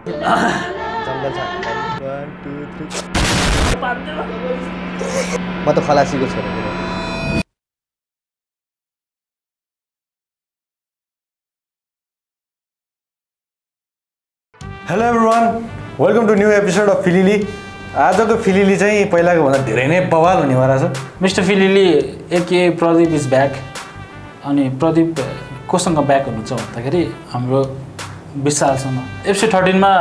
म त खलासीको छोरा hello everyone welcome to new episode of फिलिली आजको फिलिली चाहिँ पहिलाको भन्दा धेरै नै बवाल हुनेवाला छ। मिस्टर फिलिली एके प्रदीप इज ब्याक अनि प्रदीप कोसँग ब्याक हुनुहुन्छ भन्दाखेरि हाम्रो विशालसँग। Episode थर्टिनमा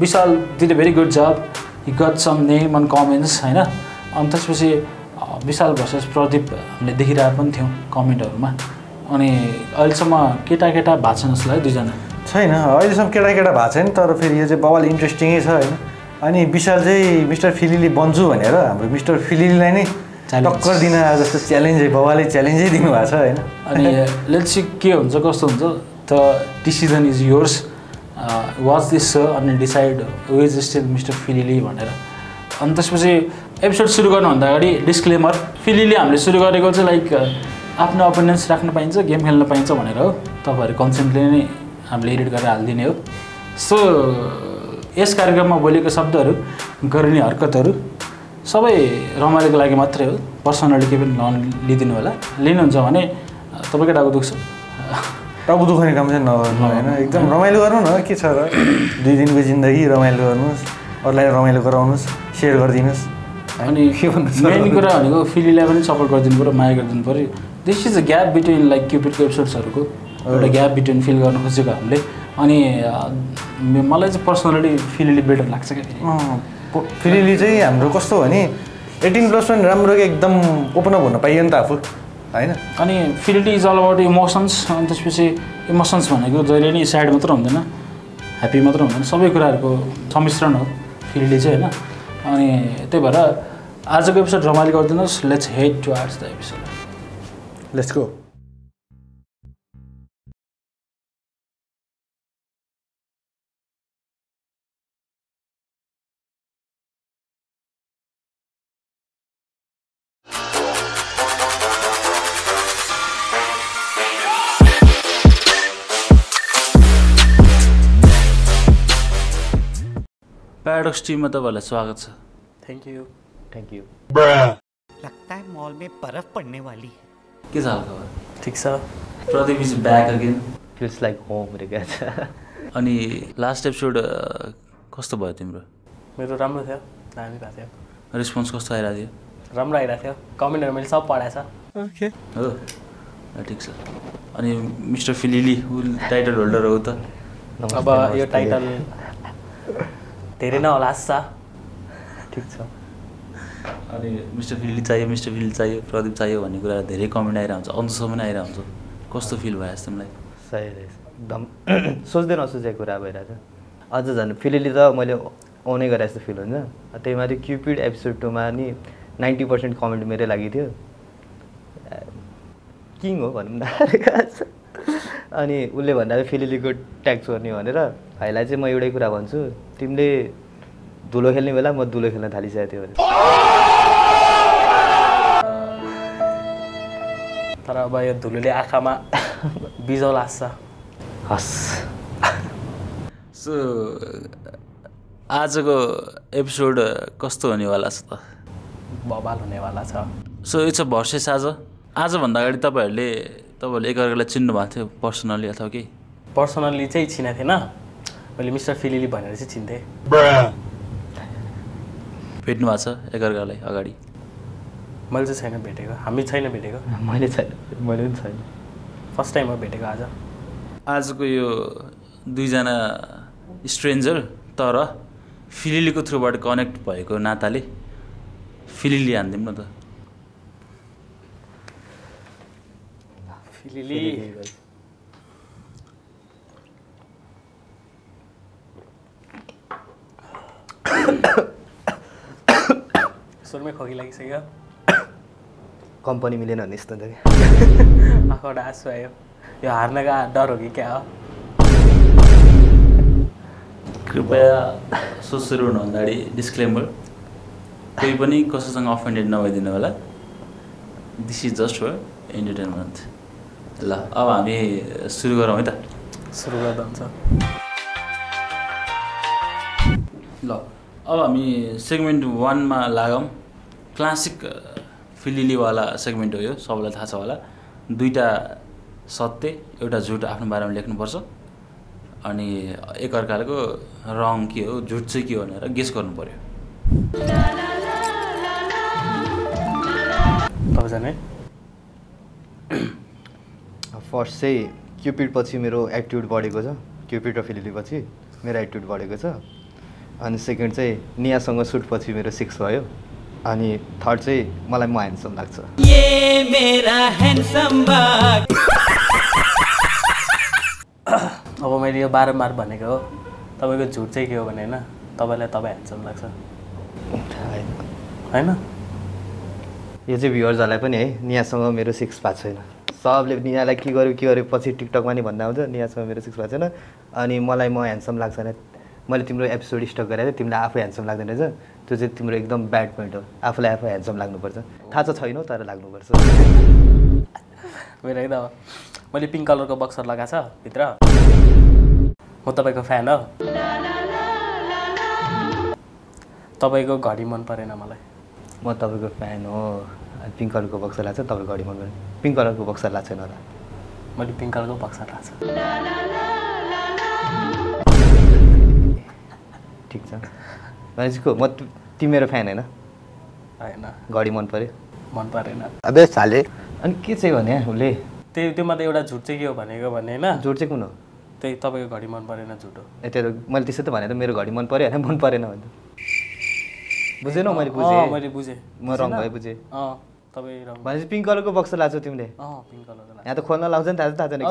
Vishal did a very good job he got some name on comments होइन? अनि त्यसपछि अ, विशाल भर्सेस प्रदीप हामीले देखिरहेको पनि थियौँ कमेन्टहरूमा। अनि अहिलेसम्म केटा केटा भएको छैन लाग्यो दुईजना? छैन अहिलेसम्म केटा केटा भएको छैन तर फेरि यो चाहिँ बवाल इन्ट्रेस्टिङै छ होइन? अनि विशाल चाहिँ मिस्टर फिलिली बन्छु भनेर हाम्रो मिस्टर फिलिलीलाई नै. टक्कर दिन जस्तो च्यालेन्जै बवालले च्यालेन्जै दिनुभएको छ होइन? अनि लेट्स के हुन्छ कस्तो हुन्छ। The decision is yours watch this अनि डिसाइड इज स्टिल मिस्टर फिलिली भनेर। अनि त्यसपछि एपिसोड सुरु गर्नुभन्दा अगाडि डिस्क्लेमर फिलिली हामीले सुरु गरेको चाहिँ लाइक आफ्नो ओपिनियन्स राख्न पाइन्छ गेम खेल्न पाइन्छ भनेर हो। तपाईँहरू कन्सेन्टले नै हामीले एडिट गरेर हालिदिने हो। सो यस कार्यक्रममा बोलेको शब्दहरू गरिने हरकतहरू सबै रमाइलोको लागि मात्रै हो। पर्सनली केही पनि न लिइदिनु होला। लिनुहुन्छ भने तपाईँकै टाउको दुख्छ। टाउको दुखाउने काम चाहिँ नगर्नु होइन। एकदम रमाइलो गर्नु न के छ र? दुई दिनको जिन्दगी रमाइलो गर्नुहोस् अरूलाई रमाइलो गराउनुहोस् सेयर गरिदिनुहोस्। अनि के भन्नु? मेन कुरा भनेको फिलीलाई पनि सपोर्ट गरिदिनु पऱ्यो माया गरिदिनु पऱ्यो this is a gap between like क्युपिडको एपिसोड्सहरूको एउटा ग्याप बिट्विन फिल गर्न खोजेको हामीले। अनि मलाई चाहिँ पर्सनली फिलीले बेटर लाग्छ क्या। फिलिली चाहिँ हाम्रो कस्तो भने एटिन प्लस पनि राम्रो कि एकदम ओपन अप हुन पाइयो नि त आफू। होइन? अनि फिलिटी इज अल अबाउट इमोसन्स अनि त्यसपछि इमोसन्स भनेको जहिले नि स्याड मात्र हुँदैन ह्याप्पी मात्र हुँदैन सबै कुराहरूको सम्मिश्रण हो फिलिटी चाहिँ होइन। अनि त्यही भएर आजको एपिसोड रमाइलो गरिदिनुहोस् let's head to arts the episode let's go paradox टिममा तपाईँहरूलाई स्वागत छ थ्याङ्क यू थ्याङ्क यू लगता है मॉल में बर्फ पड़ने वाली है। के छ हाल खबर ठिक छ Pradeep is back again feels like home रे अनि लास्ट एपिसोड कस्तो भयो तिम्रो? मेरो राम्रो थियो। दामी भएको थियो। रेस्पोन्स कस्तो आइरहेको थियो? राम्रो आइरहेको थियो। कमेन्टहरू मैले सब पढाएछ हो। ल, ठिक छ। अनि मिस्टर फिलिली ऊ टाइटल होल्डर हो त। अब यो टाइटल धेरै नै होला आशा ठिक छ। अनि मिस्टर फिलिली चाहियो मिस्टर फिलिली चाहियो प्रदीप चाहियो भन्ने कुरा धेरै कमेन्ट आइरहेको हुन्छ अन्जसम्म नै आइरहेको हुन्छ कस्तो फिल भयो तिमीलाई? सही रहेछ। एकदम सोच्दै नसोचेको कुरा भइरहेछ। अझ झन् फिलिली त मैले आउनै गरे जस्तो फिल हुन्छ। त्यही माथि क्युपिड एपिसोड टूमा नि नाइन्टी पर्सेन्ट कमेन्ट मेरै लागि थियो। किङ हो भनौँ न अनि उसले भन्दा फिलिलीको ट्याक्स गर्ने भनेर भाइलाई चाहिँ म एउटै कुरा भन्छु तिमीले धुलो खेल्ने बेला म धुलो खेल्न थालिसकेको थियो भने। तर अब यो धुलोले आँखामा बिजौल आँच्छ हस्। सो आजको एपिसोड कस्तो हुनेवाला छ त? बबाल हुनेवाला छ। सो इट्स अ भर्सेस आज। आजभन्दा अगाडि तपाईँहरूले तपाईँहरूले एकअर्कालाई चिन्नु भएको थियो पर्सनली अथवा केही पर्सनल्ली चाहिँ चिनेको थिएन। मैले मिस्टर फिलिली भनेर चाहिँ चिन्थेँ। भेट्नु भएको छ एकअर्कालाई अगाडि। मैले चाहिँ छैन भेटेको। हामी छैन भेटेको। मैले छैन। मैले पनि छैन। फर्स्ट टाइम हो भेटेको आज। आजको यो दुईजना स्ट्रेन्जर तर फिलिलीको थ्रुबाट कनेक्ट भएको नाताले फिलिली हानिदिउँ न त। फिलिली सुरुमै खोकी लागिसक्यो कम्पनी मिलेन भने यस्तो त आँखाबाट आँसु आयो यो हार्नका डर हो कि क्या हो कृपया सो सुरु हुनुभन्दा अगाडि डिस्क्लेमर कोही पनि कसैसँग अफेन्डेड नभइदिनु होला this is just for entertainment ल अब हामी सुरु गरौँ है त। सुरु गर्दा हुन्छ। ल अब हामी सेगमेन्ट वानमा लागौँ। क्लासिक फिलिलीवाला सेगमेन्ट हो यो सबैलाई थाहा छ होला। दुईवटा सत्य एउटा झुट आफ्नो बारेमा लेख्नुपर्छ। अनि एकअर्काको रङ के हो झुट चाहिँ के हो भनेर गेस गर्नु पऱ्यो तपाईँजना? फर्स्ट चाहिँ क्युपिड पछि मेरो एटिट्युड बढेको छ क्युपिड र फिलिली पछि मेरो एटिट्युड बढेको छ। अनि सेकेन्ड चाहिँ नियासँग सुट पछि मेरो सिक्स भयो। अनि थर्ड चाहिँ मलाई म ह्यान्डसम लाग्छ। अब मैले यो बारम्बार भनेको हो तपाईँको झुट चाहिँ के हो भने होइन तपाईँलाई तपाईँ ह्यान्डसम लाग्छ। होइन। होइन? यो चाहिँ भ्युवर्सहरूलाई पनि है नियासँग मेरो सिक्स भएको छैन। सबले नियालाई के गर्यो के गर्यो पछि टिकटकमा नि भन्दा आउँछ नियासँग मेरो सिक्स भएको छैन। अनि मलाई म ह्यान्डसम लाग्छ मैले तिम्रो एपिसोड स्टक गरेर तिमीलाई आफै ह्यान्डसम लाग्दैन रहेछ। त्यो चाहिँ तिम्रो एकदम ब्याड पोइन्ट हो। आफूलाई आफै ह्यान्डसम लाग्नुपर्छ। थाहा छ छैन तर लाग्नुपर्छ। मेरो एकदम मैले पिङ्क कलरको बक्सर लगाएको छ भित्र। म तपाईँको फ्यान हो। तपाईँको घडी मन परेन मलाई। म तपाईँको फ्यान हो। पिङ्क कलरको बक्सर लाग्छ तपाईँको घडी मन पर्यो पिङ्क कलरको बक्सर लाग्छ छैन होला। मैले पिङ्क कलरको बक्सर लगाएको छ ठिक छ। भनेपछि को म ति- तिमी मेरो फ्यान होइन। होइन। घडी मन पऱ्यो मन परेन। अबे साले। अनि के चाहिँ भने उसले? त्यही त्यो मात्रै एउटा झुट चाहिँ के हो भनेको भने होइन। जोड चाहिँ कुन हो? त्यही तपाईँको घडी मन परेन झुट हो। ए तेरो मैले त्यसै त भने त मेरो घडी मन पऱ्यो होइन? मन परेन भने बुझेन मैले अँ, बुझेँ मैले बुझेँ। म रङ भए बुझेँ। अँ। तपाईँ भनेपछि पिङ्क कलरको बक्स लाग्छौ तिमीले। पिङ्क कलरको यहाँ त खोल्न लाउँछ नि थाहा छ थाहा छैन।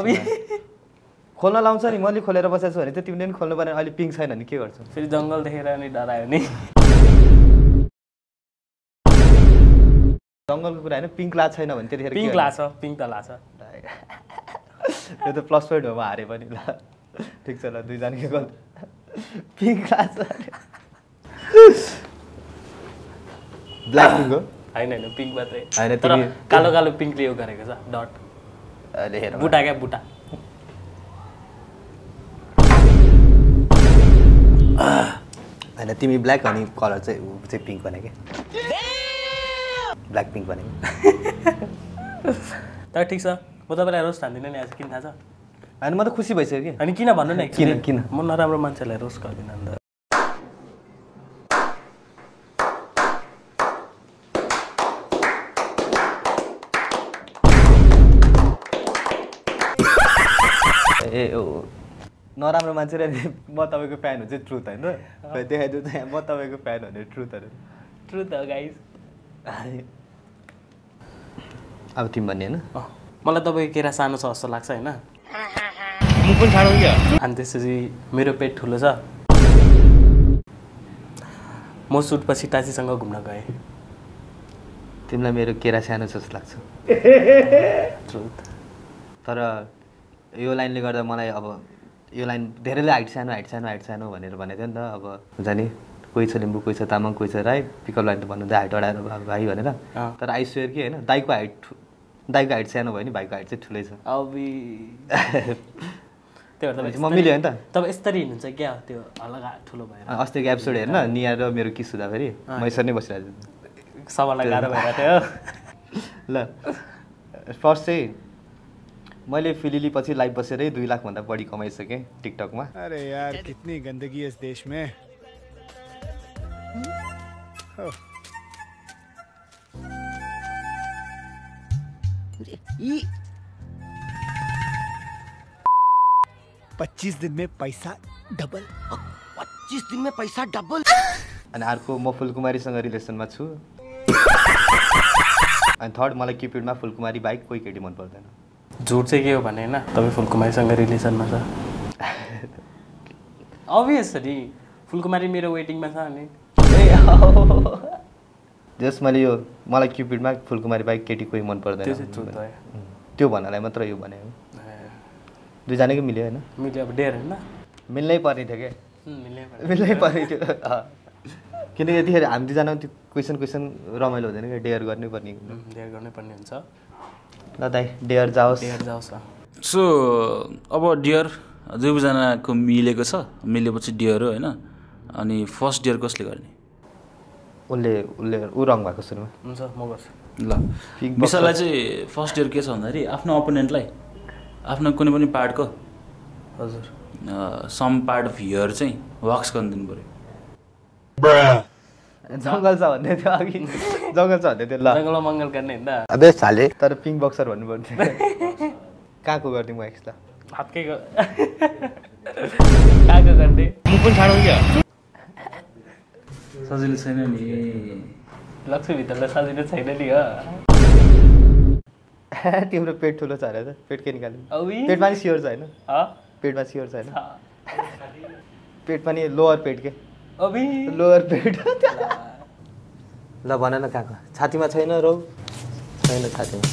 खोल्न लाउँछ नि मैले खोलेर बसेको छु भने चाहिँ तिमीले नि खोल्नु पऱ्यो अहिले पिङ्क छैन भने के गर्छौ? फेरि जङ्गल देखेर नि डरायो नि। जङ्गलको कुरा होइन पिङ्क लाग्छ छैन भने त्यतिखेर के पिङ्क? लाग्छ पिङ्क त लाग्छ यो त प्लस पोइन्ट हो म हारेँ पनि ल। ठिक छ ल दुईजनाको गल। पिङ्क लाग्छ ब्ल्याक पिङ्क हो। होइन होइन पिङ्क मात्रै। होइन, तर कालो कालो पिङ्कले यो गरेको छ डट। हेर बुटा क्या बुटा। होइन तिमी ब्ल्याक अनि कलर चाहिँ चाहिँ पिङ्क भने क्या। ब्ल्याक पिङ्क भने। तर ठिक छ म तपाईँलाई रोस्ट हान्दिनँ नि आज किन थाहा छ? होइन म त खुसी भइसक्यो कि। अनि किन भन्नु न किन? किन? म नराम्रो मान्छेलाई रोस्ट गर्दिनँ अन्त ए ओ नराम्रो मान्छे र म तपाईँको फ्यान हो चाहिँ ट्रुथ होइन? र देखाइदियो चाहिँ म तपाईँको फ्यान हो भने ट्रुथहरू ट्रु त गाइज अब तिमी भन्ने होइन? मलाई तपाईँको केरा सानो छ जस्तो लाग्छ होइन? म पनि छाडौँ क्या अनि त्यसपछि मेरो पेट ठुलो छ। म सुटपछि टाँसीसँग घुम्न गएँ। तिमीलाई मेरो केरा सानो छ जस्तो लाग्छ। ट्रुथ तर यो लाइनले गर्दा मलाई अब यो लाइन धेरैले हाइट सानो हाइट सानो हाइट सानो भनेर भनेको थियो नि त अब। हुन्छ नि कोही छ लिम्बू कोही छ तामाङ कोही छ राई पिकअप लाइन त भन्नु त हाइट अडाएर भाइ भनेर। तर आइसुएर कि होइन दाइको हाइट दाइको हाइट सानो भयो नि भाइको हाइट चाहिँ ठुलै छ। अबि। म मिल्यो नि त। तपाईँ यसरी हिँड्नुहुन्छ क्या त्यो हल्का ठुलो भएर। अस्तिको एपिसोड हेर्न निया र मेरो किस हुँदाखेरि म यसरी नै बसिरहेको सबैलाई गाह्रो भएर थियो। ल। फर्स्ट चाहिँ मैले फिलिली पछि लाइभ बसेरै दुई लाखभन्दा बढी कमाइसकेँ टिकटकमा। अरे यार कितनी गंदगी है इस देश में पच्चीस दिन में पैसा डबल पच्चिस दिन में पैसा डबल अनि अर्को म फुलकुमारीसँग रिलेसनमा छु। अनि थर्ड मलाई किपिडमा फुलकुमारी बाहेक कोही केटी मन पर्दैन। झुट चाहिँ के हो भने होइन तपाईँ फुलकुमारीसँग रिलेसनमा छ। अभियसली फुलकुमारी मेरो वेटिङमा छ अनि। जस मैले यो मलाई क्युपिडमा फुलकुमारी बाहेक केटी कोही मन पर्दैन। त्यो भन्नलाई मात्र यो भने दुईजनाकै मिल्यो होइन? मिल्यो अब डेर होइन। मिल्नै पर्ने थियो क्या। मिल्नै पर्ने थियो। किनकि यतिखेर हामी दुईजना त्यो क्वेसन क्वेसन रमाइलो हुँदैन क्या डेयर गर्नै पर्ने। डेयर गर्नै पर्ने हुन्छ। ल दाइ डेयर जाओस्। डेयर जाओस्। सो अब डियर दुवैजनाको मिलेको छ। मिलेपछि डियर हो होइन? अनि फर्स्ट इयर कसले गर्ने? उसले उसले ऊ रङ भएको सुरुमा। हुन्छ म गर्छु। ल। विशाललाई चाहिँ फर्स्ट इयर के छ भन्दाखेरि आफ्नो अपोनेन्टलाई आफ्नो कुनै पनि पार्टको हजुर। सम पार्ट अफ हियर चाहिँ वाक्स गर्न दिनु पऱ्यो जङ्गल छ भन्दै थियो अघि जङ्गल छ भन्दै थियो ल जङ्गलमा मङ्गल गर्ने होइन अबे साले तर पिङ्क बक्सर भन्नु पर्थ्यो कहाँको गरिदिउँ म एक्स ल हातकै कहाँको गर्ने सजिलो छैन नि लक्ष्मीभित्रलाई सजिलो छैन नि हो तिम्रो पेट ठुलो छ अरे त पेट के निकाल्नु पेटमा नि स्योर छ होइन अँ? पेटमा स्योर छ होइन पेट पनि लोवर पेट के लोवर पेट। ल भन न कहाँको छातीमा छैन रौ। छैन छातीमा।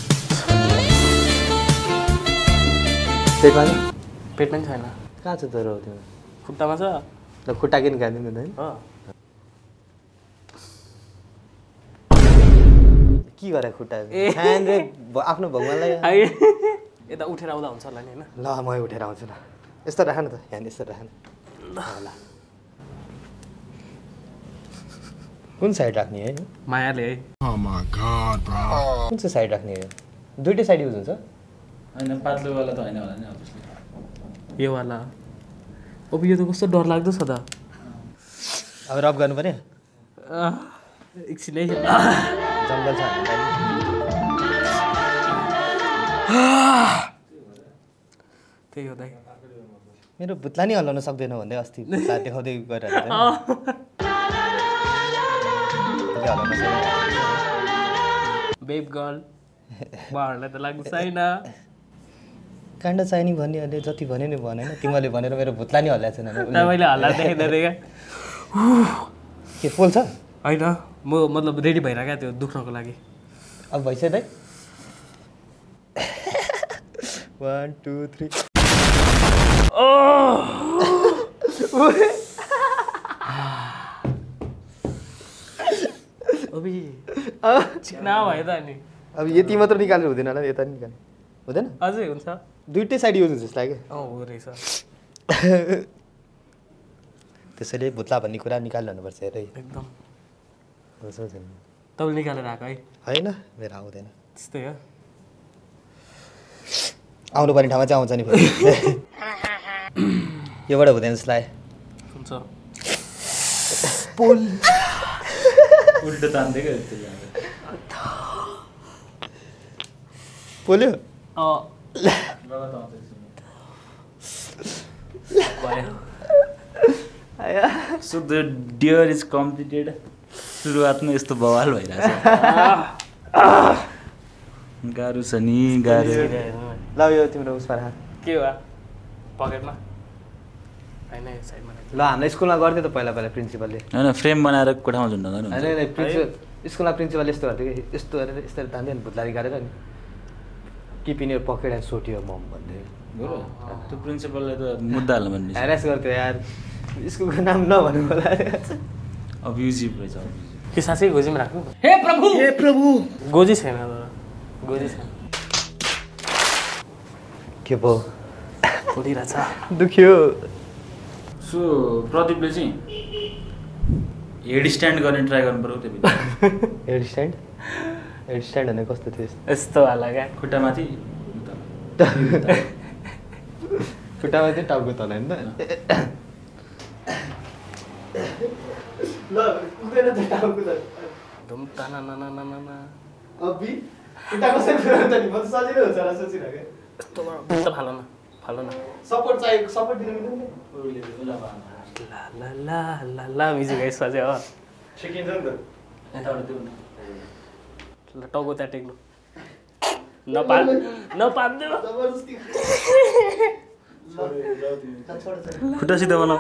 पेटमा नि पेट पनि छैन। कहाँ छ त रौ त्यो? खुट्टामा छ। ल खुट्टा के निकालिदिनु त के गरे खुट्टा? आफ्नो भगवान्लाई। यता उठेर आउँदा हुन्छ होला नि होइन। ल म उठेर आउँछु ल। यस्तो राख न त यहाँ यस्तो राख न। ल। कुन साइड राख्ने है? मायाले। है कुन चाहिँ साइड राख्ने हो? दुइटै साइड युज हुन्छ? होइन पातलोवाला त होइन होला नि अब यो वाला। अब यो त कस्तो डर लाग्दो छ त। अब रब गर्नु पऱ्यो आह, एकछिन है। जङ्गल छ त्यही हो दाइ। मेरो भुत्ला नि हल्लाउन सक्दैन भन्दै अस्ति भुत्ला देखाउँदै गएर बेब गर्ल उहाँहरूलाई त लाग्नु छैन। काण्ड चाहिने भन्ने अहिले जति भन्यो नि भनेन तिमीले भनेर मेरो भुत्ला नि हल्लाएको छैन भने। तपाईँले हल्ला क्या के पोल्छ होइन म मतलब रेडी भइरहेको त्यो दुख्नको लागि। अब भइसक्यो दाइ। वान टू थ्री अबि चिकना भयो त अनि अब यति मात्र निकालेर हुँदैन होला यता नि निकाल्नु हुँदैन अझै हुन्छ दुइटै साइड युज हुन्छ जस्तो लाग्यो अँ हो रहेछ त्यसैले भुत्ला भन्ने कुरा निकालिरहनुपर्छ हेरै एकदम तपाईँले निकालेर आएको है होइन मेरो आउँदैन त्यस्तै हो आउनु पर्ने ठाउँमा चाहिँ आउँछ नि फेरि योबाट हुँदैन जस्तो लाग्यो हुन्छ उल्टो तान्दै क्या त्यसले पोल्यो so the dare is completed सुरुवातमा यस्तो बवाल भइरहेछ गाह्रो छ नि गाह्रो ल यो तिम्रो उसमा राख के हो पकेटमा होइन साइडमा। ल हामीलाई स्कुलमा गर्थ्यो त पहिला पहिला प्रिन्सिपलले। होइन फ्रेम बनाएर कोठामा झुन्डाउँदा नि होइन प्रिन्सिपल स्कुलमा प्रिन्सिपल यस्तो गर्थ्यो कि यस्तो गरेर यस्तो तान्थ्यो नि भुत्ला निकालेर नि। Keep in your pocket and sort your mum भन्थ्यो। हो र? त्यो प्रिन्सिपलले त मुद्दा हाल्नु भन्ने ह्यारेस गर्थ्यो यार। स्कुलको नाम नभन्नु होला। अब्युजिभ रहेछ कि साँच्चै गोजीमा राख्नु? हे प्रभु! हे प्रभु! गोजी छैन तर गोजी छैन। के पो फुटिरहेछ दुख्यो। सो प्रदीपले चाहिँ हेड स्ट्यान्ड गर्ने ट्राई गर्नु पऱ्यो त्यो भित्र। हेड स्ट्यान्ड हेड स्ट्यान्ड भने कस्तो थियो यस्तो? वाला क्या? खुट्टामाथि खुट्टामा चाहिँ टाउको तल होइन त। ल पुग्दैन त टाउको त धुम ताना ना ना ना ना ना अबि खुट्टा कसरी पुऱ्याउँछ नि? म त सजिलो हुन्छ होला सोचिरहेको। यस्तोबाट यस्तो फालो फालो न सपोर्ट चाहिएको सपोर्ट दिनु मिल्दैन ला ला ला ला ला म्युजिक है सजे हो सिकिन्छ नि त यताबाट त्यो ल टाउको त्यहाँ टेक्नु खुट्टा सिधा बनाऊ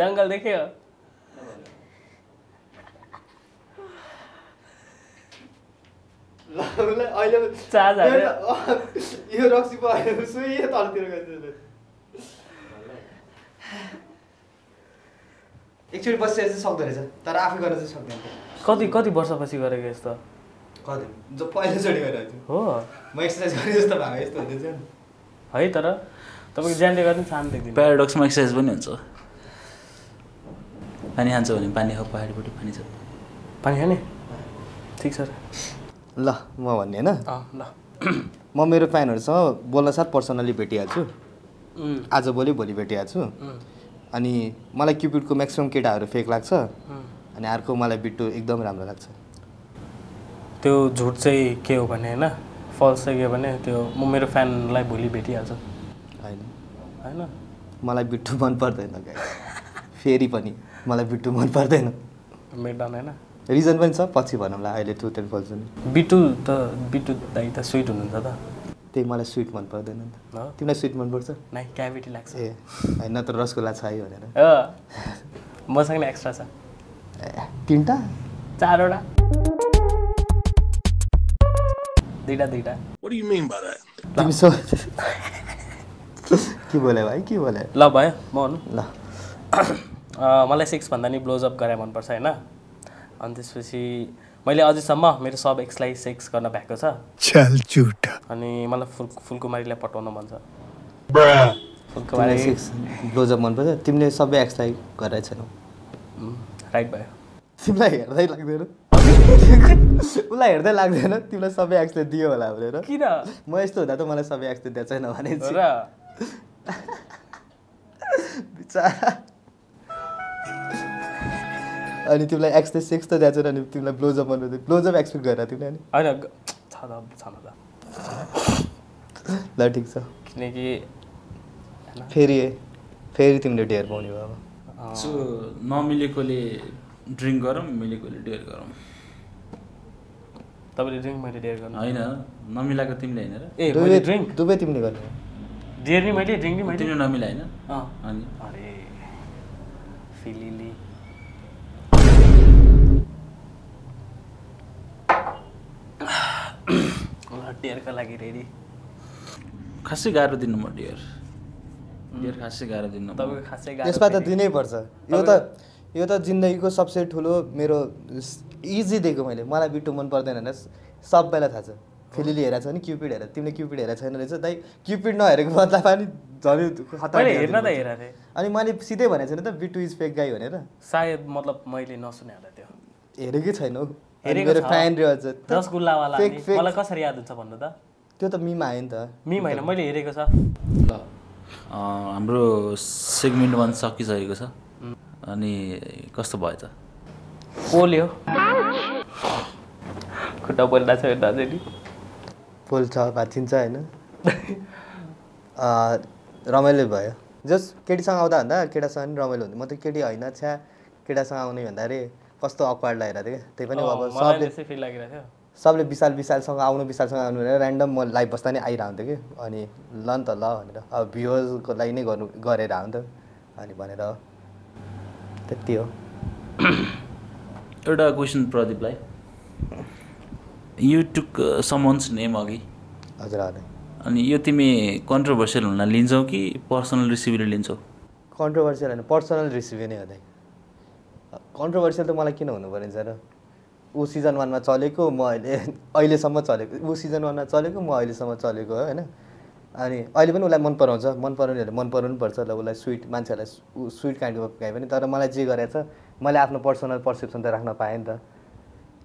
जङ्गल देख्यो ल ल अहिले चार्ज हाल्यो। यो रक्सी तलतिर एकचोटि बसेर चाहिँ सक्दो रहेछ तर आफै गर्न चाहिँ सक्दैन। कति कति वर्षपछि गरेको यस्तो? कति? जो पहिलोचोटि गरेको थियो। हो। म एक्सर्साइज गरेँ जस्तो भएको यस्तो हुँदैछ नि। है तर तपाईँको ज्यानले गर्दा पनि सानो देख्दिनँ। प्याराडक्समा एक्सर्साइज पनि हुन्छ। पानी खान्छ भने पानी खाऊ पहाडीपट्टि पानी छ। पानी खाने? ठिक छ। ल म भन्ने होइन। ल। म मेरो फ्यानहरूसँग बोल्न साथ पर्सनली भेटिहाल्छु। आज भोलि भोलि भेटिहाल्छु। अनि मलाई क्युपिडको म्याक्सिमम् केटाहरू फेक लाग्छ। अनि अर्को मलाई बिट्टु एकदम राम्रो लाग्छ। त्यो झुट चाहिँ के हो भने होइन फल्स चाहिँ के हो भने त्यो म मेरो फ्यानलाई भोलि भेटिहाल्छु। होइन। होइन? मलाई बिट्टु मन पर्दैन। फेरि पनि मलाई बिट्टु मन पर्दैन। मेडन होइन? रिजन पनि छ पछि भनौँला अहिले टु टेन पर्सेन्ट बिटु त बिटु दाइ त स्विट हुनुहुन्छ त। त्यही मलाई स्विट मन पर्दैन नि त। तिमीलाई स्विट मनपर्छ नाइ क्याभिटी लाग्छ। ए होइन त रसगोल्ला छ है भनेर। मसँग नि एक्स्ट्रा छ। ए तिनवटा चारवटा। दुइटा दुइटा तिमी सो के बोले भाइ के बोले? ल भयो म भन्नु ल। मलाई सिक्स भन्दा नि ब्लोजअप गरे मनपर्छ होइन? अनि त्यसपछि मैले अझैसम्म मेरो सब एक्सलाई सेक्स गर्न भएको छ। अनि मलाई फुल फुलकुमारीलाई पठाउन मन छ। तिमीलाई फुलकुमारी सिक्स ब्लोजअप मनपर्छ? तिमीले सबै एक्सलाई गरेको छैनौ। राइट भयो। तिमीलाई हेर्दै लाग्दैन। उसलाई हेर्दै लाग्दैन तिमीलाई सबै एक्सले दियो होला भनेर। किन? म यस्तो हुँदा त मलाई सबै एक्सले दिएको छैन भने बिचरा। अनि तिमीलाई एक्सले सेक्स त दिएको छैन अनि तिमीलाई ब्लोजअप मनपर्छ ब्लोजअप एक्सपेक्ट गरेर तिमीले अनि। होइन त त ल ठिक छ। किनकि फेरि फेरि तिमीले डेयर पाउने भयो अब। सो नमिलेकोले ड्रिङ्क गरौँ मिलेकोले डेयर गरौँ। तपाईँले ड्रिङ्क मैले डेयर गर्नु। होइन नमिलाएको तिमीले होइन र। ए मैले ड्रिङ्क दुवै तिमीले गर्ने। डेयर नि मैले ड्रिङ्क नि मैले। तिमीले नमिला होइन अनि? अरे फिलिली। डेयरको लागि रेडी खासै गाह्रो दिनु म डियर डियर खासै गाह्रो दिनु। तपाईँको खासै गाह्रो यसमा त। दिनै पर्छ यो त यो त जिन्दगीको सबसे ठुलो मेरो इजी दिएको मैले। मलाई बिटु मन पर्दैन होइन। सबैलाई थाहा छ। फिलिली हेरेको छ नि क्युपिड हेरेर तिमीले क्युपिड हेरेको छैन रहेछ दाइ। क्युपिड नहेरेको मतलब पनि झन् हेर्न त। हेरेको थिएँ। अनि मैले सिधै भनेको छैन त बिटु इज फेक गाई भनेर। सायद मतलब मैले नसुने होला त्यो। हेरेकै छैन। हौ हेरेको। फ्यान रहेछ रसगुल्लावाला मलाई कसरी याद हुन्छ भन्नु त? त्यो त मिम आयो नि त। मिम होइन मैले हेरेको छ। ल। अँ, हाम्रो सेगमेन्ट वान सकिसकेको छ। अनि कस्तो भयो त? पोल्यो खुट्टा बोलिरहेको छ दाजु नि। पोल्छ भाँचिन्छ होइन। अँ, रमाइलो भयो। जस केटीसँग आउँदा भन्दा केटासँग पनि रमाइलो हुन्थ्यो। म त केटी होइन छ्या। केटासँग आउने भन्दाखेरि कस्तो अक्वार्ड लागेर थियो क्या? त्यही पनि अब सबले फिल लागिरहेको थियो। सबले विशाल विशालसँग आउनु विशालसँग आउनु भनेर ऱ्यान्डम म लाइभ बस्दा नि आइरहन्थ्यो कि। अनि ल नि त ल भनेर। अब भ्युवर्सको लागि नै गर्नु गरेर आउनु त अनि भनेर त्यति हो। एउटा क्वेसन प्रदीपलाई। यु टुक समन्स नेम अघि। हजुर हजुर। अनि यो तिमी कन्ट्रोभर्सियल हुन लिन्छौ कि पर्सनल रिसिभले लिन्छौ? कन्ट्रोभर्सियल होइन पर्सनल रिसिभ नै हो दाइ कन्ट्रोभर्सियल त मलाई किन हुनु पऱ्यो सर? ऊ सिजन वानमा चलेको म अहिले अहिलेसम्म चलेको ऊ सिजन वानमा चलेको म अहिलेसम्म चलेको हो होइन? अनि अहिले पनि उसलाई मन पराउँछ मन पराउनेहरूले मन पराउनु पर्छ ल उसलाई स्विट मान्छेहरूलाई स्विट काइन्डको गाई पनि तर मलाई जे गरेछ मैले आफ्नो पर्सनल पर्सेप्सन त राख्न पाएँ नि त।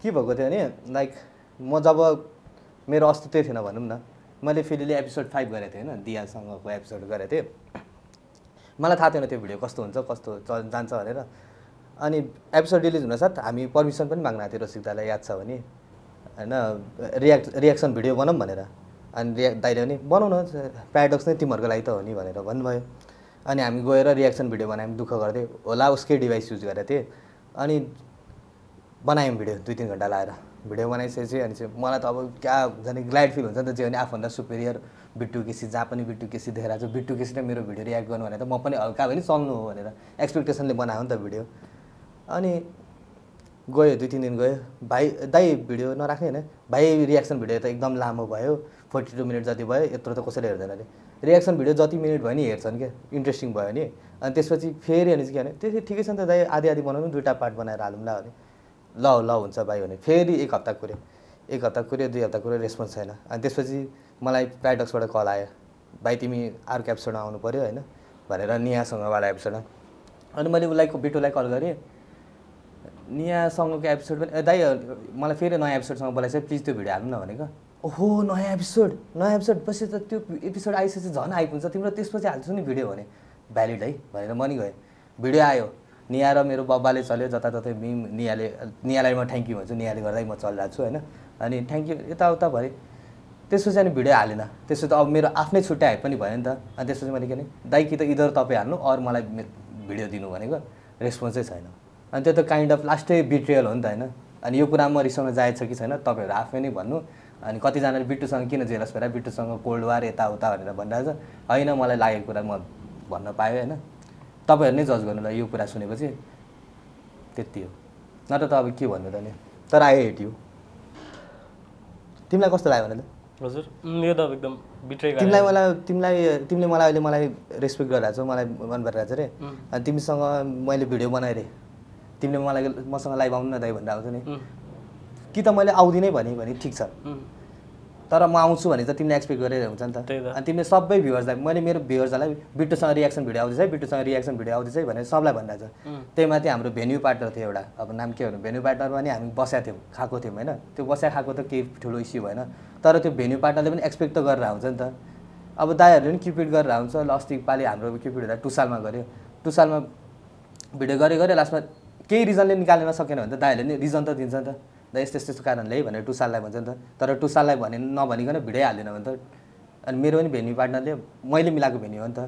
के भएको थियो भने लाइक म जब मेरो अस्तित्वै थिएन भनौँ न मैले फेरि एपिसोड फाइभ गरेको थिएँ होइन दियासँगको एपिसोड गरेको थिएँ। मलाई थाहा थिएन त्यो भिडियो कस्तो हुन्छ कस्तो जान्छ भनेर। अनि एपिसोड रिलिज हुनसाथ हामी पर्मिसन पनि माग्न आएको थियो रसिकदालाई याद छ भने। होइन रियाक्ट रियाक्सन भिडियो बनाऊँ भनेर। अनि रिया दाइले पनि बनाउन प्याडक्स नै तिमीहरूको लागि त हो नि भनेर भन्नुभयो। अनि हामी गएर रियाक्सन भिडियो बनायौँ दुःख गर्थेँ होला उसकै डिभाइस युज गरेको थिएँ। अनि बनायौँ भिडियो दुई तिन घन्टा लाएर। भिडियो बनाइसकेपछि अनि चाहिँ मलाई त अब क्या जाने ग्ल्याड फिल हुन्छ नि त जे भने आफूभन्दा सुपेरियर बिट्टु केसी जहाँ पनि बिट्टु केसी देखाएको छु बिट्टु केसीले मेरो भिडियो रियाक्ट गर्नु भने त म पनि हल्का भए नि चल्नु हो भनेर। एक्सपेक्टेसनले बनायो नि त भिडियो अनि गयो दुई तिन दिन गयो। भाइ दाइ भिडियो नराख्ने होइन भाइ रियाक्सन भिडियो त एकदम लामो भयो फोर्टी टू मिनट जति भयो यत्रो त कसैले हेर्दैन अरे रियाक्सन भिडियो जति मिनट भयो नि हेर्छन् क्या इन्ट्रेस्टिङ भयो नि। अनि त्यसपछि फेरि अनि चाहिँ के भने त्यसै ठिकै छ नि त दाइ आधी आधी बनाउनु दुइटा पार्ट बनाएर हालौँ ल भने ल ल हुन्छ भाइ भने फेरि एक हप्ता कुऱ्यो। एक हप्ता कुऱ्यो दुई हप्ता कुऱ्यो रेस्पोन्स छैन। अनि त्यसपछि मलाई प्याडक्सबाट कल आयो। भाइ तिमी अर्को एपिसोडमा आउनु पऱ्यो होइन भनेर नियासँगवाला एपिसोडमा अनि मैले उसलाई बिटुलाई कल गरेँ। नियासँगको एपिसोड पनि दाइ मलाई फेरि नयाँ एपिसोडसँग बोलाइछ प्लिज त्यो भिडियो हाल्नु न भनेको। ओहो नयाँ एपिसोड नयाँ एपिसोड पछि त त्यो एपिसोड आइसकेपछि झन् आइपुग्छ तिम्रो त्यसपछि हाल्छु नि भिडियो भने। भ्यालिड है भनेर म नि गएँ। भिडियो आयो। निया र मेरो बब्बाले चल्यो जताततै मिम नियाले नियालाई म थ्याङ्क यू भन्छु। नियाले गर्दै म चलिरहेको छु होइन? अनि थ्याङ्क यू यताउता भएँ त्यसपछि अनि भिडियो हालेन। त्यसपछि त अब मेरो आफ्नै छुट्टै हाइप पनि भयो नि त। अनि त्यसपछि मैले के भने दाइ कि त इधर तपाईँ हाल्नु अरू मलाई भिडियो दिनु भनेको। रेस्पोन्सै छैन। अनि त्यो त काइन्ड अफ लास्टै बिट्रियल हो नि त होइन? अनि यो कुरामा म रिसाउन जायज छ कि छैन? तपाईँहरू आफै नै भन्नु। अनि कतिजनाले बिट्टुसँग किन जेलस भएर बिट्टुसँग कोल्ड वार यताउता भनेर भनिरहेको छ? होइन मलाई लागेको कुरा म भन्न पाएँ होइन? तपाईँहरू नै जज गर्नु ल यो कुरा सुनेपछि। त्यति हो। नत्र त अब के भन्नु त नि? तर आई हेट यु तिमीलाई कस्तो लाग्यो भने त हजुर यो त एकदम बिट्रे तिमीलाई मलाई तिमीलाई तिमीले मलाई अहिले मलाई रेस्पेक्ट गरिरहेको छौ मलाई मन परिरहेको छ रे अनि तिमीसँग मैले भिडियो बनाइरहेँ तिमीले मलाई मसँग लाइभ आउनु न दाइ भनेर आउँछ नि। कि त मैले आउँदिनै भने भने ठिक छ। तर म आउँछु भने त तिमीले एक्सपेक्ट गरेर हुन्छ नि त। अनि तिमीले सबै भ्युवर्सलाई मैले मेरो भ्युवर्सहरूलाई बिट्टुसँग रियाक्सन भिडियो आउँदैछ है बिट्टुसँग रियाक्सन भिडियो आउँदैछ है भनेर सबलाई भनिरहेको छ त्यही माथि हाम्रो भेन्यू पार्टनर थियो एउटा अब नाम के भन्नु भेन्यू पार्टनरमा नि हामी बसेका थियौँ खाएको थियौँ होइन। त्यो बस्या खाएको त केही ठुलो इस्यु भएन। तर त्यो भेन्यू पार्टनरले पनि एक्सपेक्ट त गरेर हुन्छ नि त। अब दाईहरूले पनि किपिड गरेर हुन्छ ल अस्ति पालि हाम्रो किपिडहरूलाई टुसालमा गऱ्यो। टुसालमा भिडियो गरे गऱ्यो लास्टमा केही रिजनले निकाल्न सकेन भने त दाइहरूले नि रिजन त दिन्छ नि त। दा यस्तो यस्तो यस्तो कारणले है भनेर टुसाललाई भन्छ नि त। तर टुसाललाई भने नभनिकन भिडियो हाल्दैन भने त अनि मेरो पनि भेन्यू पार्टनरले मैले मिलाएको भेन्यू हो नि त।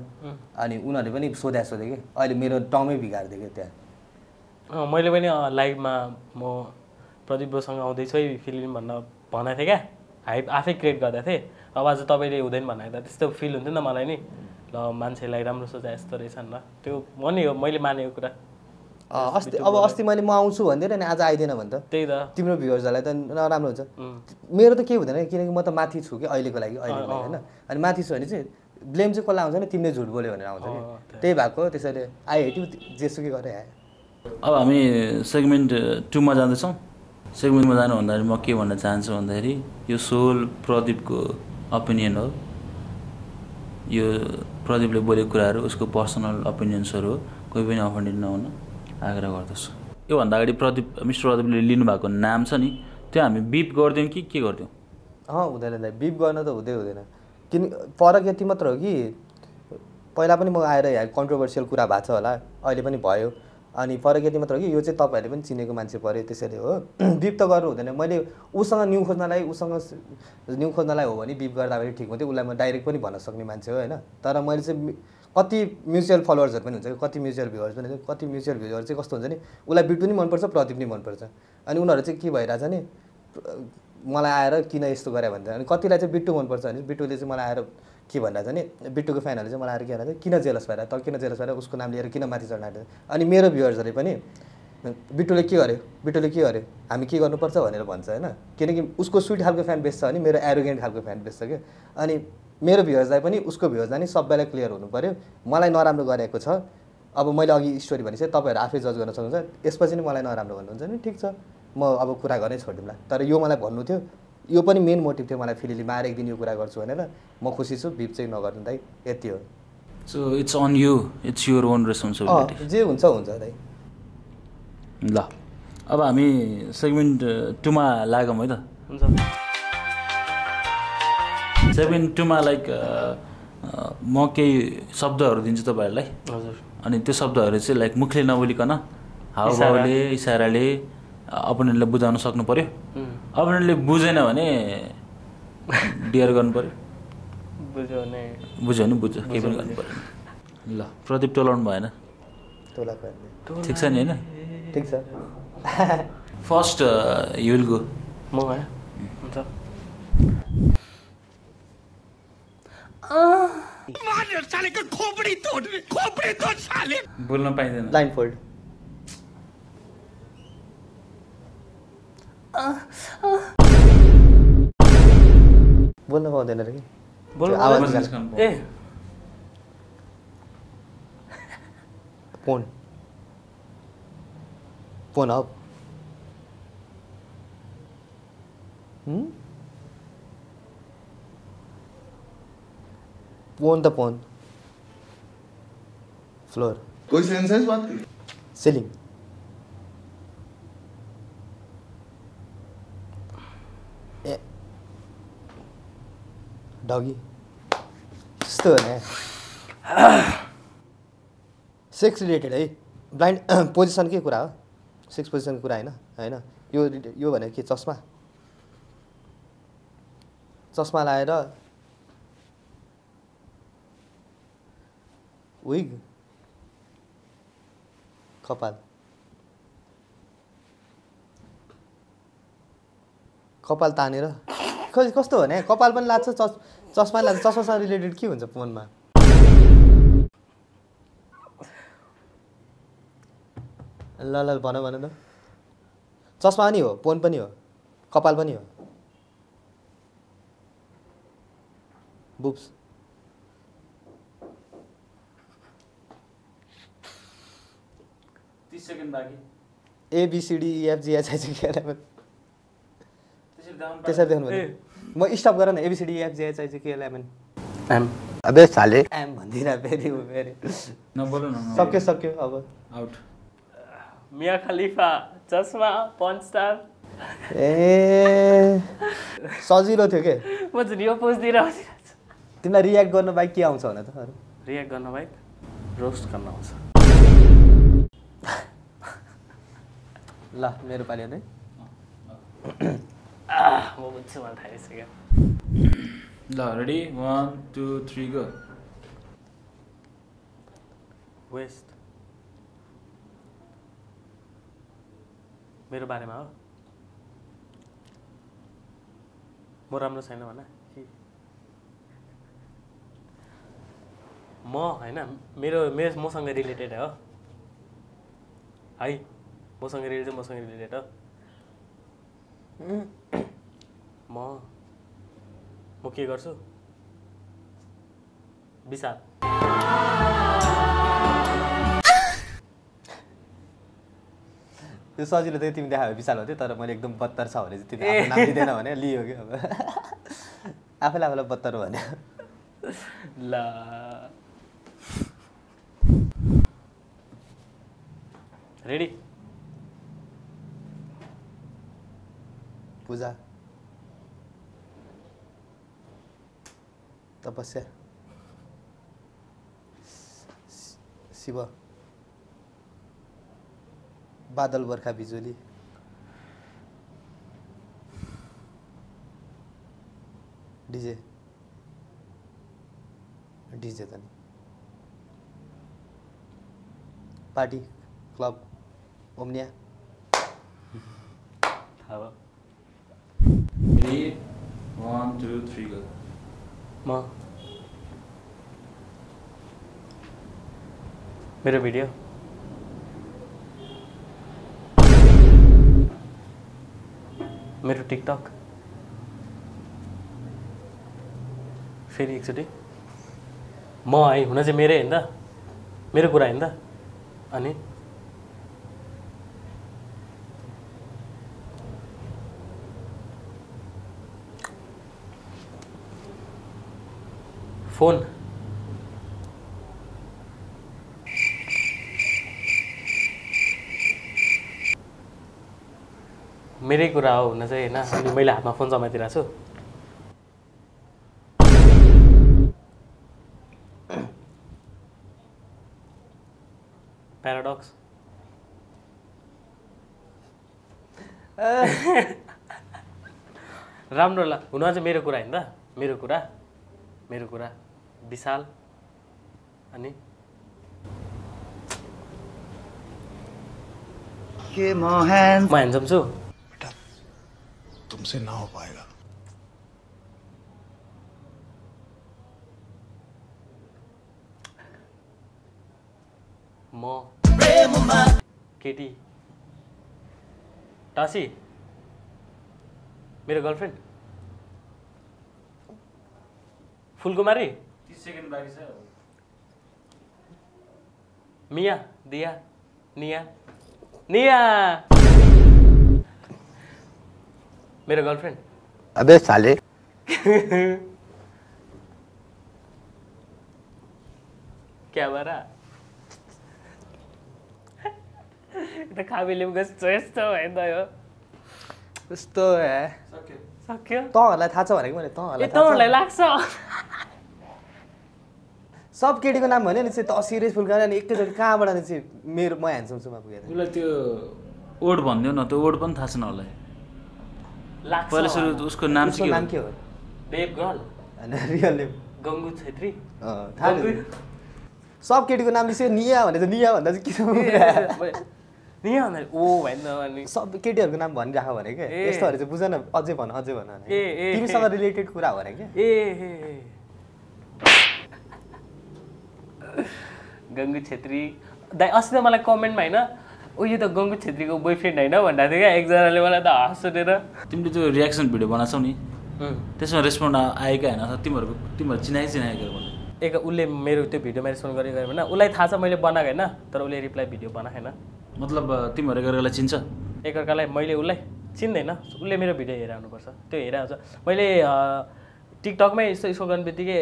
अनि उनीहरूले पनि सोध्या सोधे कि अहिले मेरो टमै बिगारिदियो कि त्यहाँ? मैले पनि लाइभमा म प्रदीप ब्रोसँग आउँदैछु है फिल्म भन्न भनेको थिएँ क्या। हाइप आफै क्रिएट गर्दा थिएँ। अब आज तपाईँले हुँदैन भनेको त त्यस्तो फिल हुन्थ्यो नि त मलाई नि। ल मान्छेलाई राम्रो सोचा यस्तो रहेछ नि ल। त्यो म नि हो मैले मानेको कुरा। अस्ति अब अस्ति मैले म आउँछु भनिदिएर नि आज आइदिएन भने त। त्यही त। तिम्रो भ्युवर्सहरूलाई त नराम्रो हुन्छ। मेरो त केही हुँदैन किनकि म त माथि छु कि अहिलेको लागि अहिलेको लागि होइन। अनि माथि छु भने चाहिँ ब्लेम चाहिँ कसलाई आउँछ नि तिमीले झुट बोल्यो भनेर आउँछ कि त्यही। भएको त्यसैले आई हेट यु जेसुकै गरेँ आयो अब हामी सेगमेन्ट टूमा जाँदैछौँ। सेगमेन्टमा जानु भन्दाखेरि म के भन्न चाहन्छु भन्दाखेरि यो सोल प्रदीपको ओपिनियन हो। यो प्रदीपले बोलेको कुराहरू उसको पर्सनल ओपिनियन्सहरू हो। कोही पनि अफेन्डेड नहुन। आग्रह गर्दछु। योभन्दा अगाडि प्रदीप मिस्टर प्रदीपले लिनुभएको नाम छ नि त्यो हामी बिप गरिदिउँ कि के गरिदिउँ अँ हुँदैन दाइ बिप गर्न त हुँदै हुँदैन। किन फरक यति मात्र हो कि पहिला पनि म आएर यहाँ कन्ट्रोभर्सियल कुरा भएको छ होला। अहिले पनि भयो। अनि फरक यति मात्र हो कि यो चाहिँ तपाईँहरूले पनि चिनेको मान्छे पऱ्यो त्यसैले हो। बिप त गर्नु हुँदैन। मैले उसँग न्यु खोज्नलाई उसँग न्यु खोज्नलाई हो भने बिप गर्दा पनि ठिक हुन्थ्यो। उसलाई म डाइरेक्ट पनि भन्न सक्ने मान्छे हो होइन? तर मैले चाहिँ कति म्युचुअल फलोवर्सहरू पनि हुन्छ कति म्युचुअल भ्युवर्स पनि हुन्छ कति म्युचुअल भ्युवर चाहिँ कस्तो हुन्छ नि उसलाई बिट पनि मनपर्छ प्रदीप पनि मनपर्छ। अनि उनीहरू चाहिँ के भइरहेछ नि मलाई आएर किन यस्तो गरे भन्छ अनि कतिलाई चाहिँ बिट्टु मनपर्छ भने बिट्टुले चाहिँ मलाई आएर के भनिरहेछ नि बिट्टुको फ्यानहरूले चाहिँ मलाई आएर के भनिरहेछ किन जेलस भएर त किन जेलस भएर उसको नाम लिएर किन माथि चढ्न अनि मेरो भ्युवर्सहरूले पनि बिट्टुले के गर्यो? बिट्टुले के गर्यो? हामी के गर्नुपर्छ भनेर भन्छ होइन। किनकि उसको स्विट खालको फ्यान बेस छ भने मेरो एरोगेन्ट खालको फ्यान बेस छ क्या। अनि मेरो भ्युवर्सलाई पनि उसको भ्युवर्सलाई नि सबैलाई क्लियर हुनु पऱ्यो मलाई नराम्रो गरेको छ। अब मैले अघि स्टोरी भनेपछि तपाईँहरू आफै जज गर्न सक्नुहुन्छ। यसपछि नि मलाई नराम्रो भन्नुहुन्छ नि ठिक छ। म अब कुरा गर्नै छोडिदिउँला तर यो मलाई भन्नु थियो। यो पनि मेन मोटिभ थियो मलाई फिलिलीमा आएर एक दिन यो कुरा गर्छु भनेर म खुसी छु। बिप चाहिँ नगर्नु दाइ यति हो। So it's on you it's your own responsibility जे हुन्छ हुन्छ दाइ। ल। अब हामी सेगमेन्ट टूमा लागौँ है त। हुन्छ। सेगमेन्ट टूमा लाइक म केही शब्दहरू दिन्छु तपाईँहरूलाई। हजुर। अनि त्यो शब्दहरू चाहिँ लाइक मुखले नबोलिकन हावभावले इसाराले। अपोनेन्टले बुझाउन सक्नु पऱ्यो अपोनेन्टले बुझेन भने डियर गर्नु पऱ्यो बुझ्यो भने बुझ्यो भने बुझ्यो केही पनि गर्नु पऱ्यो ल प्रदीप टोलाउनु भएन। ठिक छ नि होइन? ठिक छ फर्स्ट युल गो म हुन्छ. बोल्न पाइँदैन। लाइन फोल्ड बोल्न पाउँदैन र कि? आवाज। ए। फोन। फोन अप पोन त पोन फ्लोर कोई सेंस है इस बात की? सिलिङ ए. डगी यस्तो हो. नि सेक्स रिलेटेड है ब्लाइन्ड पोजिसनकै कुरा. हो सेक्स पोजिसनको कुरा होइन? होइन। यो यो भनेको के? चस्मा? चस्मा लगाएर विग। कपाल। कपाल तानेर। कस्तो भने? कपाल पनि लाग्छ चस चस्मा लाग्छ चस्मासँग रिलेटेड के हुन्छ फोनमा ल ल भन भन त चस्मा पनि हो फोन पनि हो कपाल पनि हो। तिस सेकेन्ड बाँकी। केएलएमएन त्यसरी देख्नु म स्टप गर न एम अबे साले। एम भन्दिनँ फेरि ऊ फेरि। नबोल्नु न। सक्यो सक्यो अब। आउट मिया खलिफा चस्मा पन स्टार ए सजिलो थियो के? म चाहिँ यो पोज छु तिमीलाई रियाक्ट गर्न बाइक के आउँछ भने त? अरू। रियाक्ट गर्न बाहेक रोस्ट गर्न आउँछ। ल मेरो पालि हो। नि म बुझ्छु मलाई थाहा भइसक्यो ल ready one two three go waste मेरो बारेमा हो। म राम्रो छैन भन। म होइन मेरो मेरो मसँग रिलेटेड हो। है? मसँग रिलेटेड मसँग रिलेटेड हो। म म के गर्छु? विशाल। त्यो सजिलो थियो तिमी देखायो विशाल हुन्थ्यो तर मैले एकदम बत्तर छ भने चाहिँ तिमी नाम दिँदैन भने लियो कि अब। आफैले आफूलाई बत्तर हो भने। ल। रेडी? पूजा। तपस्या। शिव। बादल बर्खा बिजुली। डिजे। डिजे त नि। Party club Omnia. Ready one two three go म। मेरो भिडियो। मेरो टिकटक। फेरि एकचोटि म है हुन चाहिँ मेरै होइन त मेरो कुरा होइन त अनि फोन। मेरै कुरा हो हुन चाहिँ होइन। अनि मैले हातमा फोन समाइदिरहेको छु प्याराडक्स राम्रो ला हुन चाहिँ मेरो कुरा होइन त। मेरो कुरा मेरो कुरा। विशाल। अनि? म ह्यान्डसम छु। तुमसे ना हो पाएगा। म। केटी। टासी मेरो गर्लफ्रेन्ड फुलकुमारी। तिस सेकेन्ड बाँकी छ मिया दिया निया। निया। मेरो गर्लफ्रेन्ड अबे साले। क्या त खाबेले कस्तो यस्तो भयो त यो यस्तो ए सक्यो तँहरूलाई थाहा छ भनेको मैले तँहरूलाई छ? लाग्छ सब केटीको नाम भन्यो नि चाहिँ त सिरियस फुल गरेर अनि एकैचोटि कहाँबाट चाहिँ मेरो म ह्यान्डसमसम्म पुगेर उसलाई त्यो वर्ड भनिदियो न त्यो वर्ड पनि थाहा छैन उसलाई। पहिला सुरु। उसको नाम चाहिँ नाम के के हो babe girl real name Gangu Chhetri. सब केटीको नाम चाहिँ निया भने चाहिँ निया भन्दा चाहिँ किन पुग्यो? निया भन्दाखेरि ओ भएन अनि सब केटीहरूको नाम भनिराख भने क्या ए। यस्तोहरू चाहिँ बुझ न अझै भन अझै भन भने। ए, ए, तिमीसँग। रिलेटेड कुरा हो भने क्या ए। गङ्गु छेत्री दाइ अस्ति त मलाई कमेन्टमा होइन ओ यो त गङ्गु छेत्रीको बोयफ्रेन्ड होइन भन्दा थियो क्या एकजनाले मलाई त हाँस उठेर तिमीले त्यो रियाक्सन भिडियो बनाएको छौ नि? त्यसमा रेस्पोन्ड आएका होइन तिमीहरूको तिमीहरू चिनाइ चिनाएको भने एक उसले मेरो त्यो भिडियोमा रेस्पोन्ड गरेको भने उसलाई थाहा छ मैले बनाएको होइन तर उसले रिप्लाई भिडियो बनाएको होइन। मतलब तिमीहरू एकअर्कालाई चिन्छ? एकअर्कालाई मैले उसलाई चिन्दैन उसले मेरो भिडियो हेरेर आउनुपर्छ त्यो हेरेर आउँछ मैले टिकटकमै यस्तो यसो गर्ने बित्तिकै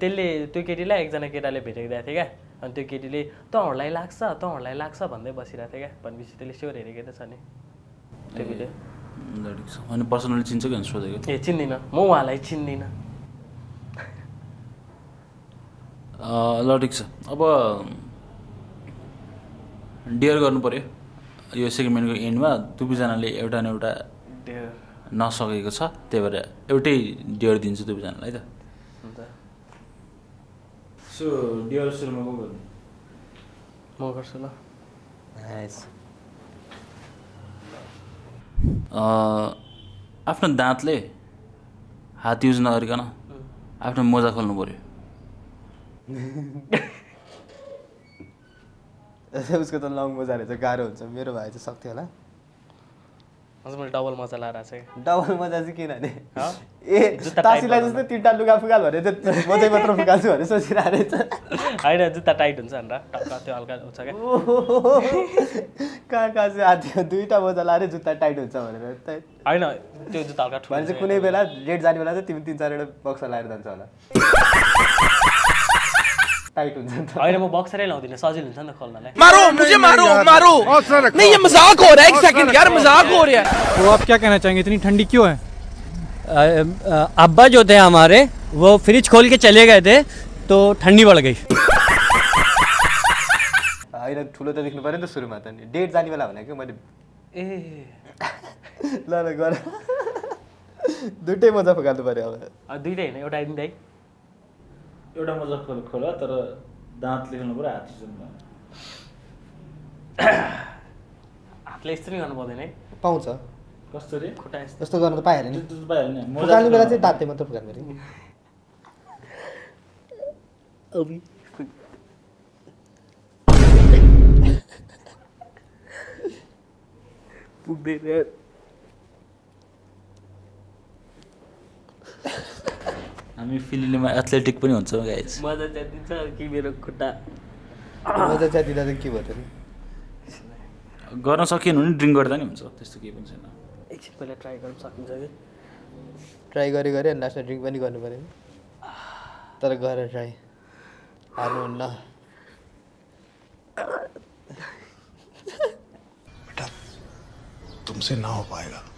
त्यसले त्यो केटीलाई एकजना केटाले भेटेको दिएको थियो क्या। अनि त्यो केटीले तँहरूलाई लाग्छ तँहरूलाई लाग्छ भन्दै बसिरहेको थियो क्या। भनेपछि त्यसले स्योर हेरेको त छ नि। त्यो भिडियो। ल ठिक छ। अनि पर्सनली चिन्छ कि सोधेको? ए चिन्दिनँ। म उहाँलाई चिन्दिनँ। ल ठिक छ। अब डियर गर्नु पऱ्यो यो सेगमेन्टको एन्डमा दुवैजनाले एउटा न एउटा नसकेको छ। त्यही भएर एउटै डियर दिन्छु दुवैजनालाई त। सो डियर सुरुमा को गर्नु म गर्छु ल। Nice. अँ, आफ्नो दाँतले हात युज नगरिकन आफ्नो मोजा खोल्नु पऱ्यो उसको त लङ मजा रहेछ गाह्रो हुन्छ। मेरो भाइ चाहिँ सक्थ्यो होला। अझ मैले डबल मजा लाएर कि। डबल मजा चाहिँ किनभने हँ? ए तासीलाई जस्तो तिनवटा लुगा फुकाल भने चाहिँ म चाहिँ मात्र फुकाल्छु भनेर सोचिरहेको रहेछ। होइन जुत्ता टाइट हुन्छ भनेर। टक्क त्यो हल्का हुन्छ क्या। कहाँ कहाँ चाहिँ आएको दुईवटा मोजा लाएर जुत्ता टाइट हुन्छ भनेर होइन त्यो जुत्ता हल्का ठुलो भने चाहिँ कुनै बेला डेट जाने बेला चाहिँ तिमी तिन चारवटा बक्सा लाएर जान्छ होला। टाइट हुन्छ नि त। होइन म बक्सरै लाउँदिनँ सजिलो हुन्छ नि त खोल्नलाई। मारो मुझे मारो मारो। नहीं ये मज़ाक हो रहा है एक सेकंड यार मज़ाक हो रहा है। तो आप क्या कहना चाहेंगे? इतनी ठंडी क्यों है? अब्बा जो थे हमारे वो फ्रिज खोल के चले गए थे तो ठंडी बढ़ गई। होइन ठुलो त देख्नु पऱ्यो नि त सुरुमा त नि डेट जाने बेला भनेको मैले ए। ल ल गर दुइटै मज़ा फुकाल्नु पऱ्यो अब दुइटै होइन एउटा आइदिनु दाइ एउटा मोजा खोल खोला तर दाँत लेख्नु पऱ्यो हात गर्नु हातले यस्तो नि गर्नु पर्दैन है। पाउँछ। कसरी खुट्टा यस्तो। जस्तो गर्नु त पाइहाल्यो नि। पाइहाल्यो नि। मोजा फुकाल्ने बेला चाहिँ दाँते मात्र फुकाल्नु पऱ्यो पुग्दैन। हामी फिलिलीमा एथलेटिक पनि हुन्छौँ गाइज मजा च्यातिन्छ कि मेरो खुट्टा? मजा चाहिँ दिँदा चाहिँ के भयो त नि? गर्न सकिएन भने ड्रिङ्क गर्दा नि हुन्छ त्यस्तो केही पनि छैन। एकछिन पहिला ट्राई गर्नु सकिन्छ कि? ट्राई गरे गरे अनि लास्टमा ड्रिङ्क पनि गर्नु पऱ्यो नि। तर गरेर ट्राई हार्नुहुन्न तुमसे ना हो पाएगा।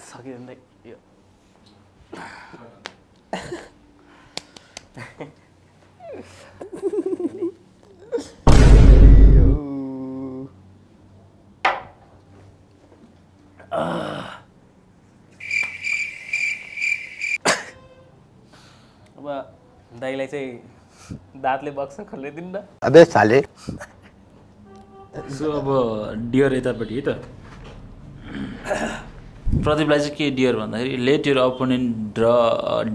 सकिँदैन यो अब दाइलाई चाहिँ दाँतले बक्स खोलिदिनु न अबे साले सो अब डियर यतापट्टि है त प्रदीपलाई चाहिँ के डियर भन्दाखेरि let your opponent draw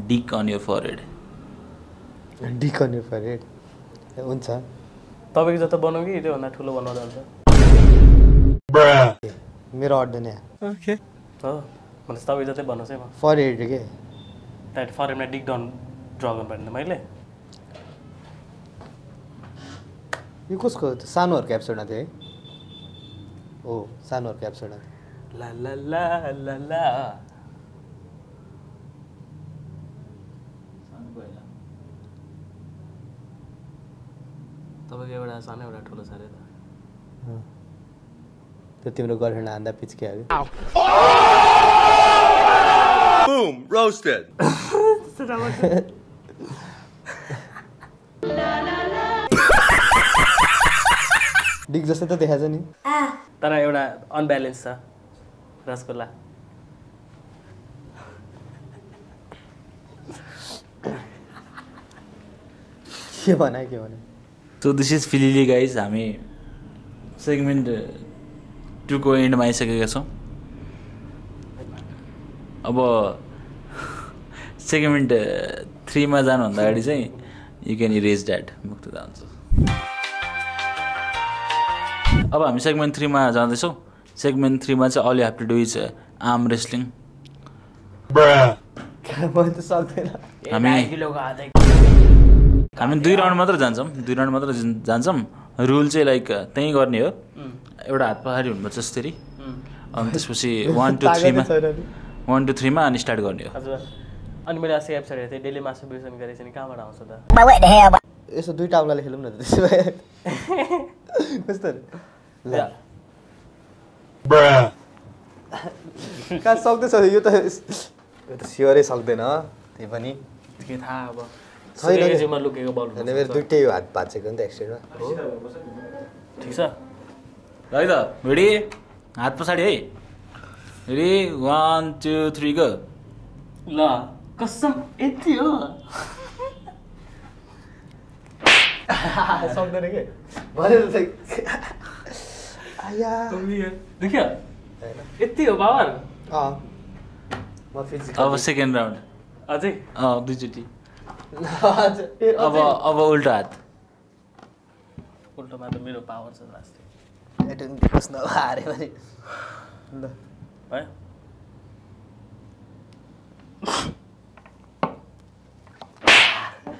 dick on your forehead डिकन्यु पऱ्यो हुन्छ। तपाईँको जस्तो बनाऊ कि? त्योभन्दा ठुलो बनाउँदा हुन्छ। मेरो अड्दैन यहाँ। हो। भनेपछि तपाईँ जस्तै बनाउँछ है म। फर हेड के? त्यहाँदेखि फरेनमा डिक डाउन ड्र गर्नु पर्ने मैले। यो कसको? सानोहरूको एपिसोडमा थियो है। हो सानोहरूको एपिसोडमा थियो। ला ला ला ला ला तपाईँको एउटा सानो एउटा ठुलो छ अरे त त्यो तिम्रो गर्लफ्रेन्ड हान्दा पिच्के roasted. डिक जस्तो त देखाएको छ नि तर एउटा अनब्यालेन्स छ रसगोल्ला। के भने के भने so this is Philili guys हामी सेगमेन्ट टूको एन्डमा आइसकेका छौँ। अब सेगमेन्ट थ्रीमा जानुभन्दा अगाडि चाहिँ यु क्यान इरेज द्याट मुक्त जान्छ। अब हामी सेगमेन्ट थ्रीमा जाँदैछौँ। सेगमेन्ट थ्रीमा चाहिँ all you have to do is arm wrestling हामी हामी दुई राउन्ड मात्र जान्छौँ। दुई राउन्ड मात्र जान- जान्छौँ। रुल चाहिँ लाइक त्यहीँ गर्ने हो। एउटा हात पछाडि हुनुपर्छ यसरी अनि त्यसपछि वान टू थ्रीमा। वान टू थ्रीमा अनि स्टार्ट गर्ने हो। हजुर। अनि मैले अस्ति एपिसोड हेर्थेँ डेली मासु बिर्सन गरेपछि नि कहाँबाट आउँछ त? यसो दुईवटा औँलाले खेलौँ न त त्यसो भए। कस्तो कहाँ सक्दैछ यो त यो त स्योरै सक्दैन त्यही पनि के थाहा अब छैन लुकेको बल होइन मेरो दुइटै हात भाँचेको नि त एक्सिडेन्टमा ठिक छ ल है त रेडी हात पछाडि है ready one two three go ल कसम यति हो सक्दैन के भनेर देखियो यति हो पावर अँ म फिजिकल अब सेकेन्ड राउन्ड अझै अँ दुईचोटि अब अब अब उल्टो हात उल्टोमा त मेरो पावर छ लास्ट हारे भने ल है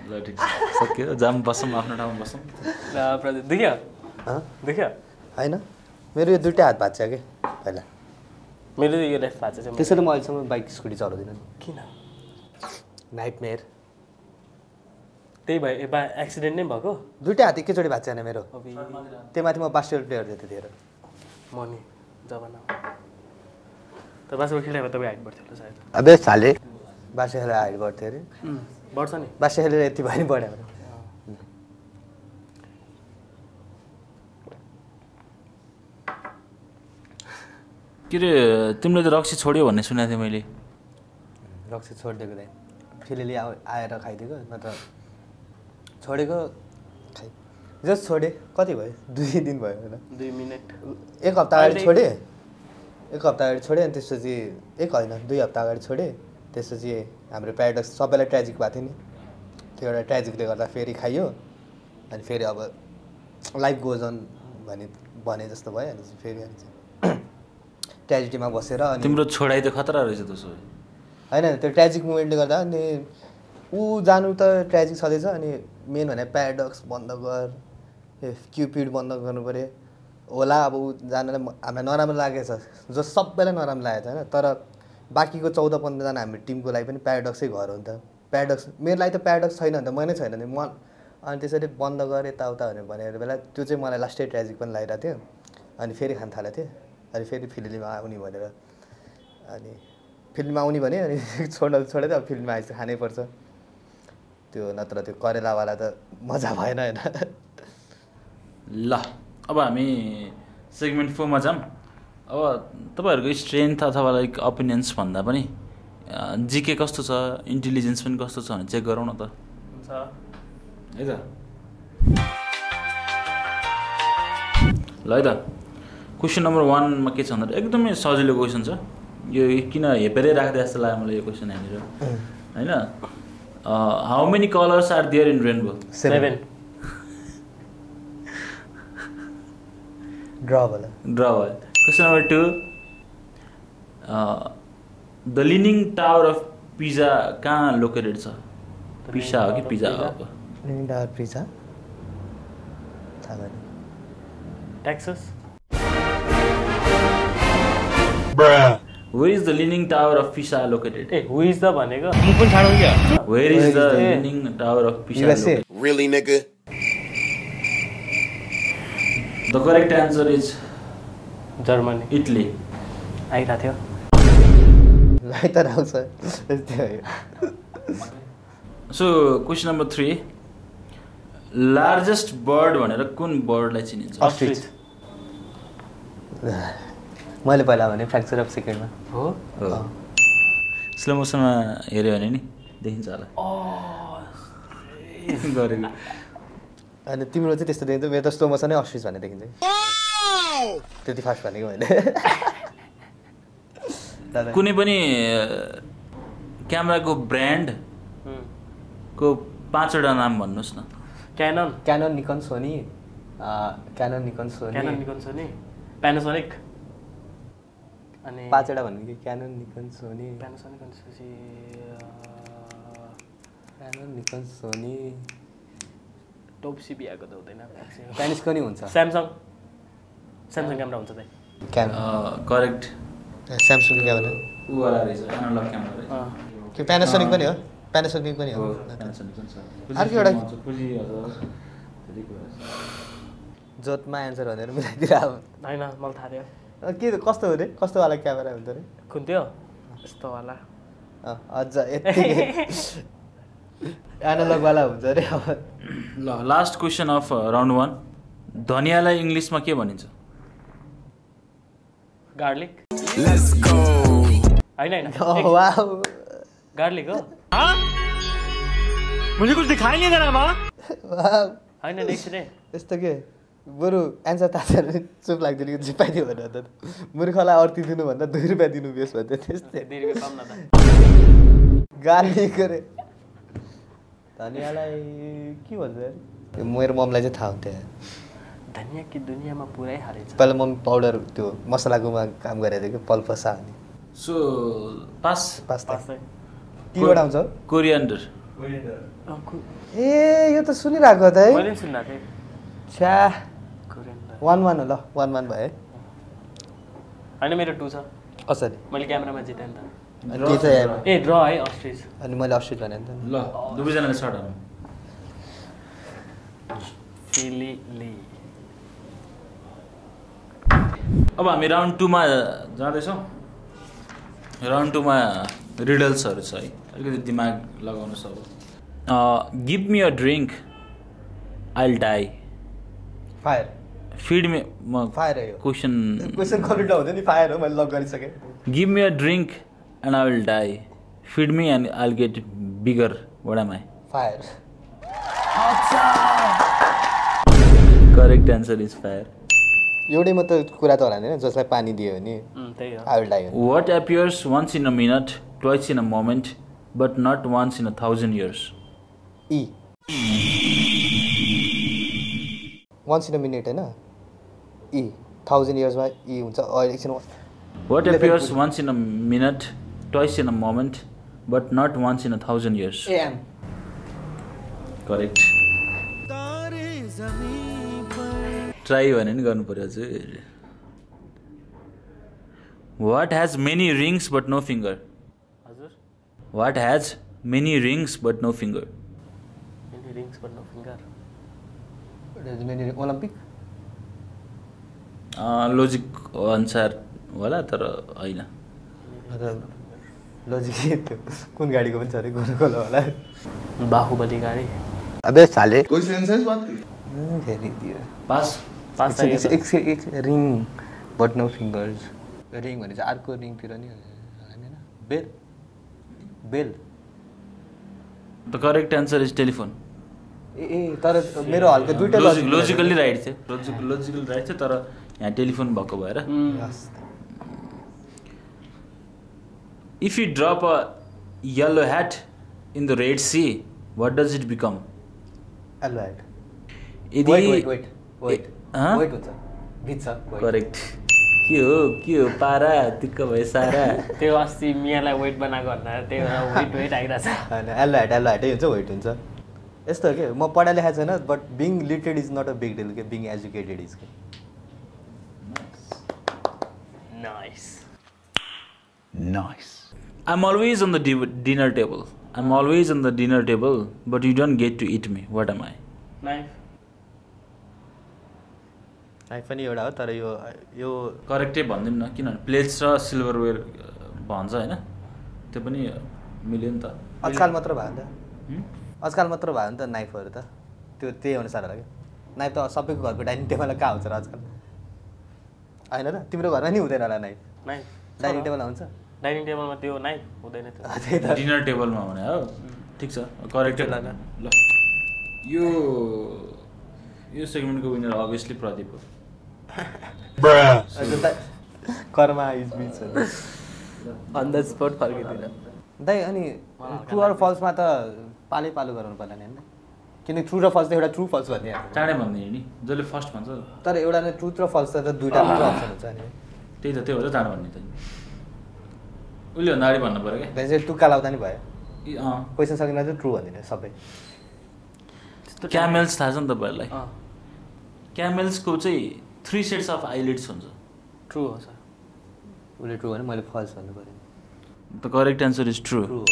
ल ठिक छ सक्यो जाम बसौँ आफ्नो ठाउँमा बसौँ ल प्रदीप देखियो हँ? देखियो होइन मेरो यो दुइटै हात भाँच्छ कि पहिला। मेरो यो लेफ्ट भाँच्छ त्यसैले म अहिलेसम्म बाइक स्कुटी चलाउँदिनँ। नि किन? नाइट मेयर त्यही भयो बा एक्सिडेन्ट नै भएको? दुइटै हात एकैचोटि भाँच्छ होइन मेरो। अबि त्यो माथि म बास्केटबल प्लेयर थिएँ त्यतिखेर। म नि। जमाना तर बासुमा खेल्ने भए तपाईँ हाइट बढ्थ्यो होला सायद। अबे साले बासे खेलेर हाइट बढ्थ्यो अरे। बढ्छ नि। बासे खेलेर यति भयो नि बढ्यो के अरे तिमीले त रक्सी छोड्यो भन्ने सुनेको थिएँ मैले। रक्सी छोडिदिएको दाइ फिलिली आउ आएर खाइदिएको नत्र। छोडेको खाइ। जस्ट छोडेँ कति भयो? दुई दिन भयो होइन। दुई मिनट। एक हप्ता अगाडि छोडेँ। एक हप्ता अगाडि छोडेँ अनि त्यसपछि एक होइन दुई हप्ता अगाडि छोडेँ। त्यसपछि हाम्रो प्याराडक्स सबैलाई ट्रेजिक भएको थियो नि। त्यो एउटा ट्रेजिकले गर्दा फेरि खाइयो। अनि फेरि अब लाइफ गोज अन भने भने जस्तो भयो अनि चाहिँ फेरि अनि चाहिँ ट्रेजिडीमा बसेर अनि तिम्रो छोडाइ त खतरा रहेछ त्यसो होइन त्यो ट्रेजिक मुभमेन्टले गर्दा अनि ऊ जानु त ट्रेजिक छँदैछ अनि मेन भने प्याराडक्स बन्द गर क्युपिड बन्द गर्नु पऱ्यो। होला अब ऊ जानलाई हामीलाई नराम्रो लागेछ। जो सबैलाई नराम्रो लागेको छ होइन तर बाँकीको चौध पन्ध्रजना हाम्रो टिमको लागि पनि प्याराडक्सै घर हो नि त। प्याराडक्स मेरो लागि त प्याराडक्स छैन भने त मै नै छैन भने म अनि त्यसरी बन्द गर यताउता भनेर भनेर बेला त्यो चाहिँ मलाई लास्टै ट्रेजिक पनि लागिरहेको थियो। अनि फेरि खान थालेको थिएँ। अनि फेरि फिल्ममा आउने भनेर। अनि फिल्ममा आउने भने अनि छोड्न छोडेर अब फिल्ममा आइस खानै पर्छ। त्यो नत्र त्यो करेलावाला त मजा भएन होइन। ल अब हामी सेगमेन्ट फोरमा जाऊँ। अब तपाईँहरूको स्ट्रेन्थ अथवा लाइक ओपिनियन्स भन्दा पनि जिके कस्तो छ? इन्टेलिजेन्स पनि कस्तो छ भने चेक गरौँ न त। हुन्छ। है त? ल है त। क्वेसन नम्बर वानमा के छ भन्दा एकदमै सजिलो क्वेसन छ। यो किन हेपेरै राख्दै जस्तो लाग्यो मलाई यो क्वेसन यहाँनिर होइन? How many colours are there in rainbow seven draw भयो। Question number two the leaning tower of pizza कहाँ लोकेटेड छ? पिसा हो कि पिजा हो? अब डार पिजा थाहा भएन। Texas of Pisa located uh who is the भनेको? म पनि छाडौँ क्या? Where is the uh, leaning tower of Pisa USA. Really, nigga? The correct answer is Germany. Italy आइरहेको थियो। लाई त आउँछ त्यस्तै हो so question number three largest bird भनेर कुन बर्डलाई चिनिन्छ? अस्ट्रिच मैले पहिला भने फ्र्याक्चर अफ सेकेन्डमा। हो? स्लो मोसनमा हेऱ्यो भने नि देखिन्छ होला। गरेको अनि तिम्रो चाहिँ त्यस्तो देखिन्छ मेरो त स्लो मोसनै अस्ट्रिच भन्ने देखिन्छ त्यति फास्ट भनेको मैले। कुनै पनि क्यामेराको ब्रान्ड को पाँचवटा नाम भन्नुहोस् न। Canon Canon Nikon Sony Canon Nikon Sony Canon Nikon Sony Panasonic अनि पाँचवटा भन्नु कि क्यानन निकन सोनी प्यानासोनिक भनेपछि क्यानन निकन सोनी टोप्सी बिहाको त हुँदैन। प्यानिसको नि हुन्छ? स्यामसङ स्यामसङ क्यामेरा हुन्छ त्यही क्यानन करेक्ट स्यामसङको क्यामेरा ऊवाला रहेछ एनालग क्यामेरा रहेछ। कि प्यानासोनिक पनि हो? प्यानासोनिक पनि हो। अर्को एउटा-। जोतमा एन्सर भनेर मिलाइदिएर अब होइन मलाई थाहा थियो। के कस्तो हुने कस्तोवाला क्यामेरा हुन्छ अरे कुन थियो यस्तोवाला अँ, अझ यति। एनालगवाला हुन्छ अरे अब। ल last question of round one धनियालाई इङ्ग्लिसमा के भनिन्छ? गार्लिक होइन होइन. गार्लिक हो। मुझे कुछ दिखाई नहीं दे रहा बाबा Wow. होइन नेक्स्ट रे। यस्तो के? बरु एन्सर थाहा छ भने चुप लाग्दैन कि जिपाइदियो भनेर त। मूर्खलाई अर्थी दिनुभन्दा दुई रुपियाँ दिनु बेस भन्थ्यो त्यस्तै। गाली गरे। धनियाँलाई के भन्छ? अरे त्यो मेरो ममलाई चाहिँ थाहा हुन्थ्यो। धनियाँ कि दुनियाँमा पुरै हालिन्छ पहिला मम्मी पाउडर त्यो मसलाकोमा काम गरेको थियो कि पल्पसा अनि। So pass. पास्ता टीबाट आउँछ? कोरियान्डर। ए यो त सुनिरहेको त है। थिएँ। छ्या। वान वान हो ल वान वान भयो है होइन मेरो टू छ असरी मैले क्यामेरामा जितेँ नि त अनि के चाहिँ ए ड्र है अस्ट्रिच अनि मैले अस्ट्रिच भने नि त ल दुवैजनाले सर्ट हाल्नु फिली ली अब हामी राउन्ड टूमा जाँदैछौँ राउन्ड टूमा रिडल्सहरू छ है अलिकति दिमाग लगाउनुहोस् अब give me a drink I'll die fire feed me म फायर क्वेसन क्वेसन कम्प्लिट हुँदैन नि फायर हो मैले लक गरिसकेँ। Give me a drink and I will die feed me and I get bigger वडामाई fire correct answer is fire एउटै मात्र कुरा त होला नि जसलाई पानी दियो भने उम्, त्यही हो। I will die what appears once in a minute twice in a moment but not once in a thousand years E once in a minute होइन? ई थाउजन्ड इयर्समा ई हुन्छ अहिले एकछिन what appears once in a minute twice in a moment but not once in a thousand years M correct try भने नि गर्नु पऱ्यो हजुर। What has many rings but no finger हजुर। What has many rings but no finger many rings but no finger Olympic logic अनुसार होला तर होइन। लजिक कुन गाडीको पनि छ अरे गोरुकोला होला। बाहुबली गाडी। अबे साले। कोई सेंस है इस बात की फेरि दियो पास पास एक एक एक ring but no fingers. Ring भने चाहिँ अर्को रिङतिर नि होइन bell. Bell. The correct answer is telephone ए ए तर मेरो हल्का दुइटा लोजिक लोजिकल्ली राइट थियो लोजिक लोजिकल राइट थियो तर यहाँ टेलिफोन भएको भएर। If you drop a yellow hat in the red sea what does it become एलवाइट यदि वेट वेट वेट वेट हँ? वेट हुन्छ। भिज्छ करेक्ट के हो के हो पारा दिक्क भयो सारा। त्यो अस्ति मियालाई वेट बनाएको भन्दा त्यही भएर वेट वेट एलवाइट एलवाइटै हुन्छ वेट हुन्छ। यस्तो हो कि म पढाइ लेखाएको छैन but being literate is not a big deal के बिङ एजुकेटेड इज के nice Nice. I'm always on the di- dinner table. I'm always on the dinner table, but you don't get to eat me. What am I? Knife knife पनि एउटा हो तर यो यो करेक्टै भनिदिउँ न किनभने प्लेट्स र सिल्भरवेयर भन्छ होइन त्यो पनि मिल्यो नि त आजकल मात्र भयो नि? त आजकल मात्र भयो नि त नाइफहरू त त्यो त्यही अनुसार होला क्या नाइफ त सबैको घरको डाइनिङ टेबलमा कहाँ हुन्छ र आजकल होइन र? तिम्रो घरमा नि हुँदैन होला नाइफ नाइफ डाइनिङ टेबलमा हुन्छ? डाइनिङ टेबलमा त्यो नाइफ हुँदैन त्यही त। डिनर टेबलमा हुने हो? ठिक छ करेक्टै ल, यो यो सेगमेन्टको विनर अभियसली प्रदीप हो। Karma is bitch on the spot फर्किँदैन। दाइ अनि ट्रु अर फल्समा त पालै पालो गराउनु पर्ला नि होइन? किनकि ट्रु र फल्स त एउटा ट्रु फल्स भन्ने। चाँडै भनिदिने नि जसले फर्स्ट भन्छ। तर एउटा नै ट्रुथ र फल्स त दुइटा मात्र अप्सन हुन्छ नि। त्यही त त्यही हो त चाँडो भन्ने त उसले भन्दा अगाडि भन्नु पऱ्यो क्या। चाहिँ टुक्का लाउँदा नि भयो। क्वेसन सकिँदा चाहिँ ट्रु भनिदिने सबै। क्यामेल्स थाहा छ नि तपाईँहरूलाई? क्यामेल्सको चाहिँ थ्री सेट्स अफ आइलेट्स हुन्छ। ट्रु हो सर उसले ट्रु भने मैले फल्स भन्नु पऱ्यो। The correct answer is true true हो।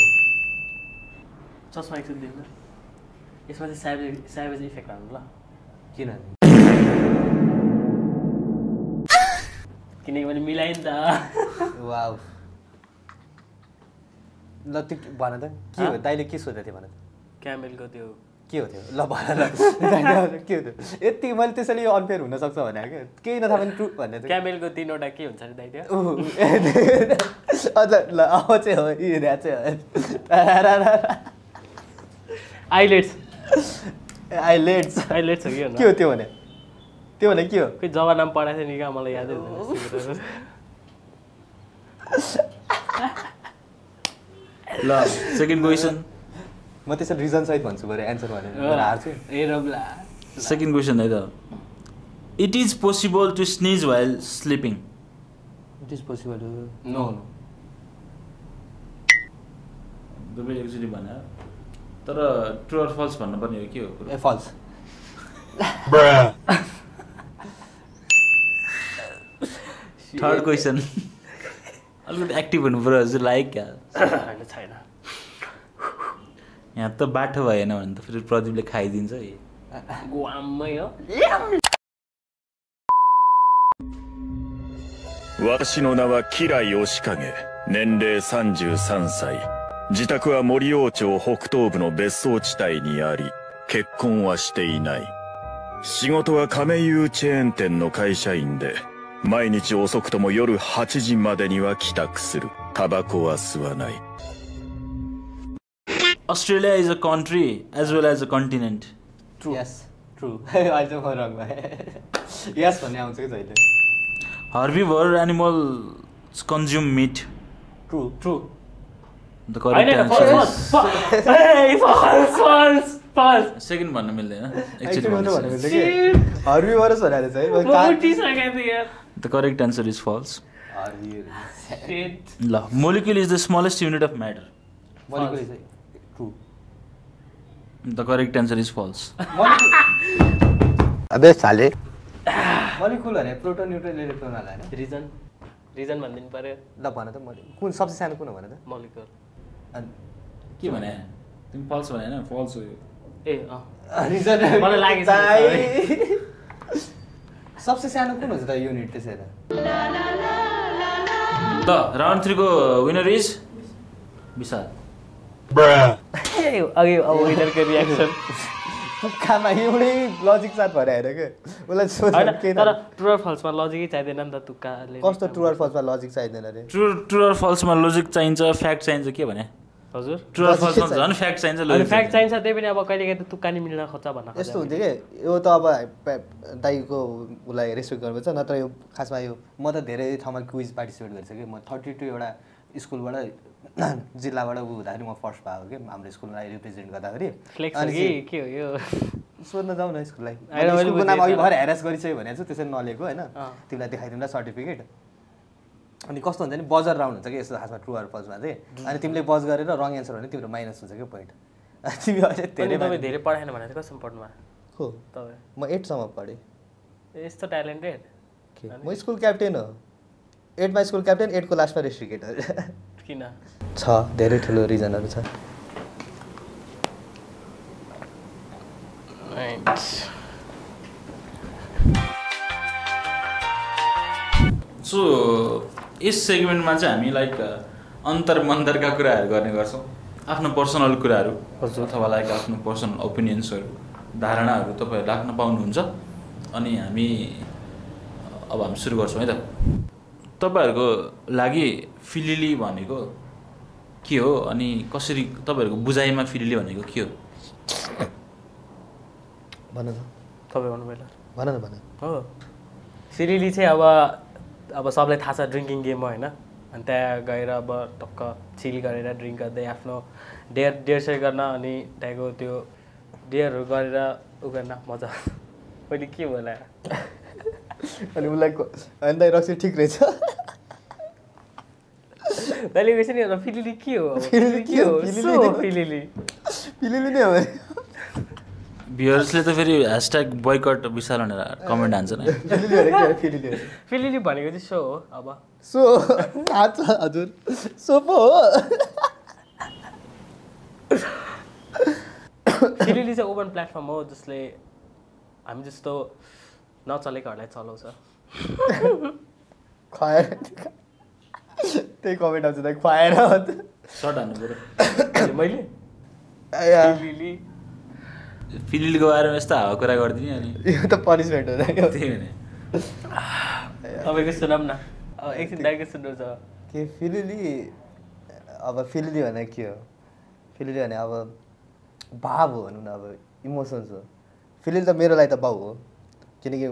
चस्मा एकछिन दिनु यसमा चाहिँ स्याभेज स्याभेज इफेक्ट हाल्नु ल। किनभने किनकि मैले मिलाएँ नि त। वाउ। ल त्यो भन त के हो? दाइले के सोधेको थियो भन त? क्यामेलको त्यो के हो त्यो? ल भन ल। के हो त्यो? यति मैले त्यसैले यो अनफेयर हुनसक्छ भने क्या केही नथाहा पनि ट्रु भन्ने क्यामेलको तिनवटा के हुन्छ अरे दाइ त्यो अझ ल अब चाहिँ हो यी चाहिँ आइलेट्स। आइलेट्स आइलेट्स हो कि के हो त्यो भने त्यो भने के हो खोइ जवानामा पढाएको थियो नि क्या मलाई यादै हुँदैन ल सेकेन्ड क्वेसन म त्यसरी रिजन सहित भन्छु बरु एन्सर भनेर हार्छु ए रब्ला सेकेन्ड क्वेसन है त it is possible to sneeze while sleeping it is possible no दुवै एकचोटि भने तर ट्रु अर फल्स भन्नुपर्ने हो के हो कुरो ए फल्स थर्ड क्वेसन अलिकति एक्टिभ हुनु पऱ्यो हजुर लाइक क्या होइन छैन यहाँ त बाटो भएन भने त फेरि प्रदीपले खाइदिन्छ है गुवाममै हो 私の名は吉良義景年齢33歳 自宅は森王町北東部の別荘地帯にあり結婚はしていない仕事は亀有チェーン店の会社員で毎日遅くとも夜8時までには帰宅するタバコは吸わない Australia is a country as well as a continent true yes true अहिले चाहिँ म रङ भएँ यस भन्ने आउँछ कि जहिले herbivore animals consume meat true true Second भन्नु मिल्दैन। The correct answer is false. ल molecule is the smallest unit of matter molecule चाहिँ true the correct answer is false अबे साले। मोलिकुल भने प्रोटोन न्युट्रोन इलेक्ट्रोन होला होइन रिजन रिजन भनिदिनु पऱ्यो ल भन त मोलि कुन सबसे सानो कुन हो भन त? मलिकुल अनि के भने? तिमी फल्स भने होइन फल्स हो यो। ए मलाई लागेको सबसे सानो कुन हुन्छ त युनिट त्यसै त? ल राउन्ड थ्रीको विनर इज विशाल। अघि अब विनरको रियाक्सन पुक्कामा एउटै लजिक साथ भएर हेर क्या उसलाई सोध्नु तर थाहा ट्रु फल्समा लजिकै चाहिँदैन नि त तुक्काले कस्तो ट्रु अर फल्समा लजिक चाहिँदैन अरे ट्रु ट्रु अर फल्समा लोजिक चाहिन्छ फ्याक्ट चाहिन्छ के भने? हजुर। ट्रु अर फल्समा झन् फ्याक्ट चाहिन्छ। फ्याक्ट चाहिन्छ त्यही पनि अब कहिले काहीँ त तुक्का नि मिल्न खोज्छ भन्न यस्तो हुन्थ्यो कि? यो त अब दाइको उसलाई रेस्पेक्ट गर्नुपर्छ नत्र यो खासमा यो म त धेरै ठाउँमा क्विज पार्टिसिपेट गरिसकेँ म थर्टी टू एउटा स्कुलबाट जिल्लाबाट ऊ हुँदाखेरि म फर्स्ट भएको कि? हाम्रो स्कुललाई रिप्रेजेन्ट गर्दाखेरि। कि? हो यो? सोध्न जाउँ न स्कुललाई। स्कुलको नाम अघि भएर हेरेस गरिसक्यो भने चाहिँ त्यसरी नलिएको होइन। तिमीलाई देखाइदिउँला सर्टिफिकेट। अनि कस्तो हुन्छ नि बजर राउन्ड हुन्छ कि? यस्तो खासमा ट्रु अर फल्समा चाहिँ अनि तिमीले बज गरेर रङ एन्सर भने तिम्रो माइनस हुन्छ क्या पोइन्ट तिमी अहिले धेरै धेरै पढाएन भने चाहिँ कस्तो पढ्नु हो तपाईँ। म एटसम्म पढेँ। यस्तो ट्यालेन्टेड के? म स्कुल क्याप्टेन हो। एटमा स्कुल क्याप्टेन एटको लास्टमा क्रिकेटर किन? छ धेरै ठुलो रिजनहरू छ। सो यस सेगमेन्टमा चाहिँ हामी लाइक अन्तर मन्तरका कुराहरू गर्ने गर्छौँ। आफ्नो पर्सनल कुराहरू अथवा लाइक आफ्नो पर्सनल ओपिनियन्सहरू धारणाहरू तपाईँहरू राख्न पाउनुहुन्छ। अनि हामी अब हामी सुरु गर्छौँ है त। तपाईँहरूको लागि फिलिली भनेको के हो? अनि कसरी तपाईँहरूको बुझाइमा फिलिली भनेको के हो? भन त। तपाईँ भन्नु पहिला। भन न भन। हो। सिरिली चाहिँ अब अब सबलाई थाहा छ ड्रिङ्किङ गेम हो होइन? अनि त्यहाँ गएर अब टक्क चिल गरेर ड्रिङ्क गर्दै आफ्नो डेयर डेयर सेयर गर्न अनि त्यहाँको त्यो डेयरहरू गरेर उ गर्न मजा मैले के बोला अनि उसलाई होइन दाइ रक्सी ठिक रहेछ। तैँले কৈछ नि फिलिली के हो? फिलिली के हो? फिलिली फिलिली। नै हो। नै भ्युवर्सले त फेरि ह्यासट्याग बोयकट विशाल भनेर कमेन्ट हान्छन् है फिलिली भने के हो? फिलिली भने फिलिली भनेको चाहिँ सो हो अब। सो थाहा छ हजुर। सो पो हो। फिलिली चाहिँ ओपन प्लेटफर्म हो जसले हामी जस्तो नचलेकोहरूलाई चलाउँछ। खुवाएर त्यही कमेन्ट आउँछ दाइ खुवाएर सर्ट हान्नु पऱ्यो। मैले? फिलिलको बारेमा यस्तो हावा कुरा गरिदिने अनि। यो त पनिसमेन्ट हो त्यही भने। तपाईँको सुनाम न। अब एकछिन दाइको सुन्नु छ के फिलिली अब फिलिली भने के हो? फिलिली भने अब भाव हो भनौँ न अब इमोसन्स हो। फिलिली त मेरो लागि त बाउ हो। किनकि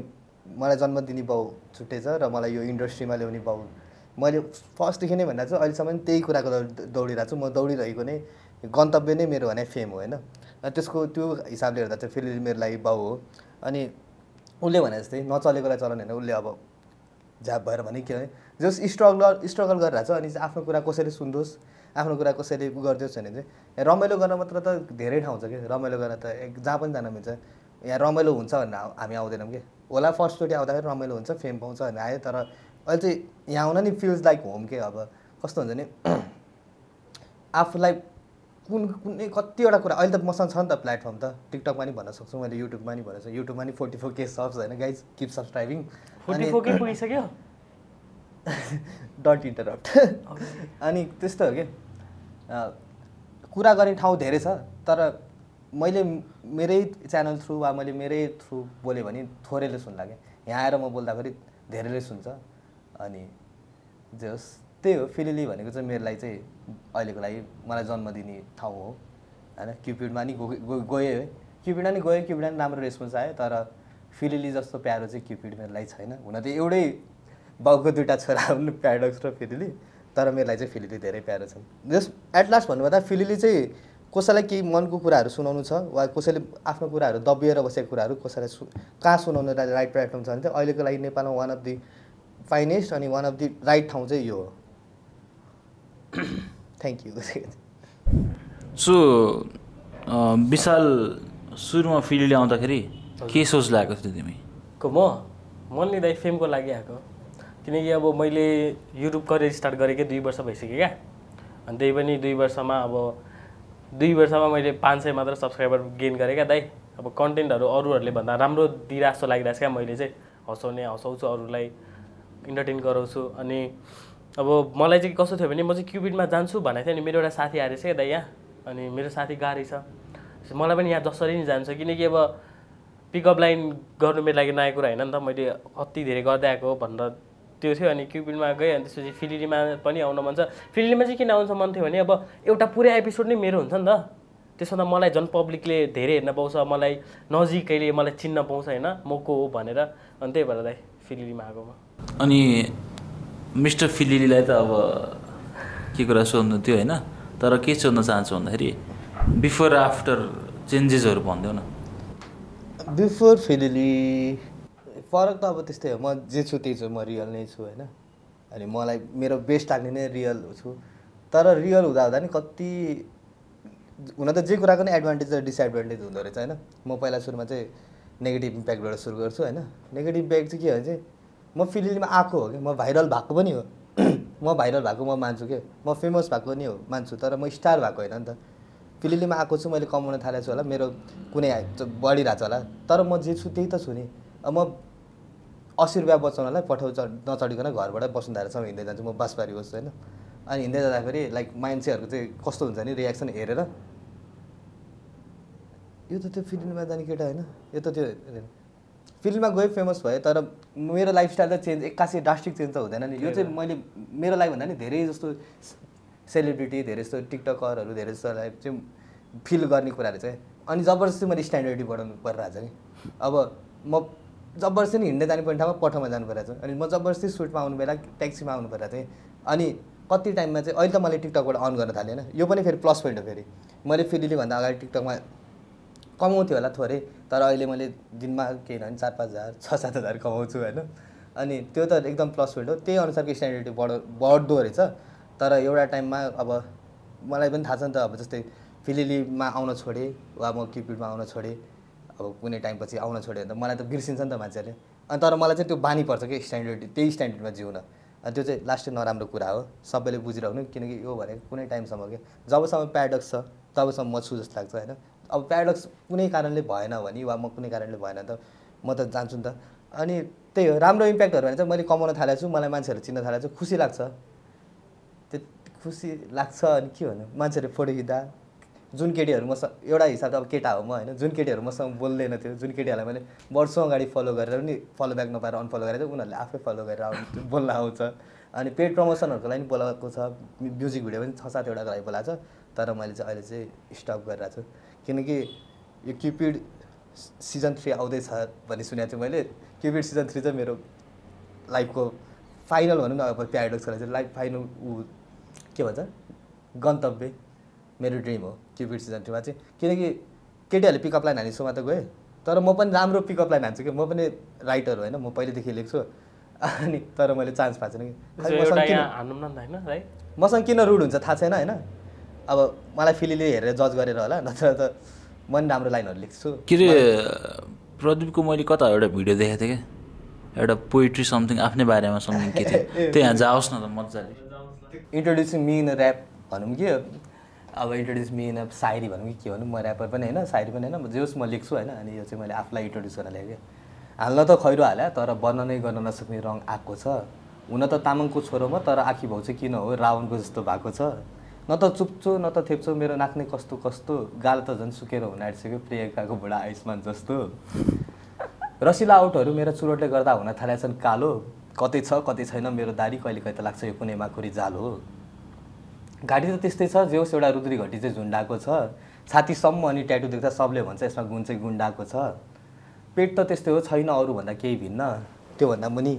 मलाई जन्म दिने बाउ छुट्टै छ र मलाई यो इन्डस्ट्रीमा ल्याउने बाउ मैले फर्स्टदेखि नै भन्दा चाहिँ अहिलेसम्म त्यही कुराको दौडिरहेको छु। म दौडिरहेको नै गन्तव्य नै मेरो भने फेम हो होइन? त्यसको त्यो हिसाबले हेर्दा चाहिँ फिलिली मेरो लागि बाउ हो। अनि उसले भने जस्तै नचलेकोलाई चलाउने होइन। उसले अब झ्याप भएर भने के भने जस स्ट्रगल स्ट्रगल गरिरहेको छ अनि आफ्नो कुरा कसैले सुन्दोस् आफ्नो कुरा कसैले गरिदियोस् भने चाहिँ रमाइलो गर्न मात्र त धेरै ठाउँ छ कि? रमाइलो गर्न त जहाँ पनि जान मिल्छ। यहाँ रमाइलो हुन्छ भनेर हामी आउँदैनौँ कि। होला फर्स्टचोटि आउँदाखेरि रमाइलो हुन्छ फेम पाउँछ भनेर आयो तर अहिले चाहिँ यहाँ आउन नि फिल्स लाइक होम के अब कस्तो हुन्छ नि? आफूलाई कुन कुनै कतिवटा कुरा अहिले त मसँग छ नि त प्लेटफर्म त। टिकटकमा नि भन्न सक्छु मैले युट्युबमा नि भन्न सक्छु। युट्युबमा नि फोर्टी फोर के सब्स होइन गाइज किप सब्सक्राइबिङ पुगिसक्यो? डट इन्टरप्ट अनि त्यस्तो हो कि। कुरा गर्ने ठाउँ धेरै छ तर मैले मेरै च्यानल थ्रु वा मैले मेरै थ्रु बोलेँ भने थोरैले सुन्ला क्या यहाँ आएर म बोल्दाखेरि धेरैले सुन्छ। अनि जे होस् त्यही हो फिलिली भनेको चाहिँ मेरो लागि चाहिँ अहिलेको लागि मलाई जन्म दिने ठाउँ हो। होइन क्युपिडमा नि गो- गो- गएँ है। क्युपिडमा नि गएँ क्युपिडमा नि राम्रो रेस्पोन्स आयो तर फिलिली जस्तो प्यारो चाहिँ क्युपिड मेरो लागि छैन। हुन त एउटै बाउको दुइटा छोरा हुन् प्याडक्स र फिलिली तर मेरो लागि चाहिँ फिलिली धेरै प्यारो छन्। जस एट लास्ट भन्नुपर्दा फिलिली चाहिँ कसैलाई केही मनको कुराहरू सुनाउनु छ वा कसैले आफ्नो कुराहरू दबिएर बसेको कुराहरू कसैलाई सु कहाँ सुनाउनु राइट प्लेटफर्म छ भने चाहिँ अहिलेको लागि नेपालमा वान अफ दि फाइनेस्ट अनि वान अफ दि राइट ठाउँ चाहिँ यो हो। थ्याङ्क यू सो विशाल सुरुमा फिलिली आउँदाखेरि के सोच लागेको थियो तिमी? को म? म नि दाइ फेमको लागि आएको। किनकि अब मैले युट्युब करियर स्टार्ट गरेकै दुई वर्ष भइसक्यो क्या। अनि त्यही पनि दुई वर्षमा अब दुई वर्षमा मैले पाँच सय मात्र सब्सक्राइबर गेन गरेँ क्या दाइ। अब कन्टेन्टहरू अरूहरूले भन्दा राम्रो दिइरहेको लागिरहेको छ क्या मैले चाहिँ। हँसाउने हँसाउँछु अरूलाई इन्टरटेन गराउँछु। अनि अब मलाई चाहिँ कस्तो थियो भने म चाहिँ क्युबिडमा जान्छु भनेको थिएँ नि। मेरो एउटा साथी आएर चाहिँ दाइ यहाँ। अनि मेरो साथी गाडी छ। मलाई पनि यहाँ जसरी नि जान्छ। किनकि अब पिकअप लाइन गर्नु मेरो लागि नयाँ कुरा होइन नि त। मैले कति धेरै गर्दै आएको भनेर त्यो थियो अनि क्युपिडमा गएँ अनि त्यसपछि फिलिलीमा पनि आउन मन छ। फिलिलीमा चाहिँ किन आउनु मन थियो भने अब एउटा पुरै एपिसोड नै मेरो हुन्छ नि त। त्यसमा त मलाई झन् पब्लिकले धेरै हेर्न पाउँछ मलाई नजिकैले मलाई चिन्न पाउँछ होइन म को हो भनेर। अनि त्यही भएर दाइ फिलिलीमा आएको म अनि मिस्टर फिलिलीलाई त अब के कुरा सोध्नु थियो होइन तर के सोध्न चाहन्छु भन्दाखेरि बिफोर आफ्टर चेन्जेसहरू भनिदेऊ न। बिफोर फिलिली फरक त अब त्यस्तै हो। म जे छु त्यही छु म रियल नै छु होइन? अनि मलाई मेरो बेस्ट लाग्ने नै रियल छु। तर रियल हुँदा हुँदा नि कति हुन त जे कुराको नै एडभान्टेज र डिसएडभान्टेज हुँदो रहेछ होइन? म पहिला सुरुमा चाहिँ नेगेटिभ इम्प्याक्टबाट सुरु गर्छु होइन? नेगेटिभ इम्प्याक्ट चाहिँ के भने चाहिँ म फिलिलीमा आएको हो कि म भाइरल भएको पनि हो। म भाइरल भएको म मान्छु कि म फेमस भएको नि हो मान्छु। तर म स्टार भएको होइन नि त। फिलिलीमा आएको छु मैले कमाउन थालेको छु होला। मेरो कुनै बढिरहेको छ होला। तर म जे छु त्यही त छु नि। अब म असी रुपियाँ बचाउनलाई पठाउ चढ नचढिकन घरबाट वसुन्धारासम्म हिँड्दै जान्छु म बासबारी होस् होइन। अनि हिँड्दै जाँदाखेरि लाइक मान्छेहरूको चाहिँ कस्तो हुन्छ नि रियाक्सन हेरेर यो त त्यो फिल्ममा जाने केटा होइन यो त त्यो फिल्ममा गयो फेमस भयो तर मेरो लाइफस्टाइल त चेन्ज एक्कासी ड्रास्टिक चेन्ज त हुँदैन नि। यो चाहिँ मैले मेरो लागि भन्दा नि धेरै जस्तो सेलिब्रिटी धेरै जस्तो टिकटकरहरू धेरै जस्तोलाई चाहिँ फिल गर्ने कुराहरू चाहिँ अनि जबरजस्ती मैले स्ट्यान्डर्डी बढाउनु परिरहेको छ कि अब म जबरजस्ती हिँड्दै जाने पर्ने ठाउँमा पठाउमा जानु परिरहेको छ। अनि म जबरजस्ती सुटमा आउनु बेला ट्याक्सीमा आउनु परिरहेको थिएँ। अनि कति टाइममा चाहिँ अहिले त मैले टिकटकबाट अन गर्न थालेँ होइन। यो पनि फेरि प्लस पोइन्ट हो फेरि। मैले फिलिलीभन्दा अगाडि टिकटकमा कमाउँथेँ होला थोरै तर अहिले मैले दिनमा केही नभने चार पाँच हजार छ सात हजार कमाउँछु होइन। अनि त्यो त एकदम प्लस पोइन्ट हो। त्यही अनुसारको स्ट्यान्डर्ड बढ बढ्दो रहेछ। तर एउटा टाइममा अब मलाई पनि थाहा छ नि त अब जस्तै फिलिलीमा आउन छोडेँ वा म किपिडमा आउन छोडेँ। अब कुनै टाइमपछि आउन छोड्यो भने त मलाई त बिर्सिन्छ नि त मान्छेहरूले। अनि तर मलाई चाहिँ त्यो बानी पर्छ कि स्ट्यान्डर्ड त्यही स्ट्यान्डर्डमा जिउन। अनि त्यो चाहिँ लास्टै नराम्रो कुरा हो सबैले बुझिरहनु किनकि यो भनेको कुनै टाइमसम्म के जबसम्म प्याडक्स छ तबसम्म म छु जस्तो लाग्छ होइन? अब प्याडक्स कुनै कारणले भएन भने वा म कुनै कारणले भएन त म त जान्छु नि त। अनि त्यही हो राम्रो इम्प्याक्टहरू भने चाहिँ मैले कमाउन थालेको छु मलाई मान्छेहरू चिन्न थालेको छु खुसी लाग्छ। त्यो खुसी लाग्छ अनि के भन्नु मान्छेहरूले फोटो खिच्दा जुन केटीहरू मसँग एउटा हिसाबले अब केटा हो म होइन जुन केटीहरू मसँग बोल्दैन थियो जुन केटीहरूलाई मैले वर्षौँ अगाडि फलो गरेर पनि फलो ब्याक नपाएर अनफलो गरेर उनीहरूले आफै फलो गरेर आउनु बोल्न आउँछ। अनि पेड प्रमोसनहरूको लागि बोलाएको छ म्युजिक भिडियो पनि छ सातवटाको लागि बोलाएको छ तर मैले चाहिँ अहिले चाहिँ स्टप गरिरहेको छु। किनकि यो क्युपिड सिजन थ्री आउँदैछ भन्ने सुनेको थिएँ मैले। क्युपिड सिजन थ्री चाहिँ मेरो लाइफको फाइनल भनौँ न अब प्याराडोक्सको लागि चाहिँ लाइफ फाइनल ऊ के भन्छ? गन्तव्य मेरो ड्रिम हो। सिजन थ्रीमा चाहिँ किनकि केटीहरूले पिकअप लाइन हाने सोमा त गएँ तर म पनि राम्रो पिकअप लाइन हान्छु कि म पनि राइटर हो होइन म पहिलेदेखि लेख्छु। अनि तर मैले चान्स पाएको छैन कि। मसँग किन रुड हुन्छ थाहा छैन होइन। अब मलाई फिलिले हेरेर जज गरेर होला नत्र त म पनि राम्रो लाइनहरू लेख्छु। के अरे प्रदीपको मैले कता एउटा भिडियो देखेको थिएँ क्या? एउटा पोइट्री समथिङ आफ्नै बारेमा समथिङ के थियो? त्यो यहाँ जाओस् न त मजाले। इन्ट्रोड्युसिङ मी इन ऱ्याप भनौँ कि अब इन्ट्रोड्युस मी इन सायरी भनौँ कि के भनौँ म ऱ्यापर पनि होइन सायरी पनि होइन जे होस् म लेख्छु होइन अनि यो चाहिँ मैले आफूलाई इन्ट्रोड्युस गर्न ल्याएँ हाल्न त खैरो हाल्यो तर वर्णनै गर्न नसक्ने रङ आएको छ। हुन त तामाङको छोरो म तर आखी भाउ चाहिँ किन हो? रावणको जस्तो भएको छ। न त चुप्चो न त थेप्चो मेरो नाच्ने कस्तो कस्तो गाल त झन् सुकेर हुन आँटिसक्यो प्रियङ्काको बुढा आयुष्मान जस्तो। रसिला आउटहरू मेरो चुरोटले गर्दा हुन थालेका छन् कालो। कतै छ कतै छैन मेरो दारी कहिले कहिले त लाग्छ यो कुनै माखुरी जाल हो। घाँटी त त्यस्तै छ जे होस् एउटा रुद्री घटी चाहिँ झुन्डाएको छ। छातीसम्म अनि ट्याटु देख्दा सबले भन्छ यसमा गुण चाहिँ गुन्डाको छ। पेट त त्यस्तै हो छैन अरूभन्दा केही भिन्न। त्योभन्दा मुनि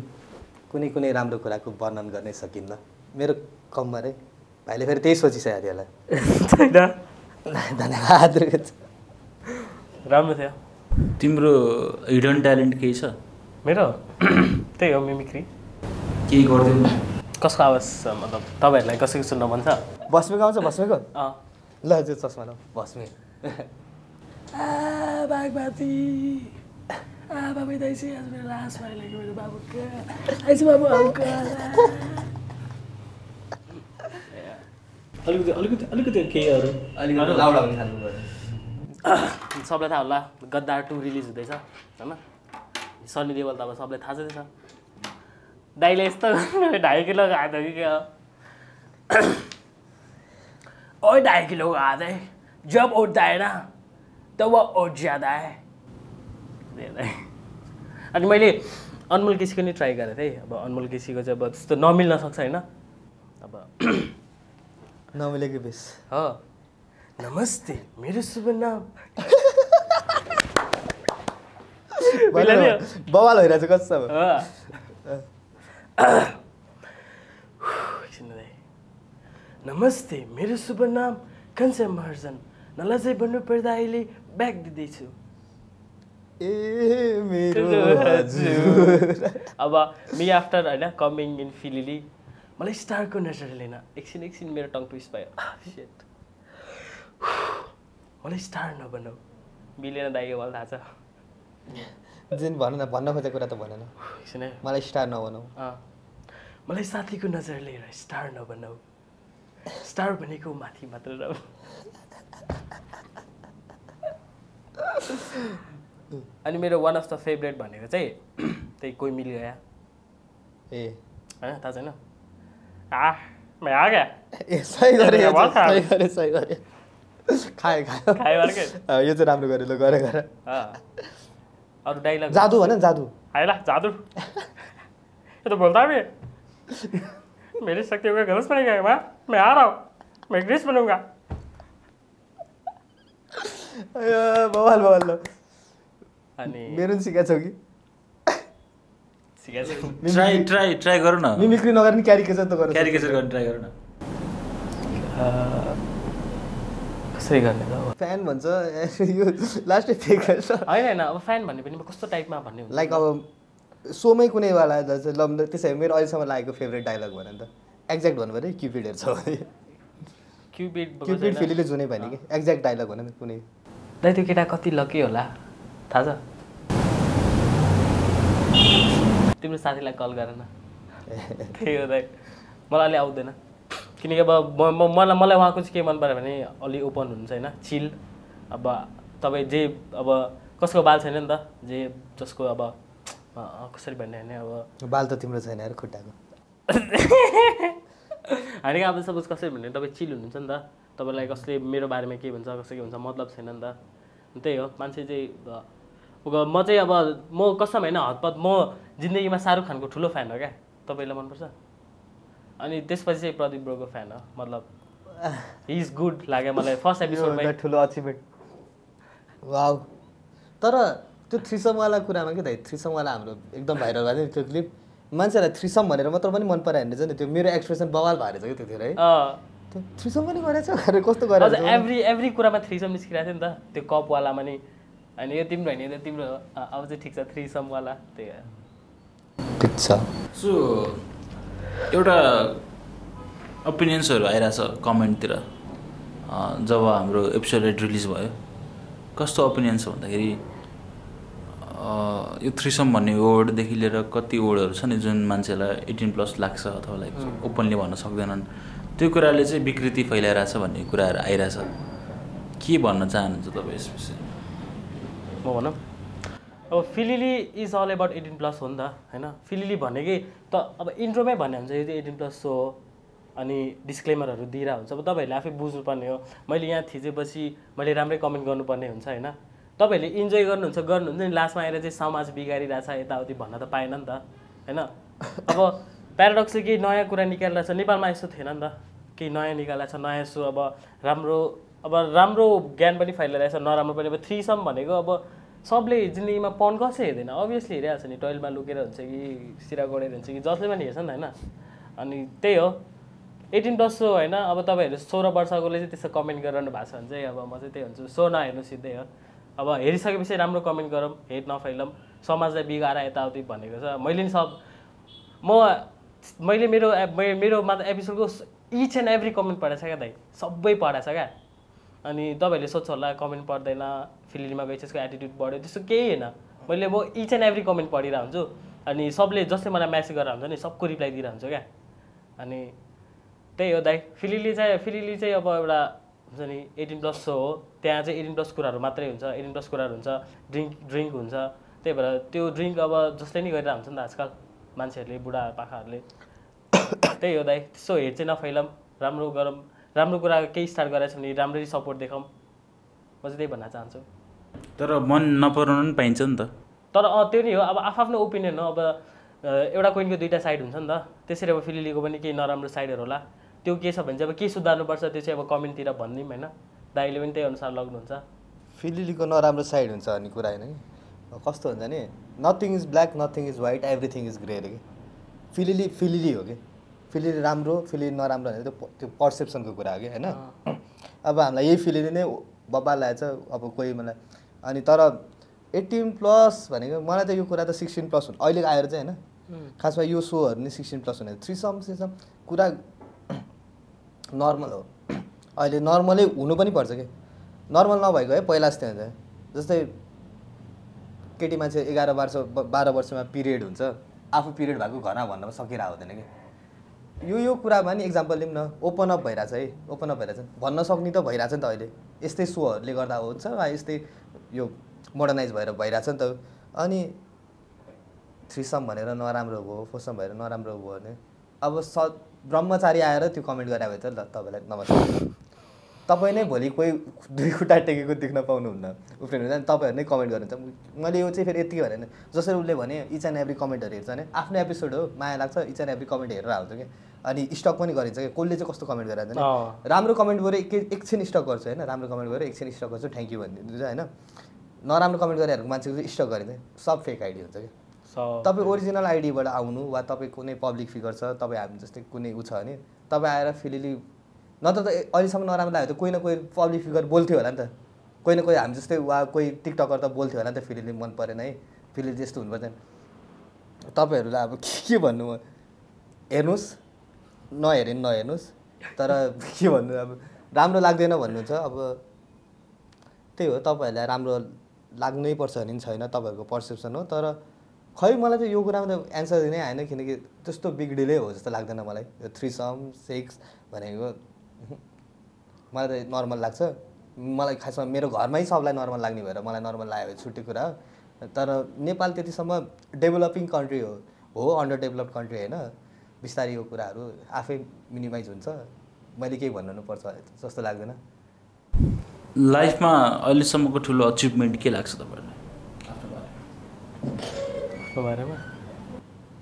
कुनै कुनै राम्रो कुराको वर्णन गर्नै सकिन्न। मेरो कम्मर है भाइले फेरि त्यही सोचिसकेको थियो होला। धन्यवाद राम्रो थियो। तिम्रो हिडन ट्यालेन्ट केही छ? मेरो? त्यही हो मिमिक्री। केही गर्दैन। कसको आवाज मतलब तपाईँहरूलाई कसैको सुन्न मन छ? बस्मेको आउँछ बस्मेको अँ। ल त्यो चस्मा ल बस्मे बागमती बाबु दाइसी आज मेरो लास भइरहेको मेरो बाबुका। आइज बाबु आउका। अलिकति अलिकति अलिकति केही अरू। अलिकति लाउडा पनि खानु पऱ्यो सबलाई थाहा होला गद्दार टू रिलिज हुँदैछ होइन? सनी देवल त अब सबलाई थाहा छ दाइले यस्तो ढाई किलो खाएको कि क्या ओ ढाई किलो खाते जब उठता है ना तो वो उठ जाता है अनि मैले अनमोल केसीको नि ट्राई गरेको थिएँ अब अनमोल केसीको चाहिँ अब त्यस्तो नमिल्न सक्छ होइन अब नमिलेको बेस हो नमस्ते मेरो शुभ नाम बवाल भइरहेको छ कस्तो एकछिन दाइ। नमस्ते मेरो शुभ नाम कञ्चन महर्जन नलजै भन्नु पर्दा अहिले ब्याग दिँदैछु ए मेरो अब मी आफ्टर होइन कमिङ इन फिलिली मलाई स्टारको नजर लिन एकछिन एकछिन मेरो टङ ट्विस्ट भयो. मलाई स्टार नबनाऊ मिलेन दाइको मलाई थाहा छ जुन भन न भन्न खोजेको कुरा त भन न मलाई स्टार नबनाऊ। मलाई साथीको नजर लिएर स्टार नबनाऊ। स्टार भनेको माथि मात्र रह। अनि मेरो वान अफ द फेभरेट भनेको चाहिँ त्यही कोही मिल गया ए। होइन थाहा छैन? आ मैं आ गया ए सही गरे यो बहुत चाहिँ, खायो। सही गरे सही गरे खायो खायो। खायो अर्कै? अँ, यो चाहिँ राम्रो गरे ल गरे गर। अरू डाइलग जादु भन न, जादु। आइला जादू। ये तो है मेरी शक्तियों का गलत बनेगा मैं मैं आ रहा हूँ। मैं ग्रीस बनूंगा। अयो, बवाल बवाल। ल अनि मेरो सिकाएको छौ कि ट्राई ट्राई ट्राई गरौँ न। मिमिक्री नगर्ने नि क्यारिकेचर त गर क्यारिकेचर गर्ने ट्राई गरौँ न। कसरी गर्ने त फ्यान भन्छ यो लास्टै फेक होइन होइन अब फ्यान भन्ने पनि कस्तो टाइपमा भन्ने हुन्छ लाइक अब सोमै कुनैवाला चाहिँ ल म- त्यसै भए मेरो अहिलेसम्म लागेको फेभरेट डायलग भन नि त। एक्ज्याक्ट भन्नु पऱ्यो क्युपिडहरू छ भने। क्युपिड क्युपिड फिलीले जुनै भने कि। एक्ज्याक्ट डायलग भन कुनै। दाइ त्यो केटा कति लकी होला? थाहा छ? तिम्रो साथीलाई कल गर न। त्यही हो दाइ। मलाई अलि आउँदैन। किनकि अब मलाई मलाई उहाँको चाहिँ के मन पऱ्यो भने अलि ओपन हुनुहुन्छ होइन चिल। अब तपाईँ जे अब कसको बाल छैन नि त जे जसको अब कसरी भन्ने भने अब बाल त तिम्रो छैन खुट्टाको। होइन अब सपोज कसरी भने तपाईँ चिल हुनुहुन्छ नि त। तपाईँलाई कसले मेरो बारेमा के भन्छ कसले के भन्छ मतलब छैन नि त। त्यही हो मान्छे चाहिँ म चाहिँ अब म कसम होइन हतपत म जिन्दगीमा शाहरुख खानको ठुलो फ्यान हो क्या। तपाईँलाई मनपर्छ? अनि त्यसपछि चाहिँ प्रदीप ब्रोको फ्यान हो मतलब हि इज गुड लाग्यो मलाई। फर्स्ट एपिसोडमै ठुलो अचिभमेन्ट वाउ तर त्यो थ्रिसमवाला कुरामा के त थ्रिसमवाला हाम्रो एकदम भाइरल भएको थियो। नि त्यो क्लिप मान्छेलाई थ्रिसम भनेर मात्र पनि मन परायो भने चाहिँ नि त्यो मेरो एक्सप्रेसन बवाल भएर छ कि त्यतिखेर है अँ, त्यो थ्रिसम पनि गरेछ अरे कस्तो गरेछ एभ्री एभ्री कुरामा थ्रिसम निस्किरहेको थियो नि त त्यो कपवालामा नि होइन यो तिम्रो होइन यो त तिम्रो अब चाहिँ ठिक छ थ्रिसमवाला त्यही हो। ठिक छ। सो एउटा ओपिनियन्सहरू आइरहेछ कमेन्टतिर अँ, जब हाम्रो एपिसोड रिलिज भयो कस्तो ओपिनियन छ भन्दाखेरि यो थ्रिसम भन्ने वर्डदेखि लिएर कति वर्डहरू छ नि जुन मान्छेलाई एटिन प्लस लाग्छ अथवा लाइक ओपनली भन्न सक्दैनन् त्यो कुराले चाहिँ विकृति फैलाइरहेछ भन्ने कुराहरू आइरहेछ। के भन्न चाहनुहुन्छ तपाईँ यसपछि म भनौँ। अब फिलिली is all about eighteen plus हो नि त होइन? फिलिली भनेकै त अब इन्ट्रोमै भन्ने हुन्छ यो चाहिँ एटिन प्लस सो हो अनि डिस्क्लेमरहरू दिइरहेको हुन्छ अब तपाईँहरूले आफै बुझ्नुपर्ने हो। मैले यहाँ थिचेपछि मैले राम्रै कमेन्ट गर्नुपर्ने हुन्छ होइन? तपाईँहरूले इन्जोय गर्नुहुन्छ गर्नुहुन्छ नि लास्टमा आएर चाहिँ समाज बिगारिरहेछ यताउति भन्न त पाएन नि त होइन? अब प्याराडक्स चाहिँ केही नयाँ कुरा निकालिरहेछ नेपालमा यस्तो थिएन नि त। केही नयाँ निकालेको छ नयाँ सो अब राम्रो अब राम्रो ज्ञान पनि फैलिरहेछ नराम्रो पनि। अब थ्रिसम भनेको अब सबले जिन्दगीमा पन कसै हेर्दैन? अभियसली हेरिरहेको छ नि टोइलमा लुकेर हुन्छ कि सिरा गोडेर हुन्छ कि जसले पनि हेर्छ नि त होइन? अनि त्यही हो। एटिन प्लस सो होइन? अब तपाईँहरू सोह्र वर्षकोले चाहिँ त्यस्तो कमेन्ट गरिरहनु भएको छ भने चाहिँ अब म चाहिँ त्यही भन्छु सो नहेर्नु सिधै हो। अब हेरिसकेपछि राम्रो कमेन्ट गरौँ हेट नफैलाऊँ समाजलाई बिगाएर यताउति भनेको छ। मैले नि सब म मैले मेरो मेरो मात्र एपिसोडको इच एन्ड एभ्री कमेन्ट पढाएको छ क्या दाइ। सबै पढाएको छ क्या। अनि तपाईँहरूले सोध्छ होला कमेन्ट पढ्दैन फिल्ममा गएपछि यसको एटिट्युड बढ्यो त्यस्तो केही होइन। मैले म इच एन्ड एभ्री कमेन्ट पढिरहेको हुन्छु अनि सबले जसले मलाई म्यासेज गरेर हुन्छ नि सबको रिप्लाई दिइरहेको हुन्छु क्या। अनि त्यही हो दाइ। फिलिली चाहिँ फिलिली चाहिँ अब एउटा हुन्छ नि एटिन प्लस सो हो त्यहाँ चाहिँ एटिन प्लस कुराहरू मात्रै हुन्छ एटिन प्लस कुराहरू हुन्छ ड्रिङ्क ड्रिङ्क हुन्छ त्यही भएर त्यो ड्रिङ्क अब जसले नि गरिरहेको हुन्छ नि त आजकल मान्छेहरूले बुढा पाखाहरूले। त्यही हो दाइ त्यस्तो हेट चाहिँ नफैलाऊँ राम्रो गरौँ राम्रो कुरा केही स्टार्ट गरेको छ भने राम्ररी सपोर्ट देखाउँ। म चाहिँ त्यही भन्न चाहन्छु। तर मन नपराउनु पनि पाइन्छ नि त। तर अँ त्यो नि हो अब आफ्नो ओपिनियन हो अब एउटा कोइनको दुइटा साइड हुन्छ नि त। त्यसरी अब फिलिलीको पनि केही नराम्रो साइडहरू होला। त्यो के छ भने चाहिँ अब के सुधार्नुपर्छ त्यो चाहिँ अब कमेन्टतिर भनिदिउँ होइन। दाइले पनि त्यही अनुसार लग्नुहुन्छ। फिलिलीको नराम्रो साइड हुन्छ भन्ने कुरा होइन कि? कस्तो हुन्छ नि? Nothing is black nothing is white everything is grey अरे कि? फिलिली फिलिली हो कि? फिलिली राम्रो फिलिली नराम्रो भने त्यो त्यो पर्सेप्सनको कुरा हो कि होइन? अब हामीलाई यही फिलिली नै बब्बा लागेछ अब कोही मलाई। अनि तर एटिन प्लस भनेको मलाई त यो कुरा त सिक्सटिन प्लस हुनु। अहिलेको आएर चाहिँ होइन। खासमा यो सोहरू नै सिक्सटिन प्लस हुने। थ्री सम सिसम कुरा नर्मल हो। अहिले नर्मलै हुनु पनि पर्छ कि? नर्मल नभएको है पहिला जस्तै हुन्छ जस्तै केटी मान्छे एघार वर्ष बाह्र वर्षमा पिरियड हुन्छ। आफू पिरियड भएको घरमा भन्नमा सकिरहेको हुँदैन कि? यो यो कुरामा नि इक्जाम्पल लिउँ न। ओपन अप भइरहेछ है ओपन अप भइरहेछ। भन्न सक्ने त भइरहेछ नि त अहिले। यस्तै सोहरूले गर्दा हुन्छ वा यस्तै यो मोडर्नाइज भएर भइरहेछ नि त। अनि थ्रिसम भनेर नराम्रो भयो फोसम भएर नराम्रो भयो भने अब स ब्रह्मचारी आएर त्यो कमेन्ट गरे भए त ल तपाईँलाई नमस्कार। तपाईँ नै भोलि कोही दुई खुट्टा टेकेको देख्न पाउनुहुन्न। उफ्रिनु हुन्छ तपाईँहरू नै कमेन्ट गर्नुहुन्छ। मैले यो चाहिँ फेरि यति भनेन जसरी उसले भने इच एन्ड एभ्री कमेन्टहरू हेर्छ भने आफ्नो एपिसोड हो माया लाग्छ इच एन्ड एभ्री कमेन्ट हेरेर आउँछ कि? अनि स्टक पनि गरिन्छ कि? कसले चाहिँ कस्तो कमेन्ट। भने राम्रो कमेन्ट गरेर एक एकछिन स्टक गर्छु होइन। राम्रो कमेन्ट गरेर एकछिन स्टक गर्छु थ्याङ्क यू भनिदिन्छु होइन? नराम्रो कमेन्ट गरेर मान्छेको चाहिँ स्टक गरिन्छ सब फेक आइडी हुन्छ कि? सब तपाईँ ओरिजिनल आइडीबाट आउनु वा तपाईँ कुनै पब्लिक फिगर छ तपाईँ हामी जस्तै कुनै ऊ छ भने तपाईँ आएर फिलिली नत्र त अहिलेसम्म नराम्रो लाग्यो त कोही न कोही पब्लिक फिगर बोल्थ्यो होला नि त। कोही न कोही हामी जस्तै वा कोही टिकटकर त बोल्थ्यो होला नि त फिलिली मन परेन है। फिलिली त्यस्तो हुनुपर्छ। तपाईँहरूलाई अब के के भन्नु हेर्नुहोस् नहेरे नहेर्नुहोस् तर के भन्नु अब राम्रो लाग्दैन भन्नुहुन्छ। अब त्यही हो तपाईँहरूलाई राम्रो लाग्नै पर्छ भने छैन तपाईँहरूको पर्सेप्सन हो तर खै मलाई चाहिँ यो कुरामा त एन्सर दिनै आएन किनकि त्यस्तो बिग डिलै हो जस्तो लाग्दैन मलाई। यो थ्री सम सिक्स भनेको मलाई त नर्मल लाग्छ। मलाई खासमा मेरो घरमै सबलाई नर्मल लाग्ने भएर मलाई नर्मल लाग्यो छुट्टै कुरा तर नेपाल त्यतिसम्म डेभलपिङ कन्ट्री हो। हो अन्डर डेभलप कन्ट्री होइन। बिस्तारै यो कुराहरू आफै मिनिमाइज हुन्छ। मैले केही भन्नु पर्छ जस्तो लाग्दैन। लाइफमा अहिलेसम्मको ठुलो अचिभमेन्ट के लाग्छ तपाईँहरूलाई आफ्नो बारेमा?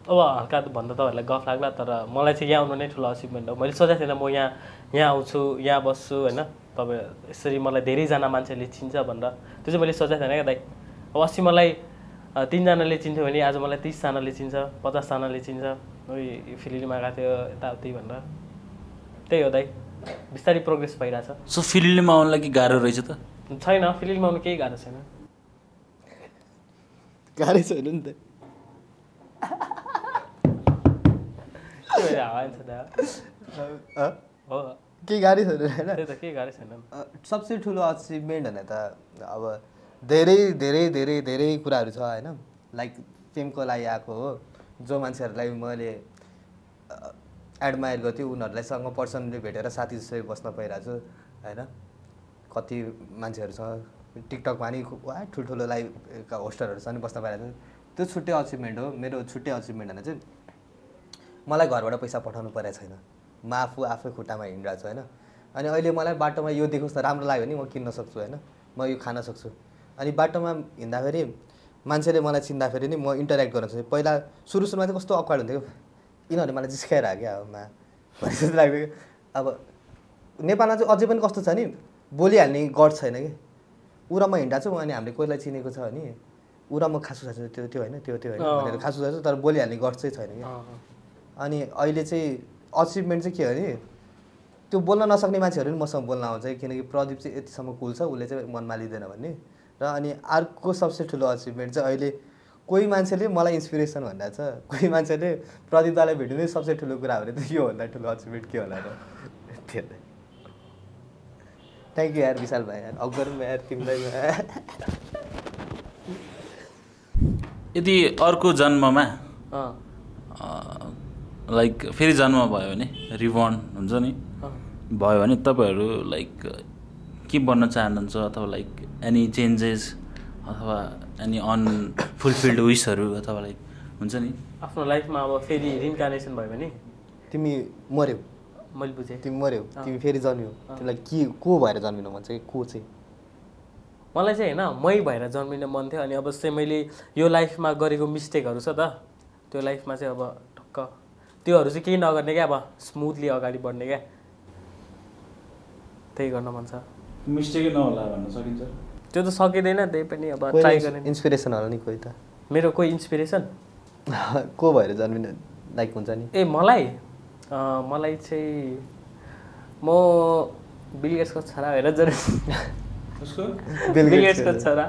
अब हल्का भन्दा तपाईँहरूलाई गफ लाग्ला तर मलाई चाहिँ यहाँ आउनु नै ठुलो अचिभमेन्ट हो मैले सोचेको थिएन म यहाँ यहाँ आउँछु यहाँ बस्छु होइन? तपाईँ यसरी मलाई धेरैजना मान्छेले चिन्छ भनेर। त्यो चाहिँ मैले सोचेको थिएन क्या दाइ। अब अस्ति मलाई तिनजनाले चिन्थ्यो भने आज मलाई तिसजनाले चिन्छ पचासजनाले चिन्छ। ओइ फिल्ममा गएको थियो यताउति भनेर। त्यही हो दाइ। बिस्तारै प्रोग्रेस भइरहेछ। सो फिल्ममा आउनुलाई कि गाह्रो रहेछ त? छैन फिल्ममा आउनु केही गाह्रो छैन। गाह्रै छैन नि त त्यो भएर हावा नि छ त अँ? हो केही गाह्रै छैन होइन छैन सबसे ठुलो अचिभमेन्ट भने त अब धेरै धेरै धेरै धेरै कुराहरू छ होइन लाइक फेमको लागि आएको हो जो मान्छेहरूलाई मैले एडमायर गर्थेँ उनीहरूलाई सँग पर्सनली भेटेर साथी जस्तै बस्न पाइरहेको छु होइन कति मान्छेहरू छ टिकटकमा नि ठुल्ठुलो होस्टरहरूसँग नि बस्न पाइरहेको छु त्यो छुट्टै अचिभमेन्ट हो मेरो छुट्टै अचिभमेन्ट भने चाहिँ मलाई घरबाट पैसा पठाउनु परेको छैन। म आफू आफै खुट्टामा हिँडिरहेको छु होइन? अनि अहिले मलाई बाटोमा यो देखोस् न राम्रो लाग्यो भने म किन्न सक्छु होइन? म यो खान सक्छु। अनि बाटोमा हिँड्दाखेरि मान्छेले मलाई चिन्दाखेरि नि म इन्टरेक्ट गर्न सक्छु। पहिला सुरु सुरुमा चाहिँ कस्तो अक्वाड हुन्थ्यो यिनीहरूले मलाई जिस्काएर क्या अब मा जस्तो लाग्थ्यो अब नेपालमा चाहिँ अझै पनि कस्तो छ नि? बोलिहाल्ने गड छैन कि? ऊ र म हिँड्दा छु अनि हामीले कोहीलाई चिनेको छ भने ऊ र म खासु खासु त्यो त्यो होइन त्यो त्यो होइन। भनेर खासु खासु तर बोलिहाल्ने चाहिँ छैन कि अनि अहिले चाहिँ अचिभमेन्ट चाहिँ के हो भने त्यो बोल्न नसक्ने मान्छेहरू पनि मसँग बोल्न आउँछ किनकि प्रदीप चाहिँ यतिसम्म कुल छ उसले चाहिँ मनमा लिँदैन भन्ने। र अनि अर्को सबसे ठुलो अचिभमेन्ट चाहिँ अहिले कोही मान्छेले मलाई इन्सपिरेसन भन्दा छ। कोही मान्छेले प्रदीप दालाई भेट्नु नै सबसे ठुलो कुरा हो भने त योभन्दा ठुलो अचिभमेन्ट के होला र? त्यो थ्याङ्क यू यार विशाल भाइ यार। अकबर यार तिमीलाई। यदि अर्को जन्ममा अँ। लाइक फेरि जन्म भयो भने रिबर्न हुन्छ नि। भयो भने तपाईँहरू लाइक के बन्न चाहनुहुन्छ अथवा लाइक एनी चेन्जेस अथवा एनी अनफुलफिल्ड विसहरू अथवा लाइक हुन्छ नि? आफ्नो लाइफमा अब फेरि रिन्कार्नेसन भयो भने? तिमी मऱ्यौ। मैले बुझेँ। तिमी मऱ्यौ। तिमी फेरि जन्मियौ। तिमीलाई के को भएर जन्मिनु मन चाहिँ को चाहिँ? मलाई चाहिँ होइन मै भएर जन्मिन मन थियो अनि अब चाहिँ मैले यो लाइफमा गरेको मिस्टेकहरू छ त त्यो लाइफमा चाहिँ अब ठक्क। त्योहरू चाहिँ केही नगर्ने क्या अब स्मुथली अगाडि बढ्ने क्या। त्यही गर्न मन छ। मिस्टेकै नहोला भन्न सकिन्छ। त्यो त सकिँदैन त्यही पनि अब ट्राई गर्ने। इन्सपिरेसन होला नि कोही त? मेरो कोही इन्सपिरेसन को भएर जन्मिनु लाइक हुन्छ नि? ए मलाई? अँ, मलाई चाहिँ म बिलगेट्सको छोरा भएर जन्म बिल छोरा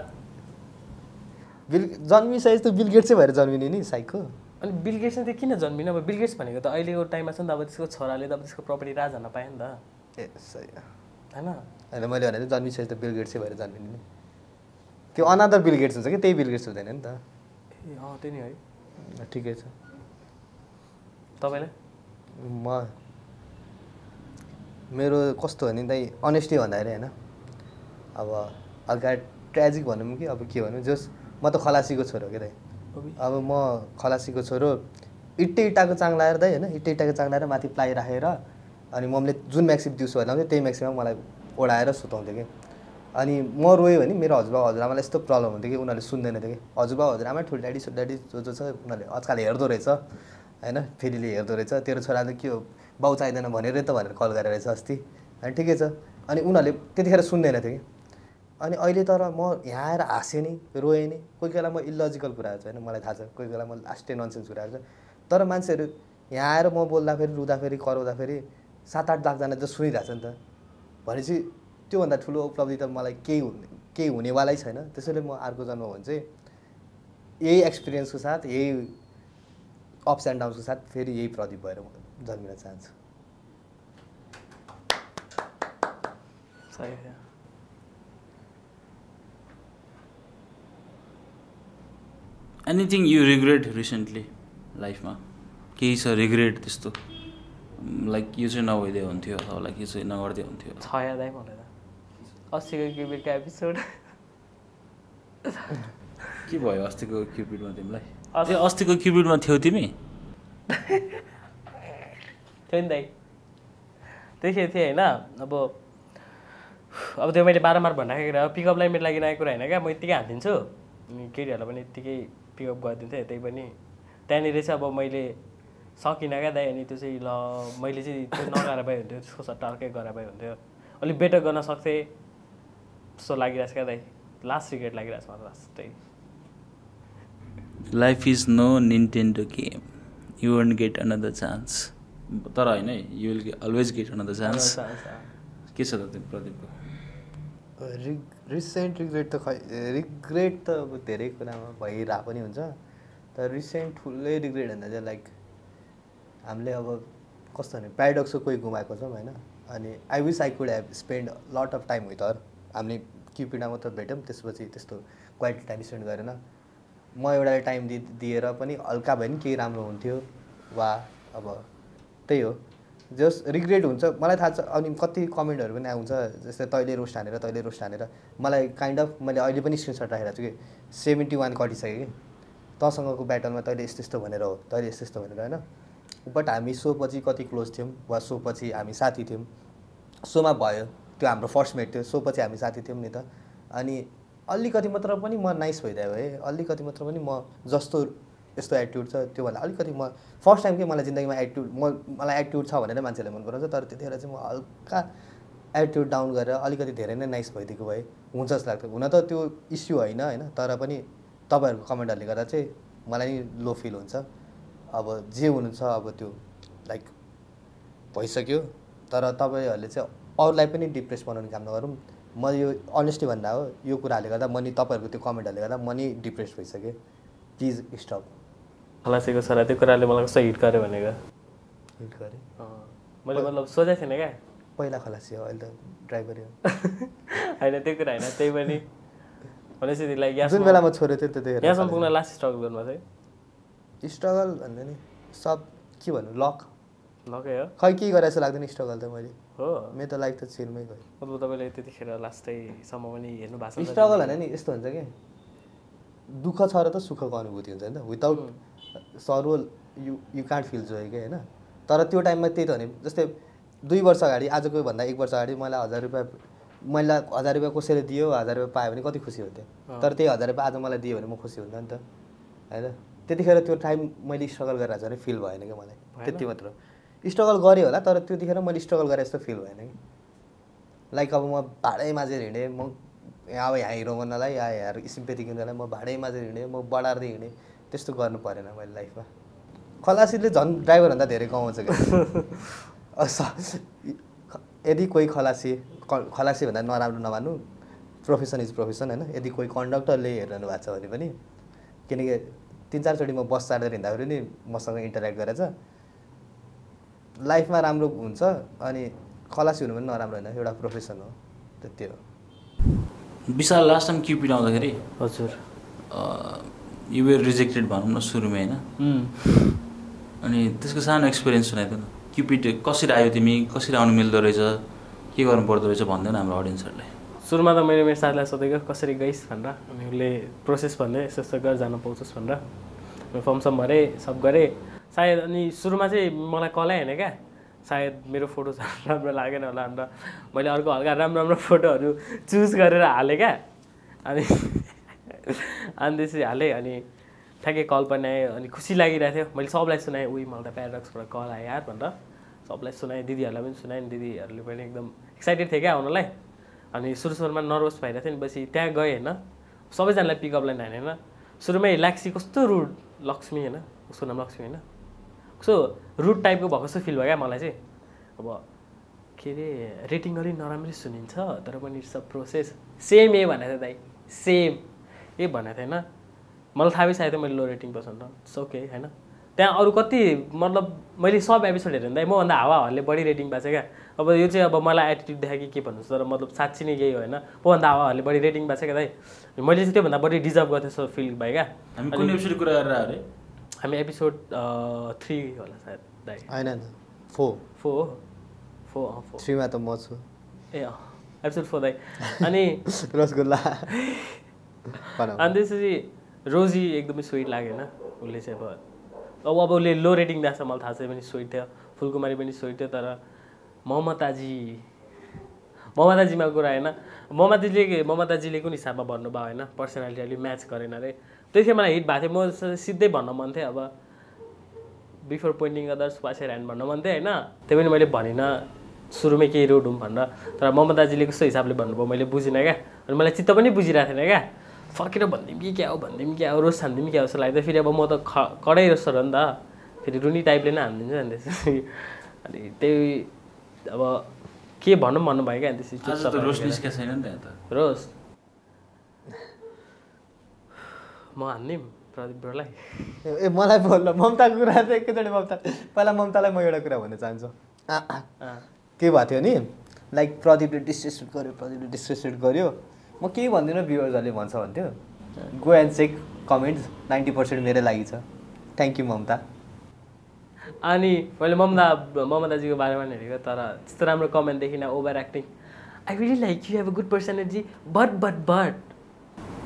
बिल जन्मिसकेपछि त बिल गेट्सै भएर जन्मिने नि साइकको अनि बिलगेट्स चाहिँ किन जन्मिन। अब बिलगेट्स भनेको त अहिलेको टाइममा छ नि त अब त्यसको छोराले त अब त्यसको प्रपर्टी राज हुन पायो नि त। ए सही होइन? होइन मैले भने जन्मिसकेपछि त बिल गेट्सै भएर जन्मिने नि। त्यो अनादर बिल गेट्स हुन्छ कि? त्यही बिल गेट्स हुँदैन नि त। ए अँ त्यही नि है ठिकै छ। तपाईँलाई? म मेरो कस्तो हो भने दाइ अनेस्टली भन्दाखेरि होइन अब हल्का ट्रेजिक भनौँ कि अब के भनौँ जस म त खलासीको छोरो के दाइ? अब म खलासीको छोरो इट्टे इट्टाको चाङ लाएर दाइ होइन? इट्टे इट्टाको चाङ लाएर माथि प्लाइ राखेर अनि मम्मीले जुन म्याक्सिम दिउँसो लगाउँथ्यो त्यही म्याक्सिममा मलाई ओढाएर सुताउँथ्यो कि। अनि म रोयो भने मेरो हजुरबा हजुरआमालाई यस्तो प्रब्लम हुन्थ्यो कि उनीहरूले सुन्दैन थियो कि। हजुरबा हजुरआमा ठुलो ड्याडी ड्याडी जो जो छ उनीहरूले आजकल हेर्दो रहेछ होइन? फेरिले हेर्दो रहेछ। तेरो छोरा त के हो? बाउ चाहिँदैन भनेर त भनेर कल गरेर रहेछ अस्ति। अनि ठिकै छ। अनि उनीहरूले त्यतिखेर सुन्दैन थियो कि। अनि अहिले तर म यहाँ आएर हाँसेँ नि रोएँ नि कोही बेला म इलोजिकल कुराहरू छ होइन मलाई थाहा छ कोही बेला म लास्टै ननसेन्स कुराहरू छ। तर मान्छेहरू यहाँ आएर म बोल्दाखेरि रुँदाखेरि कराउँदाखेरि सात आठ लाखजना त सुनिरहेछ नि त। भनेपछि त्योभन्दा ठुलो उपलब्धि त मलाई केही हुने केही हुनेवालै छैन। त्यसैले म अर्को जन्म भने चाहिँ यही एक्सपिरियन्सको साथ यही अप्स एन्ड डाउन्सको साथ फेरि यही प्रदीप भएर म जन्मिन चाहन्छु सही छ एनिथिङ यु रिग्रेट रिसेन्टली लाइफमा केही छ रिग्रेट त्यस्तो लाइक यो चाहिँ नभइदियो हुन्थ्यो अथवा लाइक यो चाहिँ नगरिदियो हुन्थ्यो अस्तिको क्युबिटको एपिसोड के भयो अस्तिको क्युपिडमा तिमीलाई ए अस्तिको क्युपिडमा थियौ तिमी थियो नि दाइ त्यही थिएँ होइन अब अब त्यो मैले बारम्बार भनिराखेको कुरा पिकअप लाइन मेरो लागि नआएको कुरा होइन क्या? म यत्तिकै हालिदिन्छु। अनि केटीहरूलाई पनि यत्तिकै पिकअप गरिदिन्थेँ त्यही पनि। त्यहाँनिर चाहिँ अब मैले सकिनँ क्या दाइ अनि त्यो चाहिँ ल मैले चाहिँ त्यो नगएर भए हुन्थ्यो त्यसको सट्टा अर्कै गरेर भए हुन्थ्यो। अलिक बेटर गर्न सक्थेँ। जस्तो लागिरहेछ क्या दाइ। लास्ट रिग्रेट लागिरहेछ मलाई लास्ट त्यही। Life is no Nintendo game you won't get another chance तर होइन you will always get another chance के छ त त्यो प्रदीपको? रिग रिसेन्ट रिग्रेट त खै रिग्रेट त अब धेरै कुरामा भइरहेको पनि हुन्छ। तर रिसेन्ट ठुलै रिग्रेट भन्दा चाहिँ लाइक हामीले अब कस्तो भने प्याराडक्सको कोही गुमाएको छौँ होइन? अनि I wish I could have spend lot of time with her हामीले क्युपिडा मात्र भेट्यौँ त्यसपछि त्यस्तो क्वालिटी टाइम स्पेन्ड गरेन। म एउटा टाइम दिएर पनि हल्का भए पनि केही राम्रो हुन्थ्यो। वा अब त्यही हो। जस रिग्रेट हुन्छ। मलाई थाहा छ अनि कति कमेन्टहरू पनि आउँछ जस्तै तैँले रोस्ट हानेर तैँले रोस्ट हानेर। मलाई काइन्ड अफ मैले अहिले पनि स्क्रिनसट राखेर छु कि सेभेन्टी वान कटिसक्यो कि। तँसँगको ब्याटलमा तैँले यस्तो यस्तो भनेर हो तैँले यस्तो यस्तो भनेर होइन? बट हामी सोपछि कति क्लोज थियौँ वा सोपछि हामी साथी थियौँ। सोमा भयो त्यो हाम्रो फर्स्ट मेट थियो सोपछि हामी साथी थियौँ नि त। अनि अलिकति मात्र पनि म नाइस भइदियो है। अलिकति मात्र पनि म जस्तो यस्तो एटिट्युड छ त्योभन्दा अलिकति म फर्स्ट टाइम के मलाई जिन्दगीमा एटिट्युड म मलाई एटिट्युड छ भनेर मान्छेले मन पराउँछ तर त्यतिखेर चाहिँ म हल्का एटिट्युड डाउन गरेर अलिकति धेरै नै नाइस भइदिएको भए हुन्छ जस्तो लाग्थ्यो। हुन त त्यो इस्यु होइन होइन? तर पनि तपाईँहरूको कमेन्टहरूले गर्दा चाहिँ मलाई नि लो फिल हुन्छ। अब जे हुनु छ अब त्यो लाइक भइसक्यो। तर तपाईँहरूले चाहिँ अरूलाई पनि डिप्रेस बनाउने काम नगरौँ। म यो अनेस्टली भन्दा हो यो कुराहरूले गर्दा म नि तपाईँहरूको त्यो कमेन्टहरूले गर्दा म नि डिप्रेस भइसकेँ। प्लिज स्टप खलासीको छोरा त्यो कुराले मलाई कस्तो हिट गर्यो भनेको। हिट गरेँ मैले मतलब सोचेको थिइनँ क्या। पहिला खलासी हो अहिले त ड्राइभरै हो। होइन त्यो कुरा होइन त्यही पनि। भनेपछि लाइक जुन बेला म छोडेको थिएँ त्यतिखेर यहाँसम्म पुग्न लास्ट स्ट्रगल गर्नुभएको थियो। स्ट्रगल भन्दा नि सब के भन्नु लक। लकै हो। खै के गरेर जस्तो लाग्दैन स्ट्रगल त मैले। हो। मेरो त लाइफ त चिलमै गयो। मतलब तपाईँले त्यतिखेर लास्टैसम्म पनि हेर्नु भएको छ स्ट्रगल होइन नि यस्तो हुन्छ कि। दुःख छ र त सुखको अनुभूति हुन्छ नि त। Without sorrow you you can't feel joy क्या होइन? तर त्यो टाइममा त्यही त हो नि। जस्तै दुई वर्ष अगाडि आजको भन्दा एक वर्ष अगाडि मलाई हजार रुपियाँ मैले हजार रुपियाँ कसैले दियो हजार रुपियाँ पायो भने कति खुसी हुन्थेँ। तर त्यही हजार रुपियाँ आज मलाई दियो भने म खुसी हुन्थेँ नि त। होइन? त्यतिखेर त्यो टाइम मैले स्ट्रगल गरेर चाहिँ फिल भएन क्या मलाई। त्यति मात्र स्ट्रगल गरेँ होला तर त्यतिखेर मैले स्ट्रगल गरे जस्तो फिल भएन कि। लाइक अब म भाडै माझेर हिँडेँ म यहाँ अब यहाँ हिरो बन्नलाई या यहाँ सिम्पेथी किन्नलाई म भाडै माझेर हिँडेँ म बढार्दै हिँडेँ। त्यस्तो गर्नु परेन मैले लाइफमा। खलासीले झन् ड्राइभरभन्दा धेरै कमाउँछ यदि कोही खलासी खलासी भन्दा नराम्रो नमान्नु प्रोफेसन इज प्रोफेसन होइन? यदि कोही कन्डक्टरले हेरिरहनु भएको छ भने पनि किनकि तिन चारचोटि म बस चढेर हिँड्दाखेरि नि मसँग इन्टरेक्ट गरेछ। लाइफमा राम्रो हुन्छ अनि खलासी हुनु पनि नराम्रो होइन एउटा प्रोफेसन हो त्यति हो। विशाल लास्ट टाइम क्युपिड आउँदाखेरि हजुर। युवेयर रिजेक्टेड भनौँ न सुरुमै होइन? अनि त्यसको सानो एक्सपिरियन्स सुनाइदियो न। क्युपिड कसरी आयो तिमी? कसरी आउनु मिल्दो रहेछ? के गर्नु पर्दो रहेछ भनिदियो न हाम्रो अडियन्सहरूलाई सुरुमा त मैले मेरो साथीलाई सोधेको कसरी गइस् भनेर। अनि उसले प्रोसेस भन्दै यस्तो यस्तो गरेर जान पाउँछस् भनेर। फर्म सम भरेँ सब गरेँ। सायद अनि सुरुमा चाहिँ मलाई कलै होइन क्या। सायद मेरो फोटो राम्रो लागेन होला भनेर। मैले अर्को हल्का राम्रो राम्रो फोटोहरू चुज गरेर हालेँ क्या। अनि अनि त्यसरी हालेँ अनि ठ्याक्कै कल पनि आयो अनि खुसी लागिरहेको थियो। मैले सबलाई सुनाएँ उही मलाई त प्याराडक्सबाट कल आयो यार भनेर। सबलाई सुनाएँ दिदीहरूलाई पनि सुनाएँ नि दिदीहरूले पनि एकदम एक्साइटेड थियो क्या आउनलाई। अनि सुरु सुरुमा नर्भस भइरहेको थियो नि पछि त्यहाँ गएँ होइन। सबैजनालाई पिकअप लाइन हाने होइन। सुरुमै लाक्सी कस्तो रुड लक्ष्मी होइन उसको नाम लक्ष्मी होइन। कस्तो रुड टाइपको भएको जस्तो फिल भयो क्या मलाई चाहिँ। अब के अरे रेटिङ अलिक नराम्रै सुनिन्छ तर पनि इट्स अ प्रोसेस सेम ए भनेको थियो दाइ। सेम ए भनेको थिएन। मलाई थाहा भइसकेको थियो मैले low rating person it's okay होइन? त्यहाँ अरू कति मतलब मैले सब एपिसोड हेरेँ दाइ मभन्दा हावाहरूले बढी रेटिङ पाएको छ क्या। अब यो चाहिँ अब मलाई एटिट्युड देखायो कि के भन्नुहोस् तर मतलब साँच्ची नै यही हो होइन? मभन्दा हावाहरूले बढी रेटिङ पाएको छ क्या दाइ। मैले चाहिँ त्योभन्दा बढी डिजर्भ गर्थेँ जस्तो फिल भयो क्या। हामी कुन एपिसोड कुरा गरेर अरे? हामी एपिसोड थ्री होला सायद दाइ। होइन फोर फो हो? फो अँ फो थ्रीमा त म छु। ए अँ। एपिसोड फोर दाइ। अनि रसगुल्ला। अनि त्यसपछि रोजी एकदमै स्विट लाग्यो होइन उसले चाहिँ अब। अब अब उसले लो रेटिङ दिएको छ मलाई थाहा छ पनि स्विट थियो। फुलकुमारी पनि स्विट थियो तर ममताजी ममताजीमा कुरा होइन। ममताजीले ममताजीले कुन हिसाबमा भन्नुभयो होइन? पर्सनालिटी अलिक म्याच गरेन अरे। त्यतिखेर मलाई हिट भएको थियो। म सिधै भन्न मन थियो। अब before pointing others wash hand भन्न मन थियो होइन? त्यही पनि मैले भनिनँ। सुरुमै केही रोड हुँ भनेर। तर ममताजीले कस्तो हिसाबले भन्नुभयो मैले बुझिनँ क्या। अनि मलाई चित्त पनि बुझिरहेको थिएन क्या। फर्केर भनिदिउँ कि क्या हो भनिदिउँ क्या हो रोज हानिदिउँ क्या हो जस्तो लाग्दा फेरि अब म त ख कडै जस्तो हो नि त। फेरि रुनी टाइपले नै हानिदिन्छ नि त्यसपछि अनि त्यही अब के भनौँ भन्नुभयो क्या अनि त्यसपछि चुपचाप रोस। निस्केको छैन नि त्यहाँ त। रोज म हानिदिउँ प्रदीप ब्रोलाई। ए मलाई बोल्न ममताको कुरा चाहिँ एकैचोटि ममता पहिला ममतालाई म एउटा कुरा भन्न चाहन्छु। के भएको थियो नि लाइक प्रदीपले डिसरेस्पेक्ट गर्यो प्रदीपले डिसरेस्पेक्ट गर्यो। म केही भन्दिनँ भ्युवर्सहरूले भन्छ भन्थ्यो। Go and check comments ninety percent मेरै लागि छ। Thank you Mamata. अनि मैले ममता ममताजीको बारेमा हेरेको तर त्यस्तो राम्रो कमेन्ट देखिनँ over acting I really like you have a good personality but but but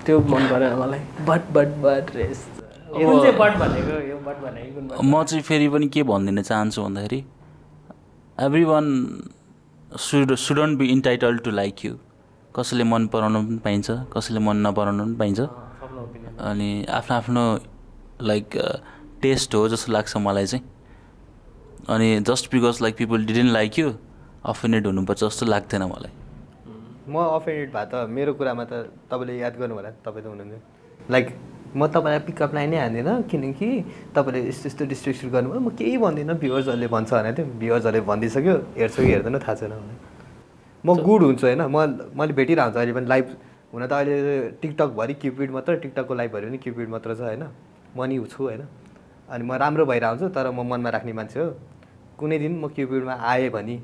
त्यो मन परेन मलाई। बट बट बट रेस कुन चाहिँ बट भनेको? यो बट भनेको कुन बट म चाहिँ फेरि पनि के भनिदिन चाहन्छु भन्दाखेरि everyone should shouldn't be entitled to like you कसैले मन पराउनु पनि पाइन्छ कसैले मन नपराउनु पनि पाइन्छ। अनि आफ्नो आफ्नो लाइक टेस्ट हो जस्तो लाग्छ मलाई चाहिँ। अनि just because like people didn't like you offended हुनुपर्छ जस्तो लाग्थेन मलाई। म अफेन्डेड भए त मेरो कुरामा त तपाईँले याद गर्नु होला तपाईँ त हुनुहुन्थ्यो। लाइक म तपाईँलाई पिकअप लाइनै हान्दिनँ किनकि तपाईँले यस्तो यस्तो डिस्ट्रिक्ट गर्नुभयो। म केही भन्दिनँ भ्युवर्सहरूले भन्छ भनेको थियो भ्युवर्सहरूले भनिदिइसक्यो हेर्छु कि हेर्दैन थाहा छैन मलाई। म गुड हुन्छु होइन? म मैले भेटिरहेको हुन्छु अहिले पनि लाइभ हुन त अहिले टिकटकभरि क्युपिड मात्र टिकटकको लाइभहरू पनि क्युपिड मात्र छ होइन? म नि छु होइन? अनि म राम्रो भइरहेको हुन्छु तर म मनमा राख्ने मान्छे हो। कुनै दिन म क्युपिडमा आएँ भने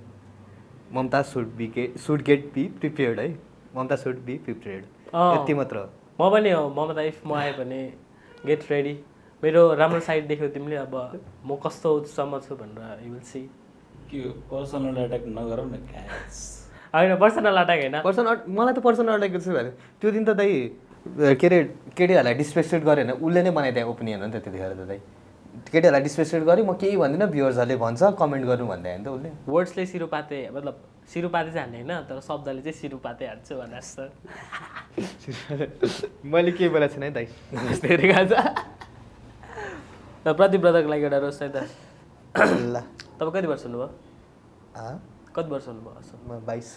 Mamata should be get should get be prepared है? Mamata should be prepared. यति मात्र हो। म पनि हो। ममता इफ म आएँ भने गेट रेडी मेरो राम्रो साइड देख्यौ तिमीले अब म कस्तो छु भनेर यु विल सी के पर्सनल एट्याक नगरौँ न होइन पर्सनल अट्याक होइन। पर्सन मलाई त पर्सनल अट्याक छु भने त्यो दिन त दाइ के अरे केटीहरूलाई डिस्पेक्टेड गऱ्यो भने उसले नै बनाइदिए ओपिनियन हो नि त त्यतिखेर त दाइ। केटीहरूलाई डिस्पेक्टेड गरेँ म केही भन्दिनँ भ्युवर्सहरूले भन्छ कमेन्ट गर्नु भन्दै होइन त उसले। वर्ड्सले सिरुपाते मतलब सिरुपाते चाहिँ हान्ने होइन तर शब्दले चाहिँ सिरुपाते हान्छु भने जस्तो। मैले केही बोलेको छैन है दाइ। धेरै खान्छ र प्रतिव्रतको लागि एउटा रोज चाहिँ त। ल। तपाईँ कति वर्ष हुनुभयो? आ? कति वर्ष हुनुभयो असल म बाइस।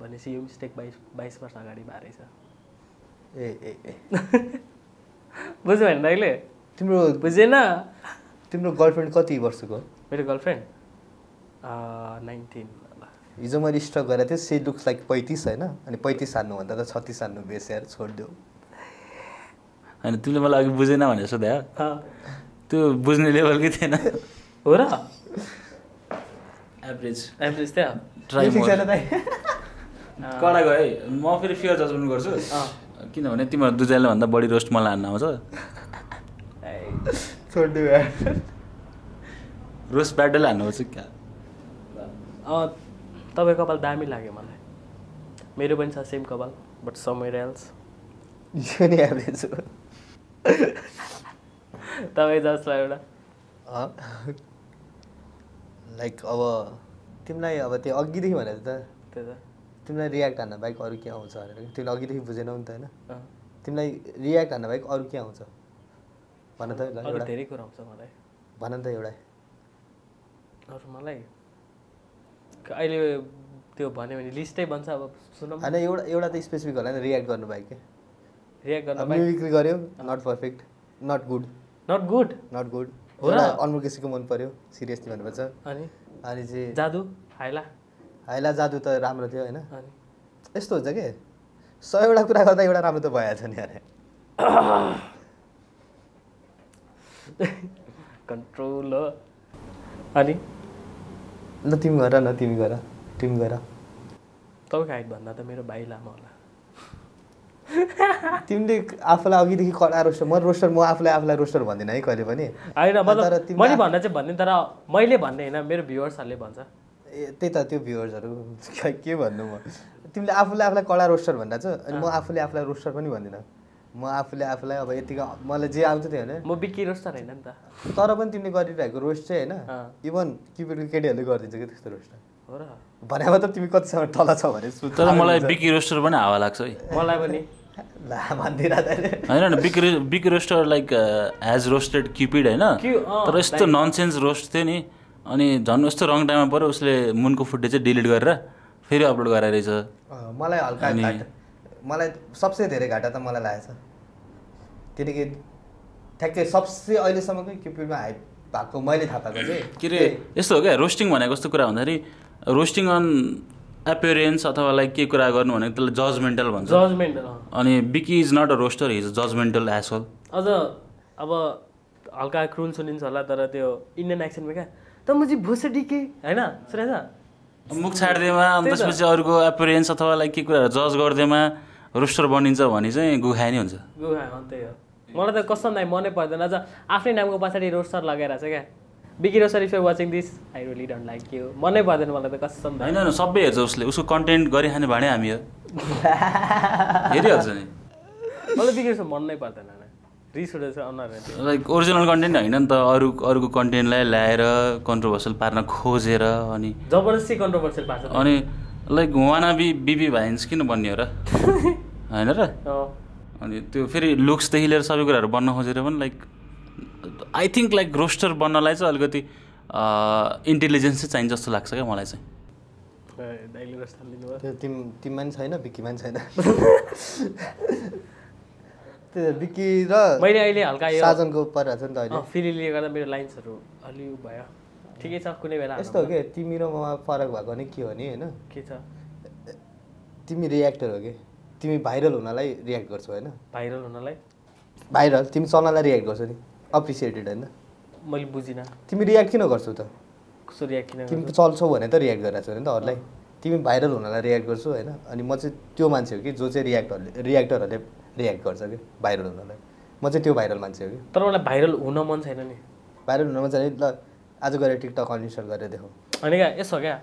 भनेपछि यो मिस्टेक बाइस बाइस वर्ष अगाडि भएको रहेछ। ए ए ए। बुझ्यो भने दाइले? तिम्रो बुझेन। तिम्रो गर्लफ्रेन्ड कति वर्षको? हो? मेरो गर्लफ्रेन्ड? नाइन्टिन हिजो मैले स्टक गरेको थिएँ सी लुक्स लाइक पैँतिस होइन अनि पैँतिस हान्नुभन्दा त छत्तिस हान्नु बेस यार छोडिदेऊ। होइन तिमीले मलाई अघि बुझेन भने सोध्या त्यो बुझ्ने लेभलकै थिएन। हो र? एभरेज एभरेज दाइ कडा गयो है? म फेरि फेयर जजमेन्ट गर्छु। किनभने तिम्रो दुजैले भन्दा बढी रोस्ट मलाई हान्न आउँछ। रोस्ट ब्याटले हान्नुपर्छ क्या? अँ तपाईँ कपाल दामी लाग्यो मलाई। मेरो पनि छ सेम कपाल बट समवेयर एल्स यो नि एभरेज हो। तपाईँ जस्तो एउटा लाइक अब तिमीलाई अब त्यो अघिदेखि भनेर त त्यो त। तिमीलाई रियाक्ट हान्न बाहेक अरू के आउँछ भनेर। तिमीले अघिदेखि बुझेनौ नि त होइन। तिमीलाई रियाक्ट हान्न बाहेक अरू के आउँछ? भन त एउटा। धेरै कुरा आउँछ मलाई। भन नि त एउटा। अरू मलाई? अहिले त्यो भन्यो भने लिस्टै बन्छ अब सुनौँ। होइन एउटा एउटा त स्पेसिफिक होला नि रियाक्ट गर्नु बाहेक। रियाक्ट गर्न मिमिक्री गऱ्यो not perfect not good not good not good हो र? एउटा अनमोल केसीको मन पऱ्यो सिरियसली भन्नुपर्छ अनि? अनि चाहिँ जादु? हाइला? हाइला जादु त राम्रो थियो होइन? अनि? यस्तो हुन्छ कि? सयवटा कुरा गर्दा एउटा राम्रो त भइहाल्छ नि अरे कन्ट्रोल हो। अनि? ल तिमी गर न तिमी गर तिमी गर। तपाईँको हाइट भन्दा त मेरो भाइ लामो होला। तिमीले आफूलाई अघिदेखि कडा रोस्टर म रोस्टर म आफूलाई आफूलाई रोस्टर भन्दिनँ है कहिले पनि। होइन मतलब मैले भन्न चाहिँ भन्ने तर मैले भन्ने होइन मेरो भ्युवर्सहरूले भन्छ। ए त्यही त त्यो भ्युवर्सहरू खै के भन्नु म? तिमीले आफूले आफूलाई कडा रोस्टर भन्दा चाहिँ अनि म आफूले आफूलाई रोस्टर पनि भन्दिनँ। म आफूले आफूलाई अब यतिको मलाई जे आउँछ त्यो होइन। म बिक्की रोस्टर होइन नि त। तर पनि तिमीले गरिरहेको रोस्ट चाहिँ होइन। इभन किपेडको केटीहरूले गरिदिन्छ कि त्यस्तो रोस्ट हो र। भने मतलब तिमी कतिसम्म तल छ भने तर मलाई बिकी रोस्टर पनि हावा लाग्छ है। मलाई पनि। होइन होइन बिक बिक roaster like as roasted cupid होइन? तर यस्तो ननसेन्स रोस्ट थियो नि अनि झन् यस्तो रङ टाइममा पऱ्यो उसले मुनको फुटेज चाहिँ डिलिट गरेर फेरि अपलोड गराएर रहेछ मलाई हल्का मलाई सबसे धेरै घाटा त मलाई लागेछ किनकि ठ्याक्कै सबसे अहिलेसम्मकै क्युपिडमा हाइप भएको मैले थाहा पाएको चाहिँ के अरे यस्तो हो क्या रोस्टिङ भनेको कस्तो कुरा भन्दाखेरि रोस्टिङ अन एपियरेन्स अथवा लाइक के कुरा गर्नु भनेको त्यसलाई जजमेन्टल भन्छ। जजमेन्ट अनि Vicky is not a roaster his judgmental asshole अझ अब हल्का क्रुन सुनिन्छ होला तर त्यो इन्डियन एक्सेन्टमा क्या। त मुझे भुसडी के? होइन? सुनेछ? मुख छाडिदिएमा अनि। त्यसपछि अरूको एपियरेन्स अथवा लाइक के कुराहरू जज गरिदिएमा रोस्टर बनिन्छ भने चाहिँ गुखाइ नै हुन्छ अँ, त्यही हो। मलाई त कसम दाइ मनै पर्दैन। आफ्नै नामको पछाडि रोस्टर लगाइरहेको छ क्या। Vicky roaster if you watching this I really don't like you मनै पर्दैन मलाई त कसम होइन होइन सबै हेर्छ उसले। उसको कन्टेन्ट गरिखाने भाँडै हामी हो। हेरिहाल्छ नि। मलाई बिकी रोस्टर मन नै पर्दैन रिस उठेछ अनुहार लाइक ओरिजिनल कन्टेन्ट होइन नि त। अरू अरूको कन्टेन्टलाई ल्याएर कन्ट्रोभर्सियल पार्न खोजेर अनि जबरजस्ती कन्ट्रोभर्सियल पार्छ अनि लाइक वाना बी बिबी भाइन्स किन बन्ने हो र? होइन र? अनि त्यो फेरि लुक्सदेखि लिएर सबै कुराहरू बन्न खोजेर पनि like I think like roaster बन्नलाई चाहिँ अलिकति इन्टेलिजेन्स चाहिँ चाहिन्छ जस्तो लाग्छ क्या मलाई चाहिँ। तिममा नि छैन बिक्कीमा नि छैन। त्यो बिक्की र मैले अहिले हल्का यो साजनको परिरहेको छ नि त अहिले। अँ, फिलिले गर्दा मेरो लाइन्सहरू अलि भयो। ठिकै छ कुनै बेला यस्तो हो कि? तिमी र ममा फरक भएको नि के हो नि होइन? के छ? तिमी रियाक्टर हो कि? तिमी भाइरल हुनलाई रियाक्ट गर्छौ होइन? भाइरल हुनलाई? भाइरल तिमी चल्नलाई रियाक्ट गर्छौ नि। अप्रिसिएटेड होइन? मैले बुझिनँ। तिमी रियाक्ट किन गर्छौ त? कस्तो रियाक्ट किन तिमी चल्छौ भने त रियाक्ट गरिरहेको छौ नि त अरूलाई। तिमी भाइरल हुनलाई रियाक्ट गर्छौ होइन? अनि म चाहिँ त्यो मान्छे हो कि जो चाहिँ रियाक्टरले रियाक्टरहरूले रियाक्ट गर्छ कि भाइरल हुनलाई। म चाहिँ त्यो भाइरल मान्छे हो कि। तर मलाई भाइरल हुन मन छैन नि। भाइरल हुनमा चाहिँ ल आज गएर टिकटक अनइन्स्टल गरेर देखाउँ। अनि क्या? यसो क्या?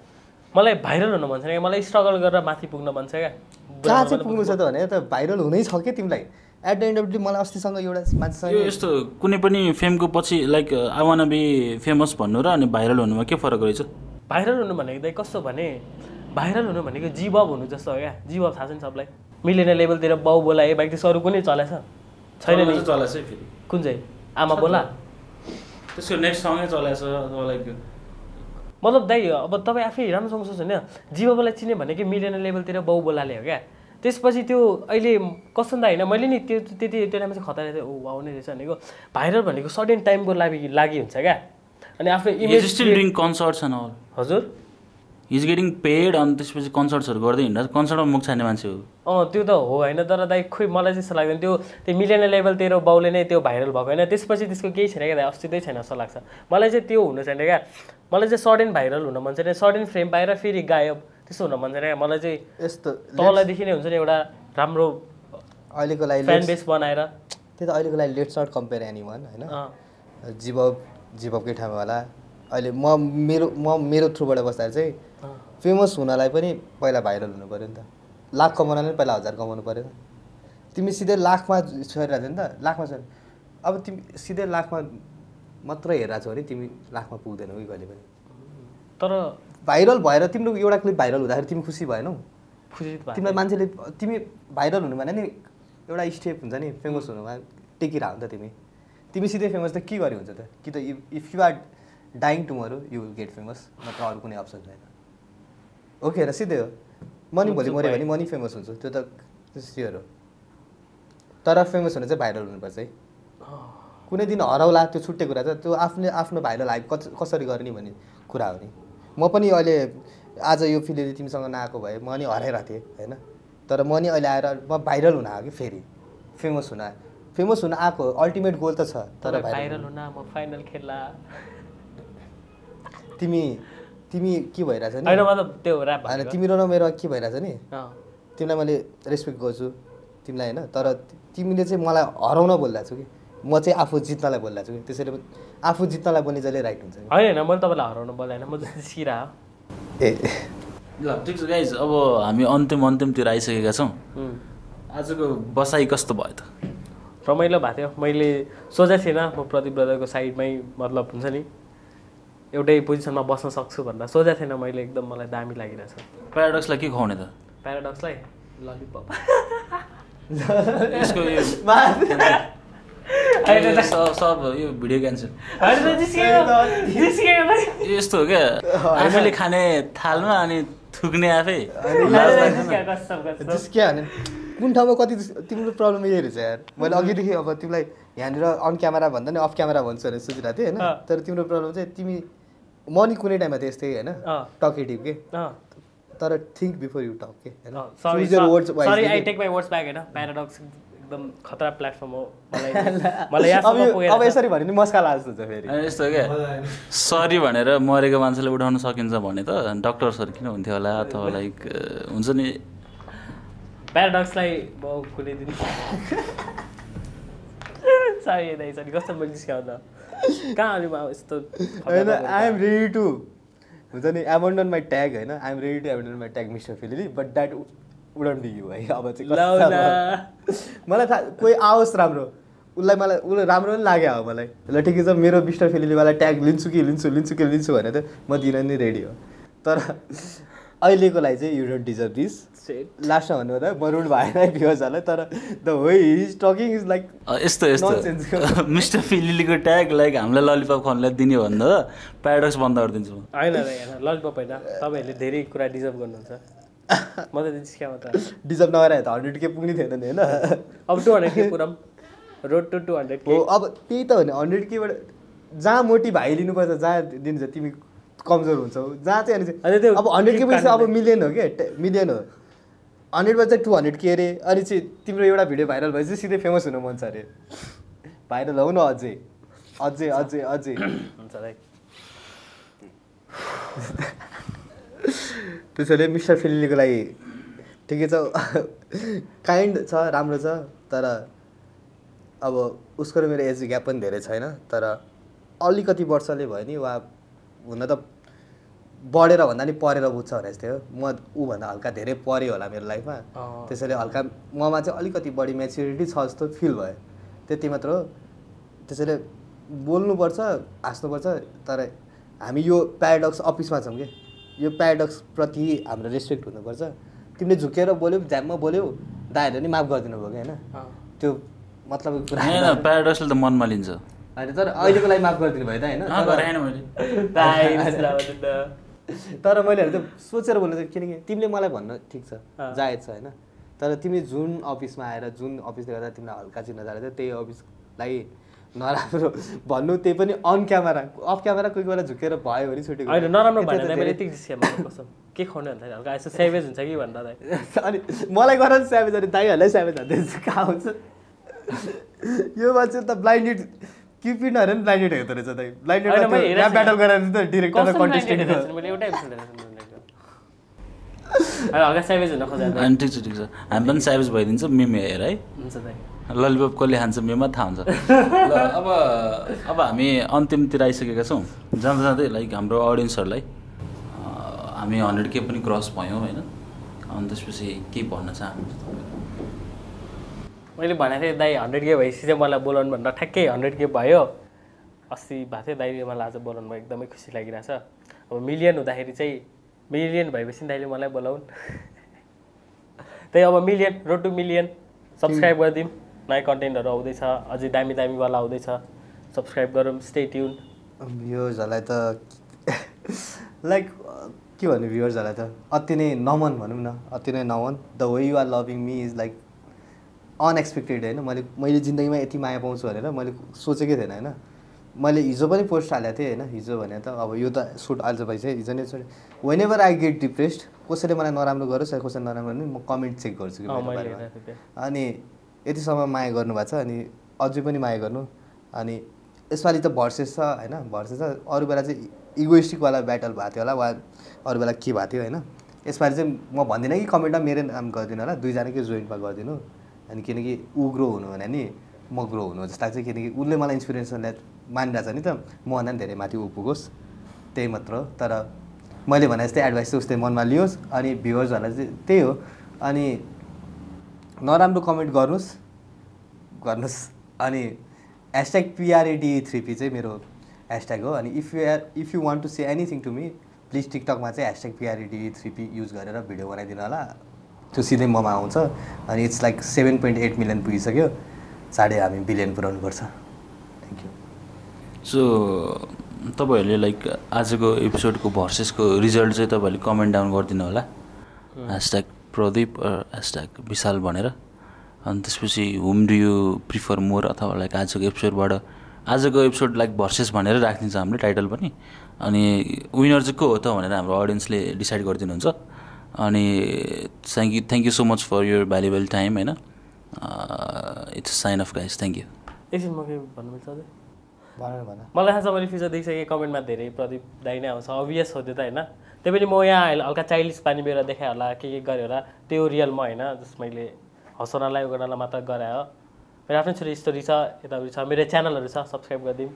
मलाई भाइरल हुन मन छैन क्या? मलाई स्ट्रगल गरेर माथि पुग्न मन छ क्या? पुग्नु छ त भने त भाइरल हुनै छ कि तिमीलाई? At the end of the मलाई अस्तिसँग एउटा यो मान्छेसँग यस्तो कुनै पनि फेमको पछि like I wanna be famous भन्नु र अनि भाइरल हुनुमा के फरक रहेछ? भाइरल हुनु भनेको दाइ कस्तो भने भाइरल हुनु भनेको जीवब हुनु जस्तो हो क्या। जीवब थाहा छ नि सबलाई। मिलेन लेभलतिर बाउ बोलाए बाइक त्यसो अरू कुनै चलेछ? छैन नि। चलाएछ फेरि। कुन चाहिँ? आमा बोला? त्यसको नेक्स्ट सँगै चलाएछ अथवा लाइक मतलब दाइ अब तपाईँ आफै राम्रोसँग सोच्नु होइन। जीवबलाई चिन्यो भने कि मिलेन लेभलतिर बाउ बोलाले हो क्या? त्यसपछि त्यो अहिले कस्तो त होइन मैले नि त्यो त्यति त्यो टाइममा चाहिँ खतरा थियो। ओ आउने रहेछ भनेको भाइरल भनेको सडन टाइमको लागि लागि हुन्छ क्या। अनि आफ्नो image still doing concerts and all हजुर। इज गेटिङ पेड अनि त्यसपछि कन्सर्ट्सहरू गर्दै हिँड्दा कन्सर्टमा मुख छान्ने मान्छे हो। अँ त्यो त हो होइन तर दाइ खोइ मलाई चाहिँ यस्तो लाग्दैन। त्यो त्यो मिलेन लेभलतिर बाउले नै त्यो भाइरल भएको होइन। त्यसपछि त्यसको केही छैन क्या दाइ अस्तित्वै छैन जस्तो लाग्छ। मलाई चाहिँ त्यो हुनु छैन क्या। मलाई चाहिँ सडन भाइरल हुन मन छैन। सडन फ्रेम पाएर फेरि गायब। त्यस्तो हुन क्या। मलाई चाहिँ यस्तो तलदेखि नै हुन्छ नि एउटा राम्रो अहिलेको लागि फ्यान बेस बनाएर। त्यही त अहिलेको लागि let's not compare any one होइन? अँ, जीवब जीवबकै ठाउँमा होला। अहिले म मेरो म मेरो थ्रुबाट बस्दाखेरि चाहिँ। फेमस हुनलाई पनि पहिला भाइरल हुनु पऱ्यो नि त। लाख कमाउनलाई पनि पहिला हजार कमाउनु पऱ्यो। नि तिमी सिधै लाखमा थियो नि त। लाखमा छोड अब तिमी सिधै लाखमा मात्र हेरेको छौ भने तिमी लाखमा पुग्दैनौ कि कहिले पनि। तर भाइरल भएर तिम्रो एउटा क्लिप भाइरल हुँदाखेरि तिमी खुसी भएनौ? खुसी त तिमीलाई मान्छेले तिमी भाइरल हुनु भने नि एउटा स्टेप हुन्छ नि फेमस हुनुमा टेकिरह त तिमी। तिमी सिधै फेमस त के गरी हुन्छ त? कि त if you are dying tomorrow you will get famous नत्र अरू कुनै अप्सन छैन। ओके र सिधै हो। म नि भोलि मऱ्यो भने म नि फेमस हुन्छु त्यो त स्योर हो। तर फेमस हुनु चाहिँ भाइरल हुनुपर्छ है। कुनै दिन हराउला त्यो छुट्टै कुरा छ त्यो आफ्नै आफ्नो भाइरल हाइप कस कसरी गर्ने भन्ने कुरा हो नि। म पनि अहिले आज यो फिल्मले तिमीसँग नआएको भए म नि हराइरहेको थिएँ होइन? तर म नि अहिले आएर म भाइरल हुन आएको कि फेरि। फेमस हुन आयो फेमस हुन आएको अल्टिमेट गोल त छ तर भाइरल हुन। म फाइनल खेल्ला। तिमी तिमी के भइरहेछ नि? त्यो होइन तिम्रो र मेरो के भइरहेछ नि? तिमीलाई मैले रेस्पेक्ट गर्छु तिमीलाई होइन? तर तिमीले चाहिँ मलाई हराउन बोलिरहेको छु कि? म चाहिँ आफू जित्नलाई बोलिरहेको छु त्यसैले आफू जित्नलाई बोल्ने जहिले राइट हुन्छ। होइन होइन मैले तपाईँलाई हराउनु बोलेन म जिस्किरह ए। ल ठिक छ गाइज अब हामी अन्तिम अन्तिमतिर आइसकेका छौँ। आजको बसाइ कस्तो भयो त? रमाइलो भएको थियो। मैले सोचेको थिइनँ म प्रदीप ब्रदरको साइडमै मतलब हुन्छ नि एउटै पोजिसनमा बस्न सक्छु भनेर। सोचेको थिएन मैले एकदम मलाई दामी लागिरहेछ। प्याराडक्सलाई के खुवाउने त? प्याराडक्सलाई ललिपप यसको यो होइन, सब सब यो भिडियो होइन। यस्तो हो क्या आफूले खाने थालमा अनि थुक्ने आफै। कुन ठाउँमा कति तिम्रो प्रब्लम यही रहेछ यार? मैले अघिदेखि अब तिमीलाई यहाँनिर अन क्यामेरा भन्दा नि अफ क्यामेरा भन्छु भनेर सोचिरहेको थिएँ होइन। तर तिम्रो प्रब्लम चाहिँ तिमी म नि कुनै टाइममा त्यस्तै होइन? अँ। टकेटिभ के तर थिङ्क बिफोर यु टक के होइन? एकदम खतरा प्लेटफर्म हो। मलाई मलाई अब यहाँसम्म यो- पुगेर अब। यसरी भने नि मस्का लाग्छ हुन्छ फेरि। यस्तो क्या सरी भनेर मरेको मान्छेले उठाउन सकिन्छ भने त डक्टरहरू किन हुन्थ्यो होला? अथवा लाइक हुन्छ नि। प्याराडक्सलाई म कुनै दिन सरी दाइ सरी कस्तो मैले सिकाउँदा कहाँ अनि म अब यस्तो होइन आइएम रेडी टु हुन्छ नि एबन्डन माई ट्याग होइन? I'm ready to abandon my tag mister फिलिली but that be you है अब चाहिँ मलाई थाहा कोही आओस् राम्रो। उसलाई मलाई उसलाई राम्रो पनि लाग्यो हो मलाई। ल ठिकै छ मेरो मिस्टर फिलिलीवाला ट्याग लिन्छु कि लिन्छु लिन्छु कि लिन्छु भने त म दिन नि रेडी हो। तर अहिलेको लागि चाहिँ यु डोन्ट डिजर्भ दिस लास्टमा भन्नुभयो त म रुड भएन भ्युजहरूलाई तर the way is talking is like यस्तो यस्तो। मिस्टर फिलिलीको ट्याग लाइक हामीलाई ललिपप खुवाउनलाई दिने भन्दा प्याराडक्स बन्द गरिदिन्छु म। होइन ललिपप होइन तपाईँहरूले धेरै कुरा डिजर्भ गर्नुहुन्छ। म त जिस्क्यामा त डिजर्भ नगरे त हन्ड्रेड के पुग्ने थिएन नि होइन अब टु हन्ड्रेड के पुरम रोड टु टु हन्ड्रेड हो के अब त्यही त हो नि हन्ड्रेड केबाट जहाँ मोटी भाइ लिनुपर्छ जहाँ दिन्छ तिमी कमजोर हुन्छौ जहाँ चाहिँ अनि अब हन्ड्रेड के पछि अब मिलियन हो क्या मिलियन हो हन्ड्रेडमा चाहिँ टु हन्ड्रेड के अरे अनि चाहिँ तिम्रो एउटा भिडियो भाइरल भएपछि सिधै फेमस हुनु मन छ अरे भाइरल हौ न अझै अझै अझै अझै हुन्छ त्यसैले मिस्टर फिलिलीको लागि ठिकै छ। काइन्ड छ राम्रो छ तर अब उसको र मेरो एज ग्याप पनि धेरै छैन। तर अलिकति वर्षले भयो नि वा हुन त बढेर भन्दा नि परेर बुझ्छ भने जस्तै हो म ऊभन्दा हल्का धेरै पऱ्यो होला मेरो लाइफमा। त्यसैले हल्का ममा चाहिँ अलिकति बढी मेच्युरिटी छ जस्तो फिल भयो। त्यति मात्र हो। त्यसैले बोल्नुपर्छ हाँस्नुपर्छ तर हामी यो प्याराडक्स अफिसमा छौँ कि? यो प्याराडक्स प्रति हाम्रो रेस्पेक्ट हुनुपर्छ तिमीले झुकेर बोल्यौ झ्याममा बोल्यौ दाइहरूले नि माफ गरिदिनु भयो कि होइन। त्यो मतलब प्याराडक्सले त मनमा लिन्छ होइन तर अहिलेको लागि माफ गरिदिनु भयो त होइन तर- मैले त। तर मैले त सोचेर बोल्नु चाहिँ किनकि तिमीले मलाई भन्न ठिक छ। जायज छ होइन तर तिमी जुन अफिसमा आएर जुन अफिसले गर्दा तिमीलाई हल्का चिन्न जाँदा त्यही अफिसलाई नराम्रो भन्नु त्यही पनि अन क्यामेरा। अफ क्यामेरा कोही कोही बेला झुकेर भयो भने छुटेको होइन नराम्रो मैले यति के खुवाउने भन्दा हल्का यस्तो सेभेज हुन्छ कि भन्दा दाइ अनि मलाई गर स्याभेज अनि दाइहरूलाई स्याभेज हान्दै कहाँ हुन्छ? यो मान्छे त ब्लाइन्डेड किपिनहरू पनि ब्लाइन्डेड हेर्दो रहेछ दाइ। ब्लाइन्डेड। ब्याटल गराएर त डिरेक्टर मैले एउटै हल्का स्याभेज हुन खोजेको। ठिक छ ठिक छ। हामी पनि साइज भइदिन्छ मेमे हेर है। हुन्छ दाइ। ललिपप कसले खान्छ मेमा थाहा हुन्छ। ल अब अब हामी अन्तिमतिर आइसकेका छौँ। जाँदा जाँदै लाइक हाम्रो अडियन्सहरूलाई हामी हन्ड्रेड के पनि क्रस भयौँ होइन? अनि त्यसपछि के भन्न तपाईँहरू? मैले भनेको थिएँ दाइ हन्ड्रेड के भएपछि चाहिँ मलाई बोलाउनु भन्दा ठ्याक्कै हन्ड्रेड के भयो। अस्ति भएको थियो दाइले मलाई आज बोलाउनु भयो एकदमै खुसी लागिरहेछ। अब मिलियन हुँदाखेरि चाहिँ मिलियन भएपछि दाइले मलाई बोलाउन्। त्यही अब million road to million subscribe गरिदिउँ। नयाँ कन्टेन्टहरू आउँदैछ अझै दामी दामीवाला आउँदैछ। सब्सक्राइब गरौँ स्टे ट्युन भ्युवर्सहरूलाई त लाइक के भन्नु भ्युवर्सहरूलाई त? अति नै नमन भनौँ न अति नै नमन। The way you are loving me is like unexpected होइन? मैले मैले जिन्दगीमा यति माया पाउँछु भनेर मैले सोचेकै थिएन होइन? मैले हिजो पनि पोस्ट हालेको थिएँ होइन? हिजो भने त अब यो त सुट आज भइसक्यो हिजो नै whenever I get depressed कसैले मलाई नराम्रो गरोस् या कसैले नराम्रो भने म कमेन्ट चेक गर्छु कि अनि यतिसम्म माया गर्नुभएको छ अनि अझै पनि माया गर्नु। अनि यसपालि त भर्सेस छ होइन? भर्सेस छ। अरू बेला चाहिँ इगोइस्टिकवाला ब्याटल भएको थियो होला। वा अरू बेला के भएको थियो होइन? यसपालि चाहिँ म भन्दिनँ कि कमेन्टमा मेरै नाम गरिदिनु होला। दुईजनाकै जोइन्टमा गरिदिनु। अनि किनकि ऊ ग्रो हुनु भने नि म ग्रो हुनु जस्तो लाग्छ। किनकि उसले मलाई इन्सपिरेसनलाई मानिरहेको छ नि त। मभन्दा पनि धेरै माथि ऊ पुगोस् त्यही मात्र हो। तर मैले भने जस्तै एडभाइस चाहिँ उसले मनमा लियोस्। अनि भ्युवर्सहरूलाई चाहिँ त्यही हो। अनि नराम्रो कमेन्ट गर्नुहोस्। गर्नुहोस्। अनि ह्यासट्याग पिआरएडी थ्री पी चाहिँ मेरो ह्यासट्याग हो। अनि if you are if you want to say anything to me please टिकटकमा चाहिँ hashtag PRAD three P use गरेर भिडियो बनाइदिनु होला। त्यो सिधै ममा आउँछ। अनि it's like seven point eight million पुगिसक्यो। साढे हामी बिलियन पुऱ्याउनुपर्छ थ्याङ्क यू सो तपाईँहरूले लाइक आजको एपिसोडको भर्सेसको रिजल्ट चाहिँ तपाईँहरूले कमेन्ट डाउन गरिदिनु होला। ह्यासट्याग प्रदीप ह्यासट्याग विशाल भनेर। अनि त्यसपछि whom do you prefer more अथवा लाइक आजको एपिसोडबाट आजको एपिसोड लाइक भर्सेस भनेर राखिदिन्छ हामीले टाइटल पनि। अनि विनर चाहिँ को हो त भनेर हाम्रो अडियन्सले डिसाइड गरिदिनुहुन्छ। अनि thank you thank you so much for your valuable time होइन? It's sign off guys thank you एकछिन म के भन्नु मिल्छ अझै? मलाई थाहा छ मैले फ्युचर देखिसकेँ कमेन्टमा धेरै प्रदीप दाइ नै आउँछ। अभियस हो त्यो त होइन? त्यही पनि म यहाँ अहिले हल्का चाइल्डिस पानी बेर देखाएँ होला के के गरेँ होला। त्यो रियलमा होइन जस्ट मैले हँसाउनलाई गर्नलाई मात्र गराए हो। मेरो आफ्नै छोरी स्टोरी छ यताउति छ मेरो च्यानलहरू छ सब्सक्राइब गरिदिउँ।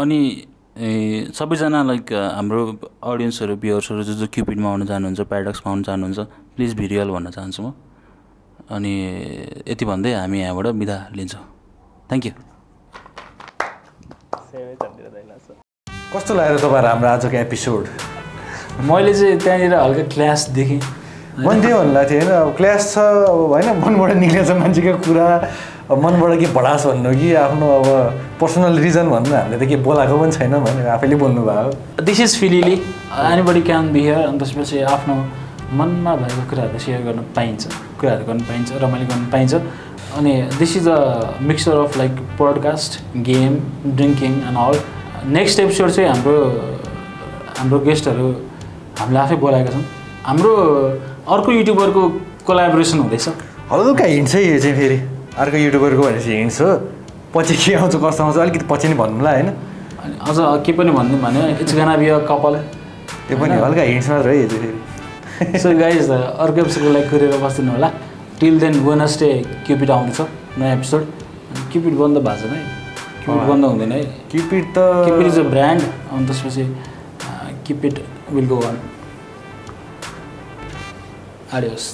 अनि ए, सबैजना लाइक हाम्रो अडियन्सहरू भ्युवर्सहरू जो जो क्युपिडमा आउनु चाहनुहुन्छ प्याराडक्समा आउनु चाहनुहुन्छ प्लिज भिरियल भन्न चाहन्छु म। अनि यति भन्दै हामी यहाँबाट बिदा लिन्छौँ। थ्याङ्क यू कस्तो लाग्यो तपाईँहरू हाम्रो आजको एपिसोड मैले चाहिँ त्यहाँनिर हल्का क्लास देखेँ। मैले त्यही भन्नु थिएँ होइन अब क्लास छ अब होइन मनबाट निक्लेछ मान्छेको कुरा। अब मनबाट के भडास भन्नु कि आफ्नो अब पर्सनल रिजन भन्नु हामीले त के बोलाएको पनि छैन भने आफैले बोल्नु भयो this is फिलिली anybody can be here अनि त्यसपछि आफ्नो मनमा भएको कुराहरू सेयर गर्न पाइन्छ कुराहरू गर्न पाइन्छ रमाइलो गर्न पाइन्छ। अनि this is a mixture of like podcast game drinking and all next episode चाहिँ हाम्रो हाम्रो गेस्टहरू हामीले आफै बोलाएका छौँ हाम्रो अर्को युट्युबरको कोलाबोरेसन हुँदैछ। हल्का हिँड्छ यो चाहिँ फेरि। अर्को युट्युबरको भनेपछि हिँड्छ। हो पछि के आउँछ कस्तो आउँछ अलिकति पछि नै भन्नुला होइन। अनि अझ के पनि भनिदिउँ भने इट्स गाना बी अ कपाल त्यो पनि हल्का हिँड्छ मात्र है यो चाहिँ फेरि। सो गाइज अर्को एपिसोडको लागि कुरेर बसिदिनु होला। टिल देन वेनसडे क्युपिड आउँदैछ नयाँ एपिसोड क्युपिड बन्द भएको छैन है। क्युपिड बन्द हुँदैन है किपिड त क्युपिड इज अ ब्रान्ड अनि त्यसपछि Cupid will go on adios